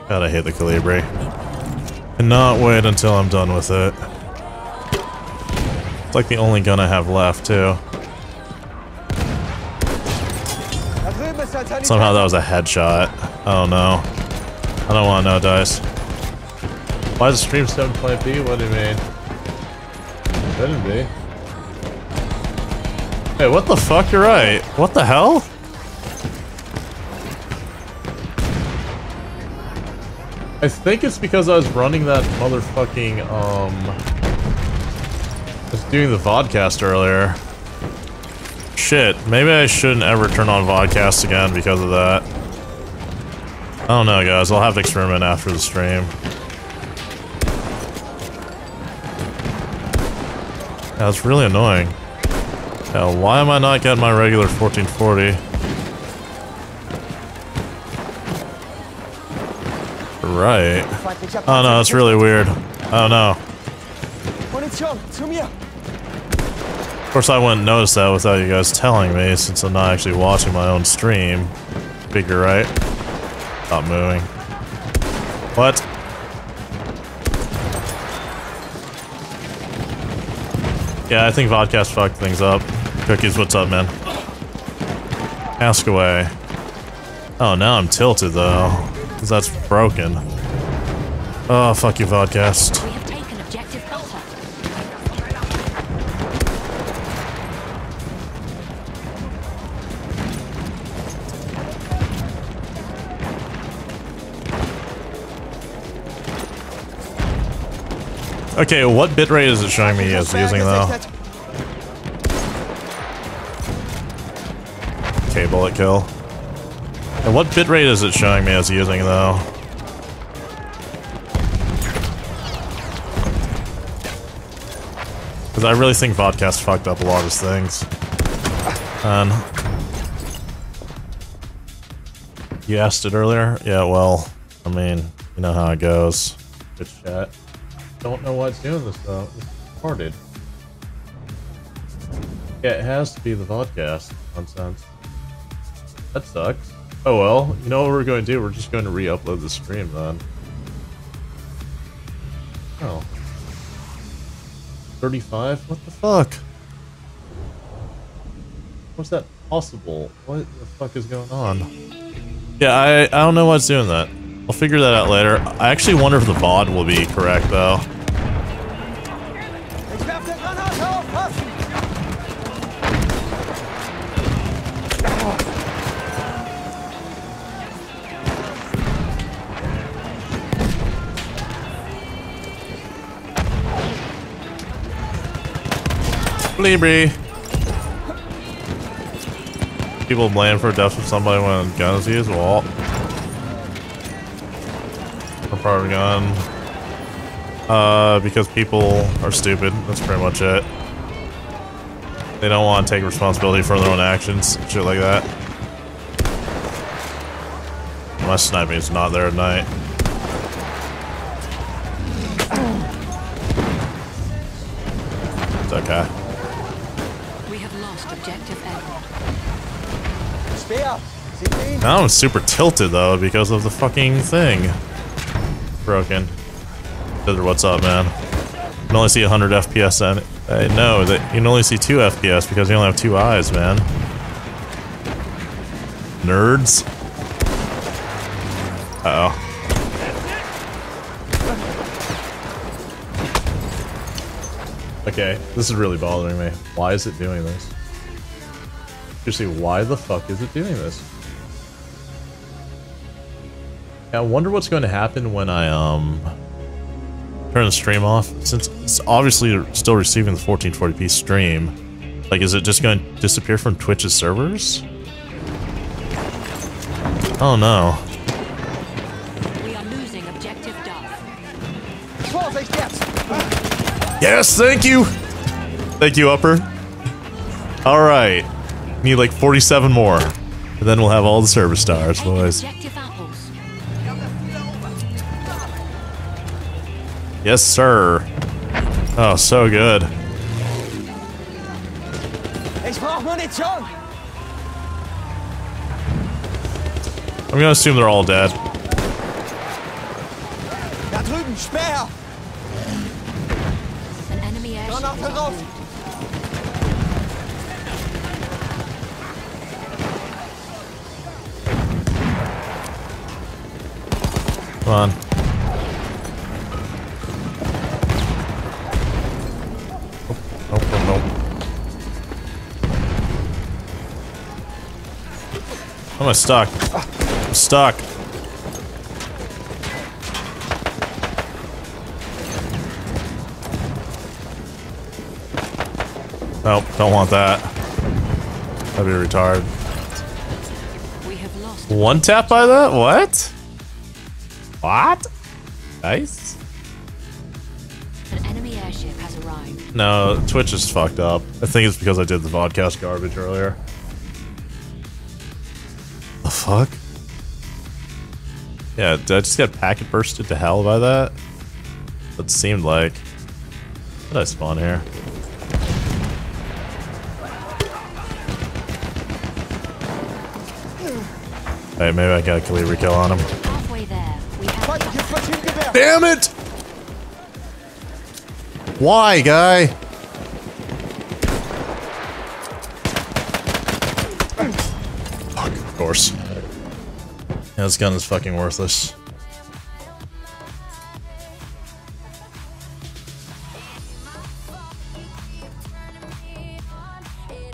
Gotta hit the Kolibri. Cannot wait until I'm done with it. It's like the only gun I have left, too. Somehow that was a headshot. Oh no. I don't want to know, Dice. Why is the stream 720p? What do you mean? Shouldn't be. Hey, what the fuck? You're right. What the hell? I think it's because I was running that motherfucking, um... I was doing the vodcast earlier. Shit, maybe I shouldn't ever turn on vodcast again because of that. I don't know, guys. I'll have to experiment after the stream. That's really annoying. Why am I not getting my regular 1440? Right. Oh no, that's really weird. Oh no. Of course, I wouldn't notice that without you guys telling me, since I'm not actually watching my own stream. Figure, right? Stop moving. What? Yeah, I think Vodcast fucked things up. Cookies, what's up, man? Ask away. Oh, now I'm tilted, though. Because that's broken. Oh, fuck you, Vodcast. Okay, what bitrate is it showing me as using, though? Okay, bullet kill. And what bitrate is it showing me as using, though? Because I really think Vodcast fucked up a lot of his things. And... You asked it earlier? Yeah, well, I mean, you know how it goes. Good chat. Don't know why it's doing this though. It's parted. Yeah, it has to be the vodcast. Nonsense. That sucks. Oh well, you know what we're going to do? We're just going to re-upload the stream then. Oh. 35? What the fuck? What's that possible? What the fuck is going on? Yeah, I, I don't know what's doing that. I'll figure that out later. I actually wonder if the VOD will be correct, though. Libri. People blame for death of somebody when guns used. Well, for part gun. Uh, because people are stupid. That's pretty much it. They don't want to take responsibility for their own actions, shit like that. My sniping is not there at night. It's okay. We have lost objective Edward. Speer! Now I'm super tilted though because of the fucking thing. Broken. What's up, man? You can only see 100 FPS and I know that you can only see 2 FPS because you only have two eyes, man. Nerds. Uh oh. Okay, this is really bothering me. Why is it doing this? Seriously, why the fuck is it doing this? Yeah, I wonder what's going to happen when I um turn the stream off. Since it's obviously still receiving the 1440p stream, like, is it just going to disappear from Twitch's servers? Oh no. We are losing objective Duff. Vorsicht jetzt! Yes, thank you. Thank you, Upper. All right, need like 47 more, and then we'll have all the server stars, Taking boys. Yes, sir. Oh, so good. Ich brauch Munition! I'm gonna assume they're all dead. Da drüben, Speer! An enemy airship Granate! Come on. Am I stuck? I'm stuck. Nope, don't want that. That'd be retarded. We have lost One tap by that? What? What? Nice. an enemy airship has arrived. No, Twitch is fucked up. I think it's because I did the vodcast garbage earlier. The fuck? Yeah, did I just get packet bursted to hell by that? That seemed like. Did I spawn here? Hey, maybe I got a Khalid kill on him. Halfway there, we have Feindliches Maschinengewehr! Damn it! Why, guy? Fuck, of course. Yeah, this gun is fucking worthless.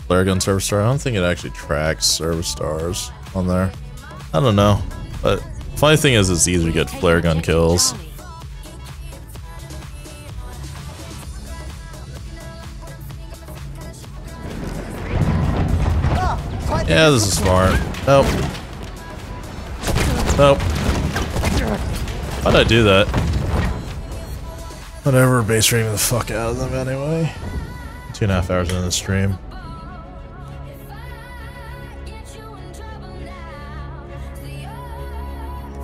Flare gun service star. I don't think it actually tracks service stars on there. I don't know. But funny thing is, it's easy to get flare gun kills. Ah, Yeah, this is smart. Nope. Nope. Why'd I do that? Whatever, base rating the fuck out of them anyway. Two and a half hours into the stream. Get you in trouble now. See, you're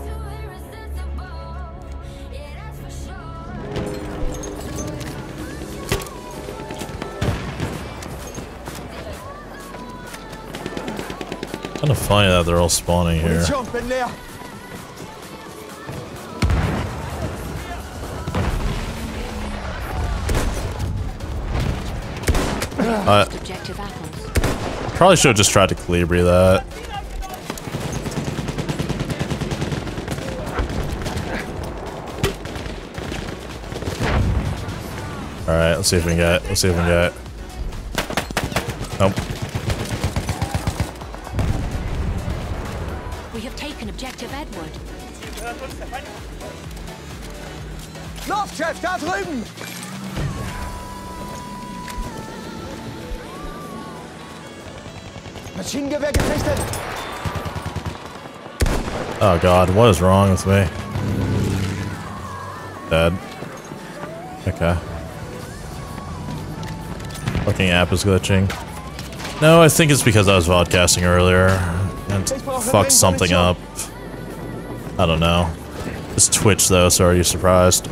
too irresistible. Yeah, that's for sure. Kind of funny that they're all spawning here. Uh, Lost objective apples. probably should have just tried to Kolibri that. Alright, let's see if we can get Let's see if we can get Nope. We have taken objective Edward. Los, Chef, da drüben! Maschinengewehr! Oh god, what is wrong with me? Dead. Okay. Fucking app is glitching. No, I think it's because I was vodcasting earlier and fucked something up. I don't know. It's Twitch though, so are you surprised?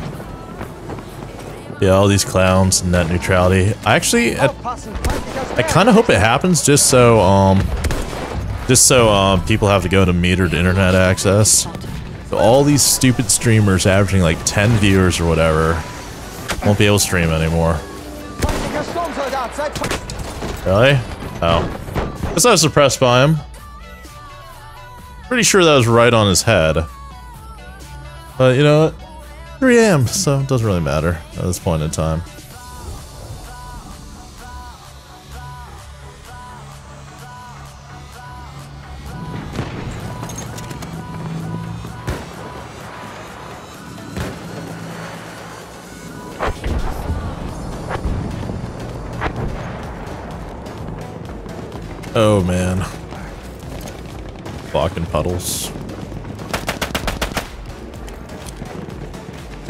Yeah, all these clowns, and net neutrality. I actually, feindlicher I kind of hope it happens just so, um, just so, um, people have to go to metered internet access. So all these stupid streamers averaging like 10 viewers or whatever won't be able to stream anymore. Really? Oh. Guess I was suppressed by him. Pretty sure that was right on his head. But you know what? Here I am, so it doesn't really matter at this point in time.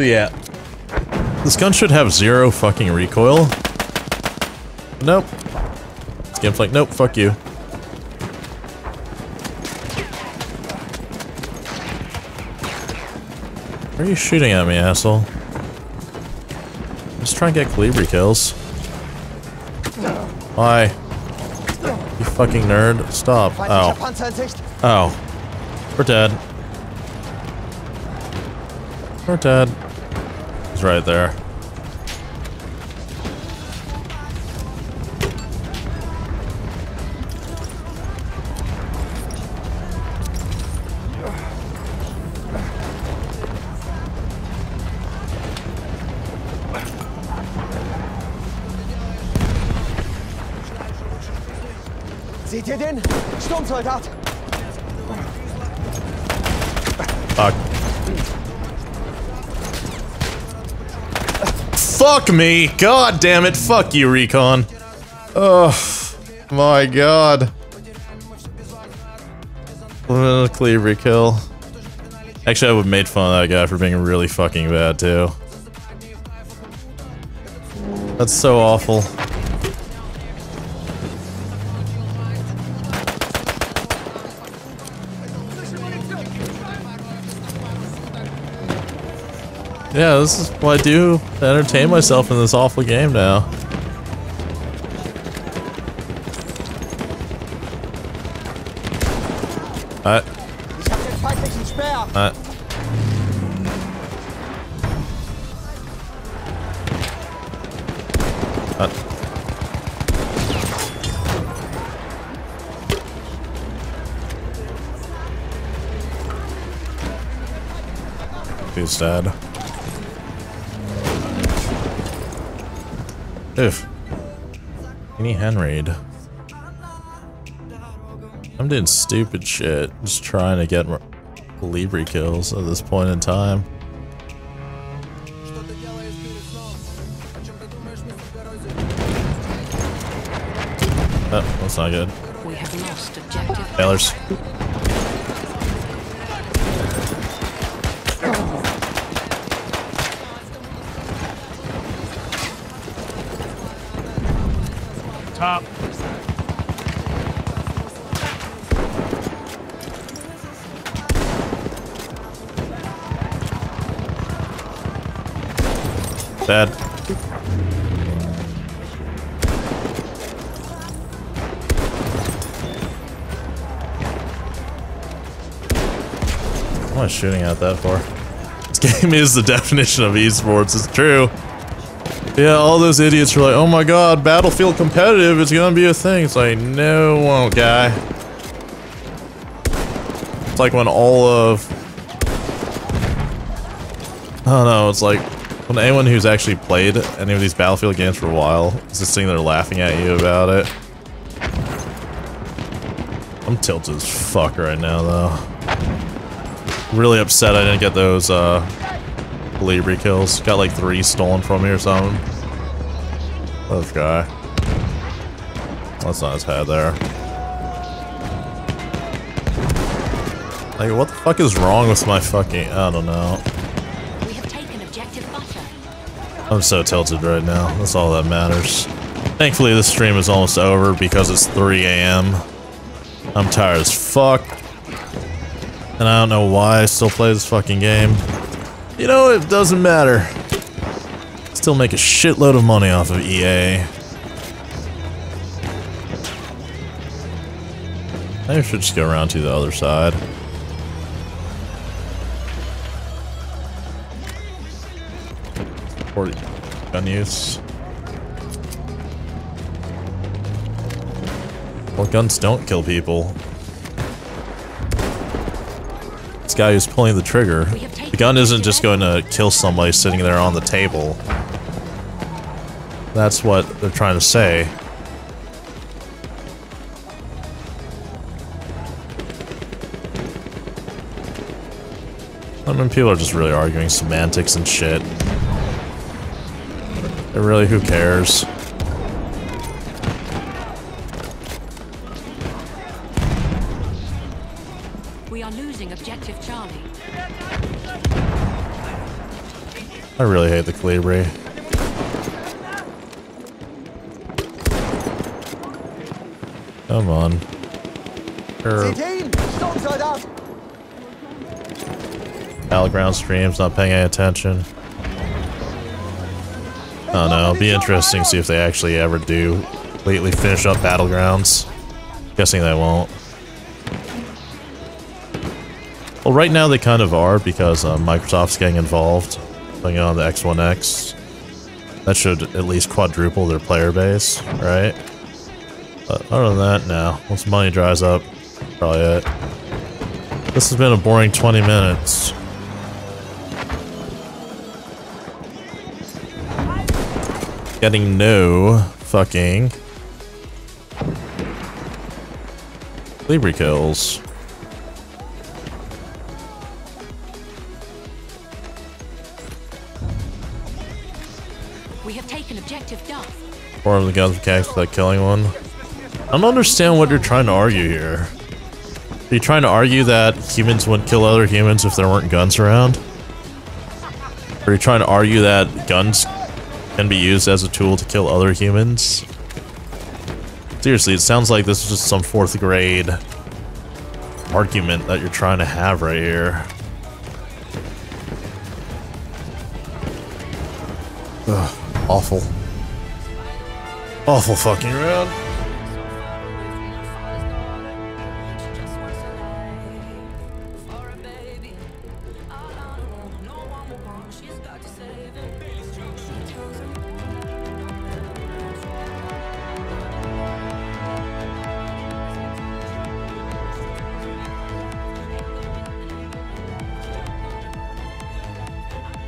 So yeah. This gun should have zero fucking recoil. Nope. Game's like, nope, fuck you. Why are you shooting at me, asshole? Just try and get Kolibri kills. Why? You fucking nerd. Stop. feindlicher Oh. Panzer in Sicht! Oh. We're dead. We're dead. He's right there. Seht ihr den? Sturmsoldat! Fuck me! God damn it! Fuck you, Recon! Oh my god. Cleaver kill. Actually, I would have made fun of that guy for being really fucking bad too. That's so awful. Yeah, this is what I do to entertain myself in this awful game now. Alright. Alright. He's dead. Any. I'm doing stupid shit. Just trying to get Libri kills at this point in time. Oh, that's not good. We have lost objective. Shooting at that for? This game is the definition of esports, it's true. Yeah, all those idiots are like, oh my god, Battlefield competitive is gonna be a thing. It's like, no, won't, guy. It's like when all of... I don't know, it's like when anyone who's actually played any of these Battlefield games for a while is just sitting there laughing at you about it. I'm tilted as fuck right now, though. Really upset I didn't get those, uh, Libri kills. Got like three stolen from me or something. This guy. That's not his head there. Like, what the fuck is wrong with my fucking... I don't know. We have taken objective butter. I'm so tilted right now. That's all that matters. Thankfully, this stream is almost over because it's 3 a.m. I'm tired as fuck. And I don't know why I still play this fucking game. You know, it doesn't matter. Still make a shitload of money off of EA. I should just go around to the other side. Or gun use. Well, guns don't kill people. This guy who's pulling the trigger. The gun isn't just going to kill somebody sitting there on the table. That's what they're trying to say. I mean, people are just really arguing semantics and shit. And really, who cares? I really hate the Kolibri. Come on. Seht battleground streams, not paying any attention. I don't know, it'll be interesting to see if they actually ever do completely finish up Battlegrounds. Guessing they won't. Well, right now they kind of are because uh, Microsoft's getting involved, it on the X1X. That should at least quadruple their player base, right? But other than that, no. Once money dries up, probably it. This has been a boring 20 minutes. Getting no fucking Libri kills. Of the guns mechanics without killing one. I don't understand what you're trying to argue here. Are you trying to argue that humans wouldn't kill other humans if there weren't guns around? Are you trying to argue that guns can be used as a tool to kill other humans? Seriously, it sounds like this is just some fourth grade argument that you're trying to have right here. Ugh, awful. Awful fucking round.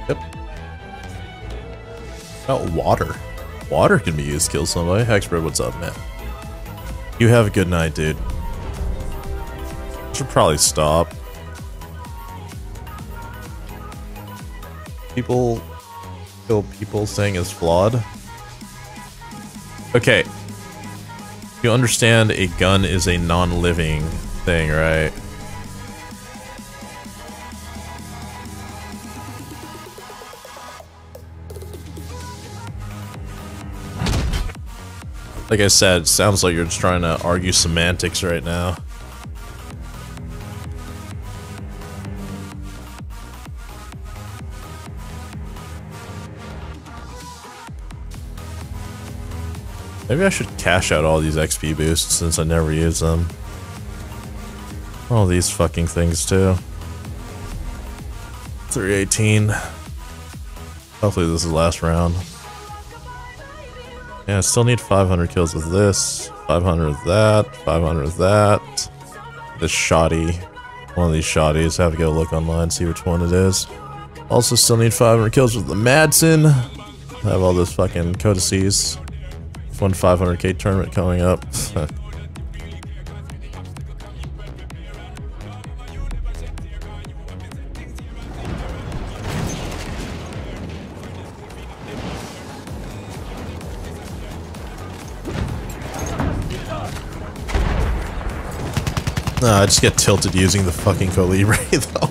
Yep. Oh, water. Water can be used to kill somebody. Hexbred, what's up, man? You have a good night, dude. Should probably stop. People kill people saying is flawed. Okay. You understand a gun is a non-living thing, right? Like I said, sounds like you're just trying to argue semantics right now. Maybe I should cash out all these XP boosts since I never use them. All these fucking things too. 318. Hopefully this is the last round. Yeah, I still need 500 kills with this, 500 with that, 500 with that. This shoddy. One of these shoddies. I have to go look online, see which one it is. Also still need 500 kills with the Madsen. I have all those fucking codices. One 500k tournament coming up. Nah, I just get tilted using the fucking Kolibri though.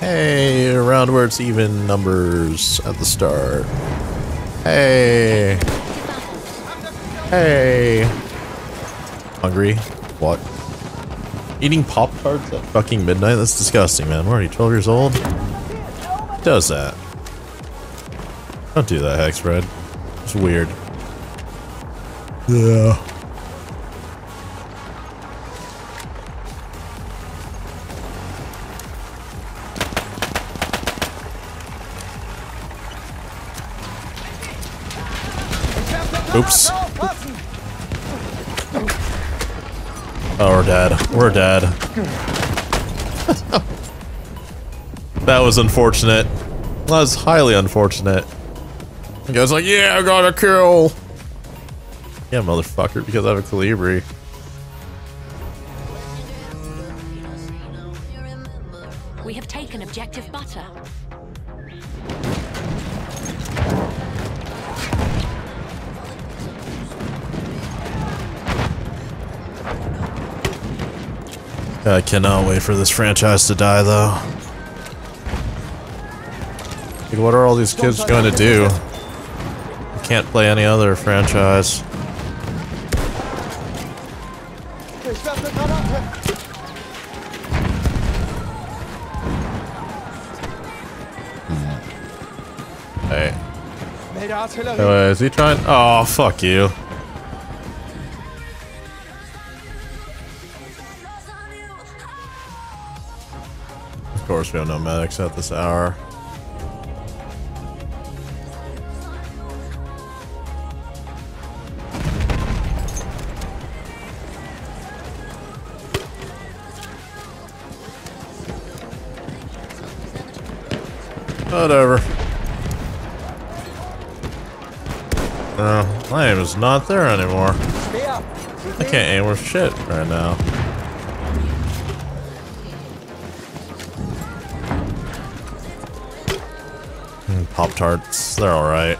Hey, around where it's even numbers at the start. Hey. Hey. Hungry? What? Eating Pop Tarts at fucking midnight? That's disgusting, man. Are already 12 years old? Who does that? Don't do that, Hex. Hexbread. It's weird. Yeah. Oops. Oh, we're dead. We're dead. that was unfortunate. That was highly unfortunate. The guy's like, yeah, I got a kill. Yeah, motherfucker, because I have a Kolibri. We have taken objective butter. I cannot wait for this franchise to die, though. Like, what are all these kids going to do? I can't play any other franchise. Ich werfe eine Granate. Hey. Melde Artillerie. Wait, wait, is he trying? Oh, fuck you. Of course, we have no medics at this hour. Whatever. My aim is not there anymore. I can't aim worth shit right now. Hmm, Pop Tarts, they're alright.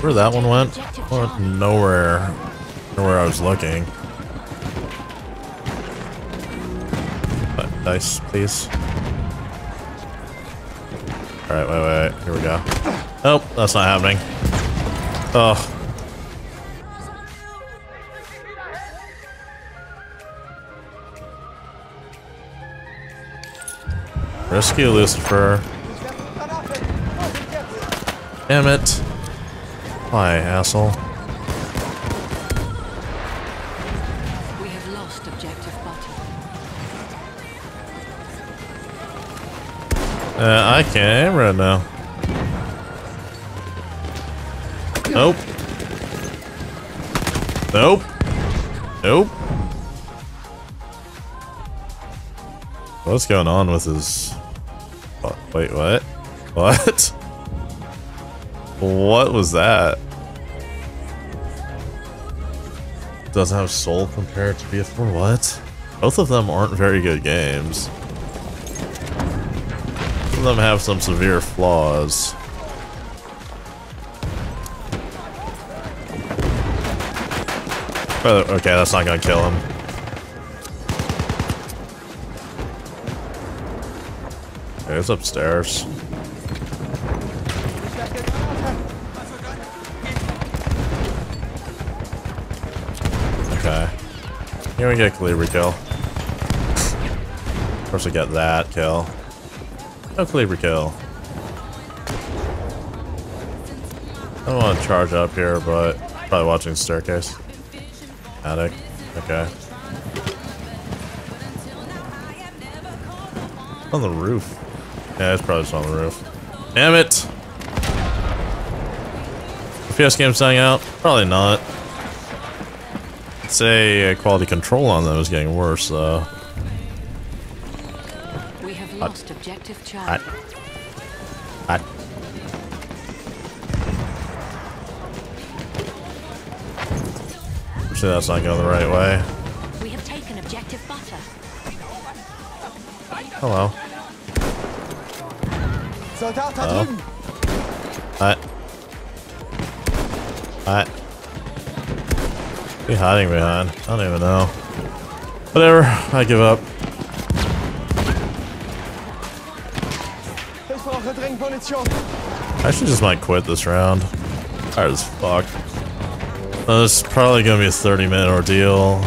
Where that one went? Went nowhere. Nowhere I was looking. Dice, please. Alright, wait, wait, wait. Here we go. Nope, that's not happening. Oh. Rescue Lucifer. Damn it. Why, asshole? Uh, I can't right now. Nope. Nope. Nope. What's going on with his... Wait, what? What? What was that? Doesn't have soul compared to BF4? What? Both of them aren't very good games. Of them have some severe flaws. Oh, okay, that's not gonna kill him. Okay, it's upstairs. Okay. Here we get Kolibri kill. Of course we get that kill. Kolibri kill. I don't want to charge up here, but Probably watching staircase. Attic. Okay. On the roof. Yeah, it's probably just on the roof. Damn it! FPS game selling out? Probably not. I'd say quality control on them is getting worse, though. Lost objective I, Charlie. I, Actually, that's not going the right way. We have taken objective butter. Hello. Soldat da drüben! What? What? What are you hiding behind? I don't even know. Whatever, I give up. I should just might quit this round. Tired as fuck. Uh, This is probably gonna be a 30 minute ordeal.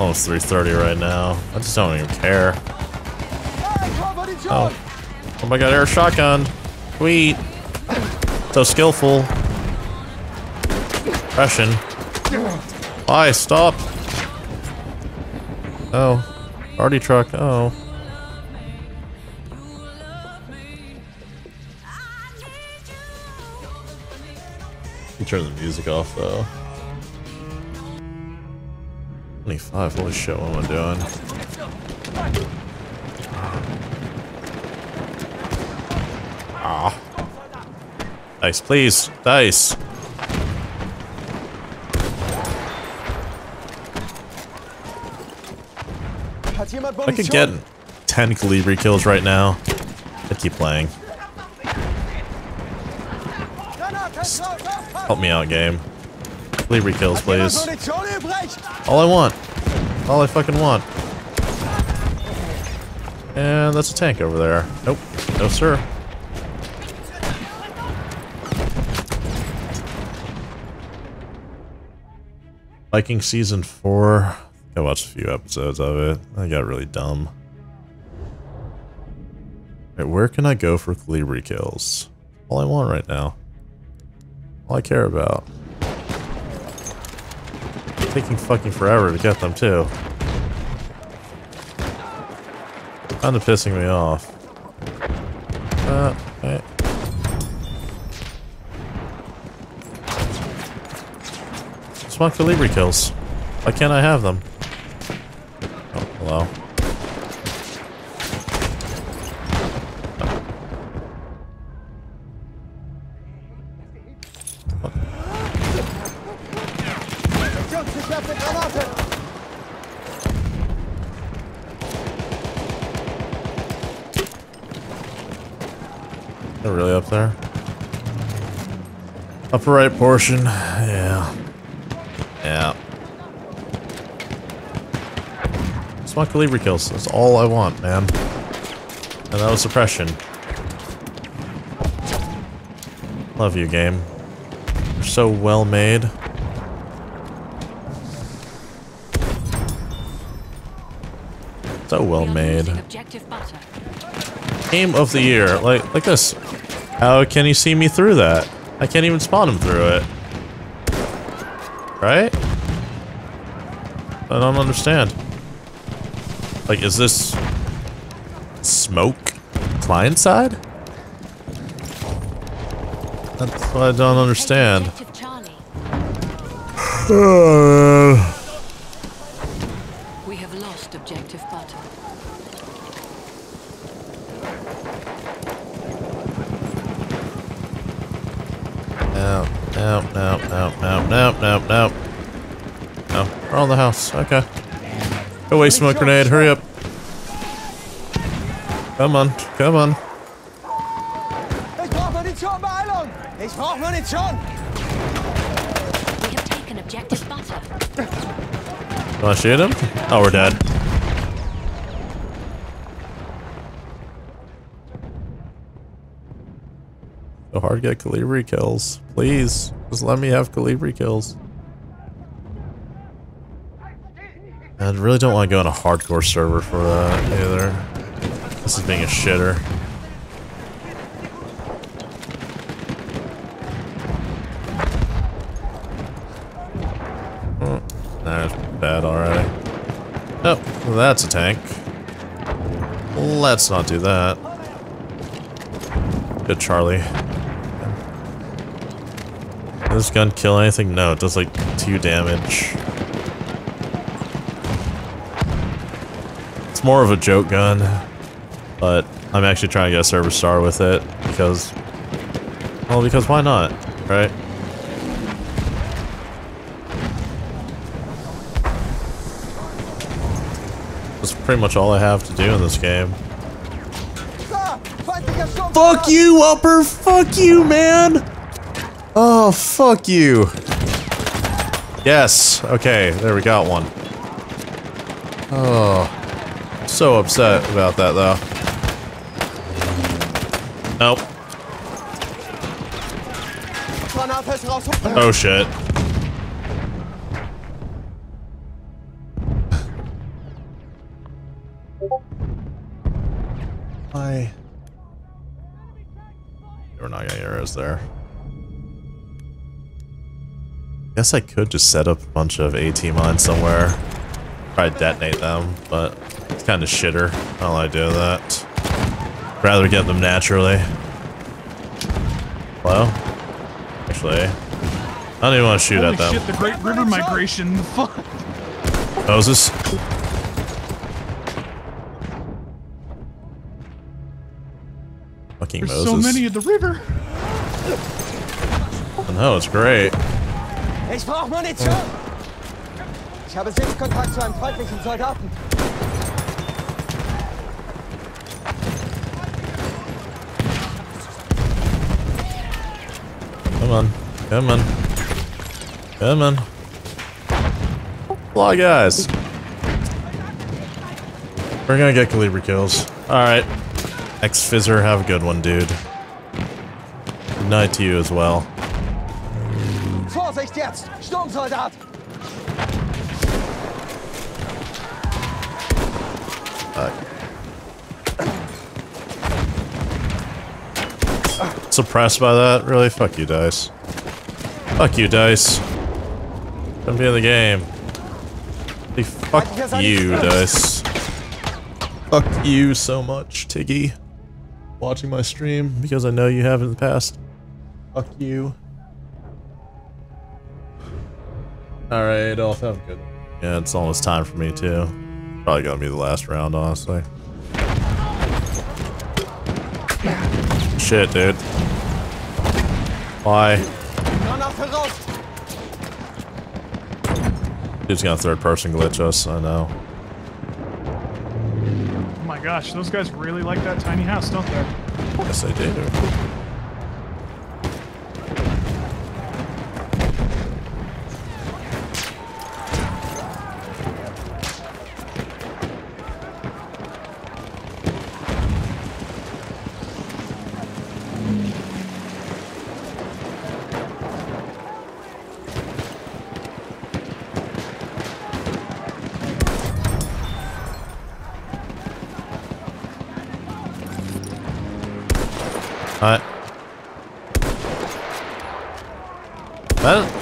Almost 3.30 right now. I just don't even care. Oh. Oh my god, air shotgun. Sweet. So skillful. Russian. Why? Stop. Oh. Party truck. Oh. Turn the music off though. 25. Holy shit, what am I doing? Ah. Dice, please. Dice. I could get 10 Kolibri kills right now. I'd keep playing. Help me out, game. Kolibri kills, please. All I want. All I fucking want. And that's a tank over there. Nope. No, sir. Viking Season 4. I watched a few episodes of it. I got really dumb. Right, where can I go for Kolibri kills? All I want right now. All I care about. Taking fucking forever to get them too. Kinda pissing me off. Uh, okay. Just want Kolibri kills. Why can't I have them? They're really up there. Upper right portion. Yeah. Yeah. Just want Kolibri kills. That's all I want, man. And that was suppression. Love you, game. You're so well made. So well made. losing objective butter. Game of the year. Like like this. How can he see me through that? I can't even spawn him through it. Right? I don't understand. Like, is this smoke client side? That's what I don't understand. Take objective Charlie. We have lost objective butter. No, no, no, no, no, no, no, no. No, we're on the house. Okay. Go away, smoke grenade. Hurry up. Come on, come on. We have taken objective butter. Wanna shoot him? Oh, we're dead. So hard to get Kolibri kills. Please, just let me have Kolibri kills. I really don't want to go on a hardcore server for that either. This is being a shitter. Oh, that's bad already. Oh, that's a tank. Let's not do that. Good Charlie. Does this gun kill anything? No, it does like two damage. More of a joke gun, but I'm actually trying to get a service star with it because, well, because why not, right? That's pretty much all I have to do in this game. Fuck you, Upper! Fuck you, man! Oh, fuck you. Yes. Okay, there we got one. Oh. So upset about that, though. Nope. Granate ist raus! Oh, shit. Why? We're not getting arrows there. Guess I could just set up a bunch of AT mines somewhere. Probably detonate them, but kind of shitter. I don't like doing that. Rather get them naturally. Hello? Actually, I don't even want to shoot Holy at them. shit, the Great River Migration. Fuck. Moses? Fucking There's Moses. so many of the river. No, it's great. Ich brauche Munition! Ich habe Sichtkontakt zu einem feindlichen Soldaten. Come on. Come on. Come on. Fly guys. We're gonna get Kolibri kills. Alright. X-Fizzer, have a good one, dude. Good night to you as well. Vorsicht jetzt! Sturmsoldat! Suppressed by that? Really? Fuck you, Dice. Fuck you, Dice. Don't be in the game. Hey, fuck you, Dice. Fuck you so much, Tiggy. Watching my stream because I know you have in the past. Fuck you. Alright, I'll have a good one. Yeah, it's almost time for me too. Probably gonna be the last round, honestly. Shit, dude. Why? Granate raus! Dude's gonna third person glitch us, I know. Oh my gosh, those guys really like that tiny house, don't they? Yes, they do.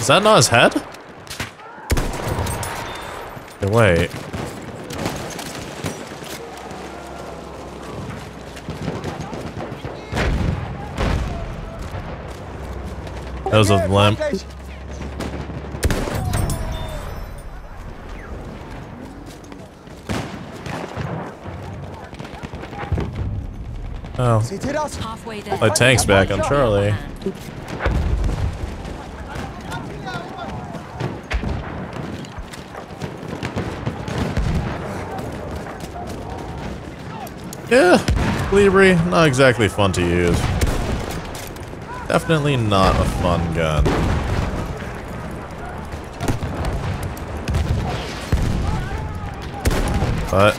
Is that not his head? Okay, wait. That was a limp. Feindlich! Oh. Seht ihr das? Halfway there. My tank's back on Charlie. Yeah, Libri, not exactly fun to use. Definitely not a fun gun. But...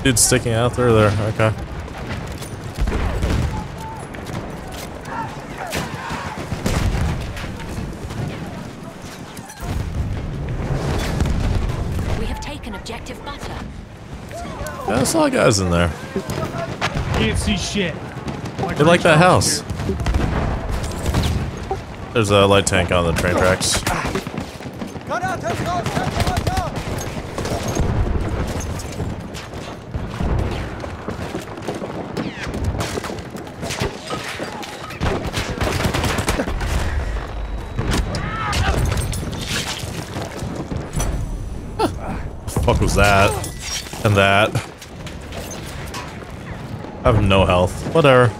Dude sticking out through there, okay. Saw guys in there. Can't see shit. They like that house. There's a light tank on the train tracks. Granate raus, Kämpfer weiter! fuck was that? And that. I have no health. Whatever.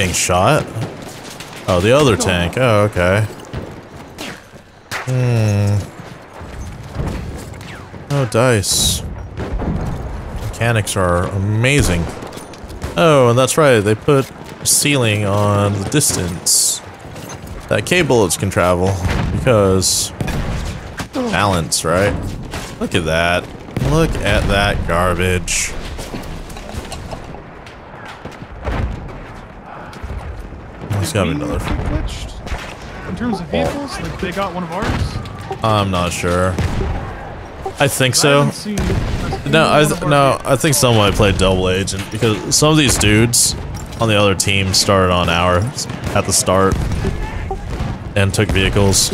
Getting shot? Oh, the other tank. Oh, okay. Hmm. Oh, dice. Mechanics are amazing. Oh, and that's right. They put ceiling on the distance that K bullets can travel because balance, right? Look at that. Look at that garbage. There's gotta be another. glitched in terms of vehicles. Like they got one of ours. I'm not sure. I think so. a No, I th one of our no, I think someone played double agent because some of these dudes on the other team started on ours at the start and took vehicles.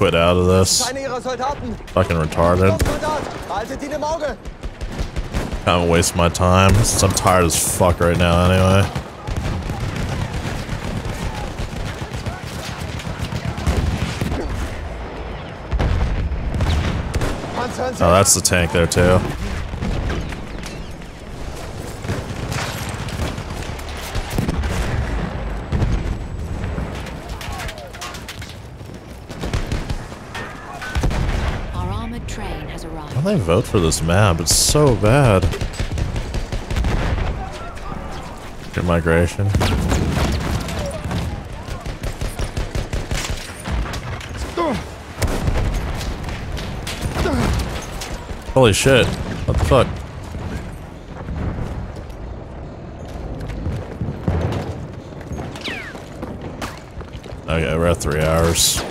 Quit out of this. Eine ihrer Soldaten! Fucking retarded. Soldat! Behaltet ihn im Kind of waste my time since I'm tired as fuck right now anyway. Oh, that's the tank there too. Our armored train has arrived. Why do they vote for this map? It's so bad. Your migration. Holy shit. What the fuck? Okay, we're at three hours.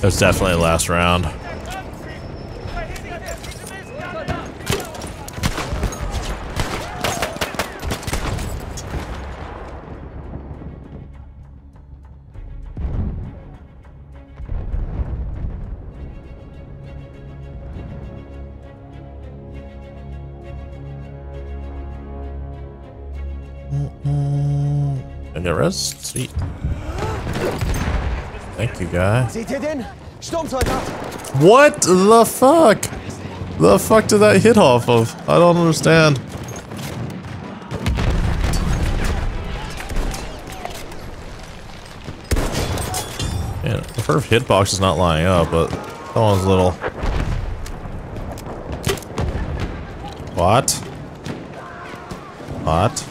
That's definitely the last round. Guy. Seht ihr den? Sturmsoldat! What the fuck? The fuck did that hit off of? I don't understand. Yeah, the first hitbox is not lining up, but that one's a little. What? What?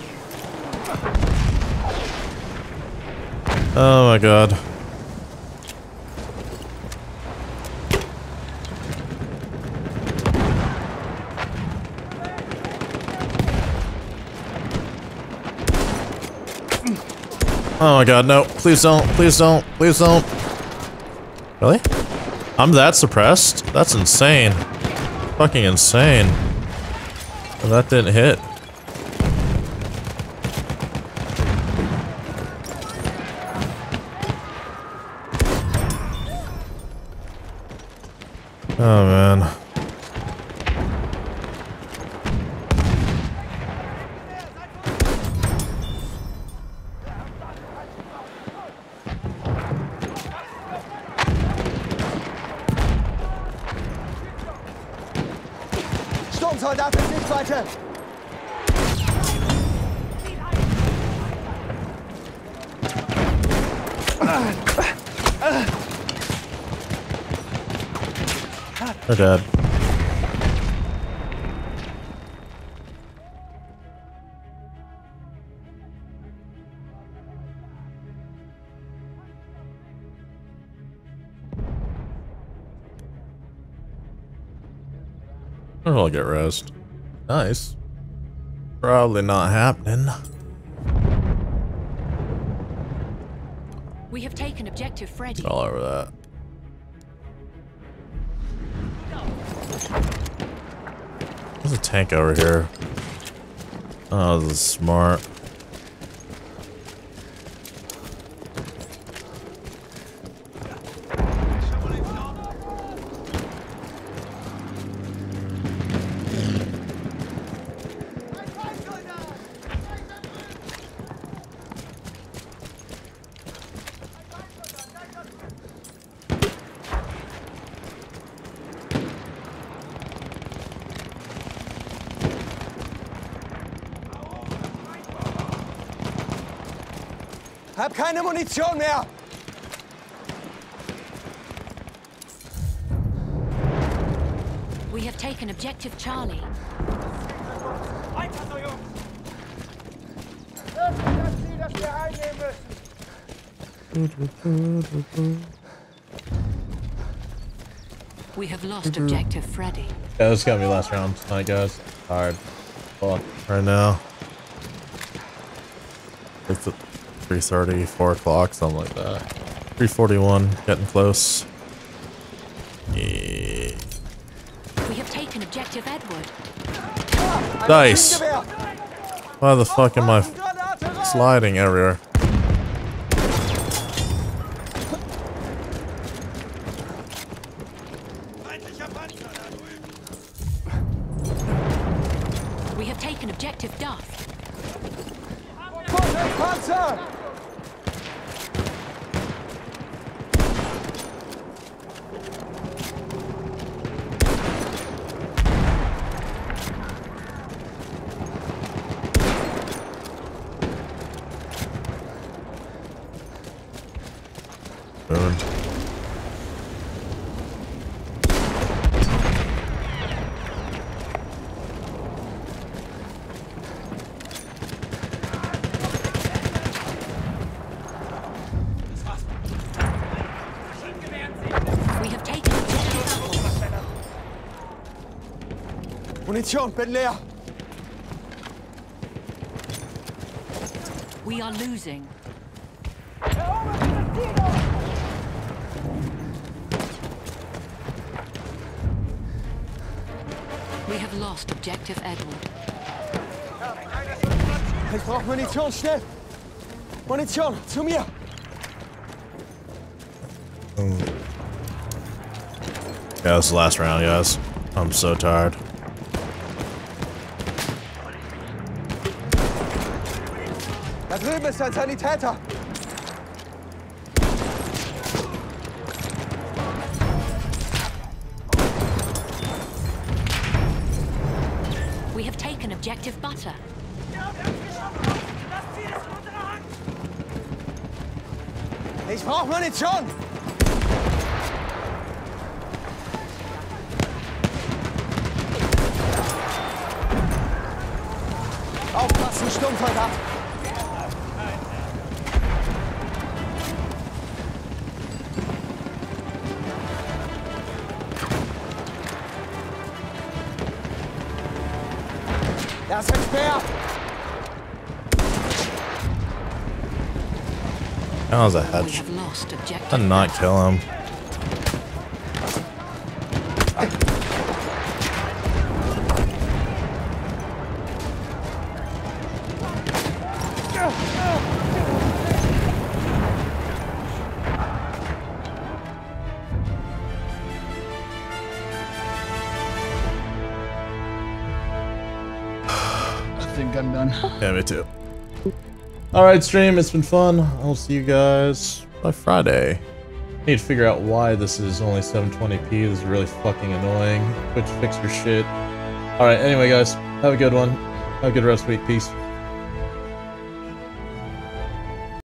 Oh my god. Oh my god, no. Please don't. Please don't. Please don't. Really? I'm that suppressed? That's insane. Fucking insane. And that didn't hit. Get rest. Nice. Probably not happening. We have taken objective Freddy. All over that. There's a tank over here. Oh, this is smart. Munition mehr! We have taken objective Charlie. Weiter so, Jungs! Das ist das Ziel, das wir einnehmen müssen! We have lost objective Freddy. Yeah, this is gonna be last round tonight, guys. Tired. Fuck. Right now. It's at 3.30, 4 o'clock, something like that. 3.41, getting close. Yeah. We have taken objective Edward. Dice. Why the fuck am I sliding everywhere? We have taken objective Duff. Vorsicht, Panzer! Boom. We have taken objective Apple. Munition, bin leer! We are losing. We have lost objective Edward. Ich brauch Munition, schnell! Munition, zu mir! Yeah, this is the last round, guys. I'm so tired. Da drüben ist ein Sanitäter! We have taken objective Butter. Ich brauch Munition! Aufpassen, was a We head. have lost Did not kill him. Alright, stream, it's been fun. I'll see you guys by Friday. I Need to figure out why this is only 720p. This is really fucking annoying. Twitch, fix your shit. Alright, anyway, guys, have a good one. Have a good rest of the week. Peace.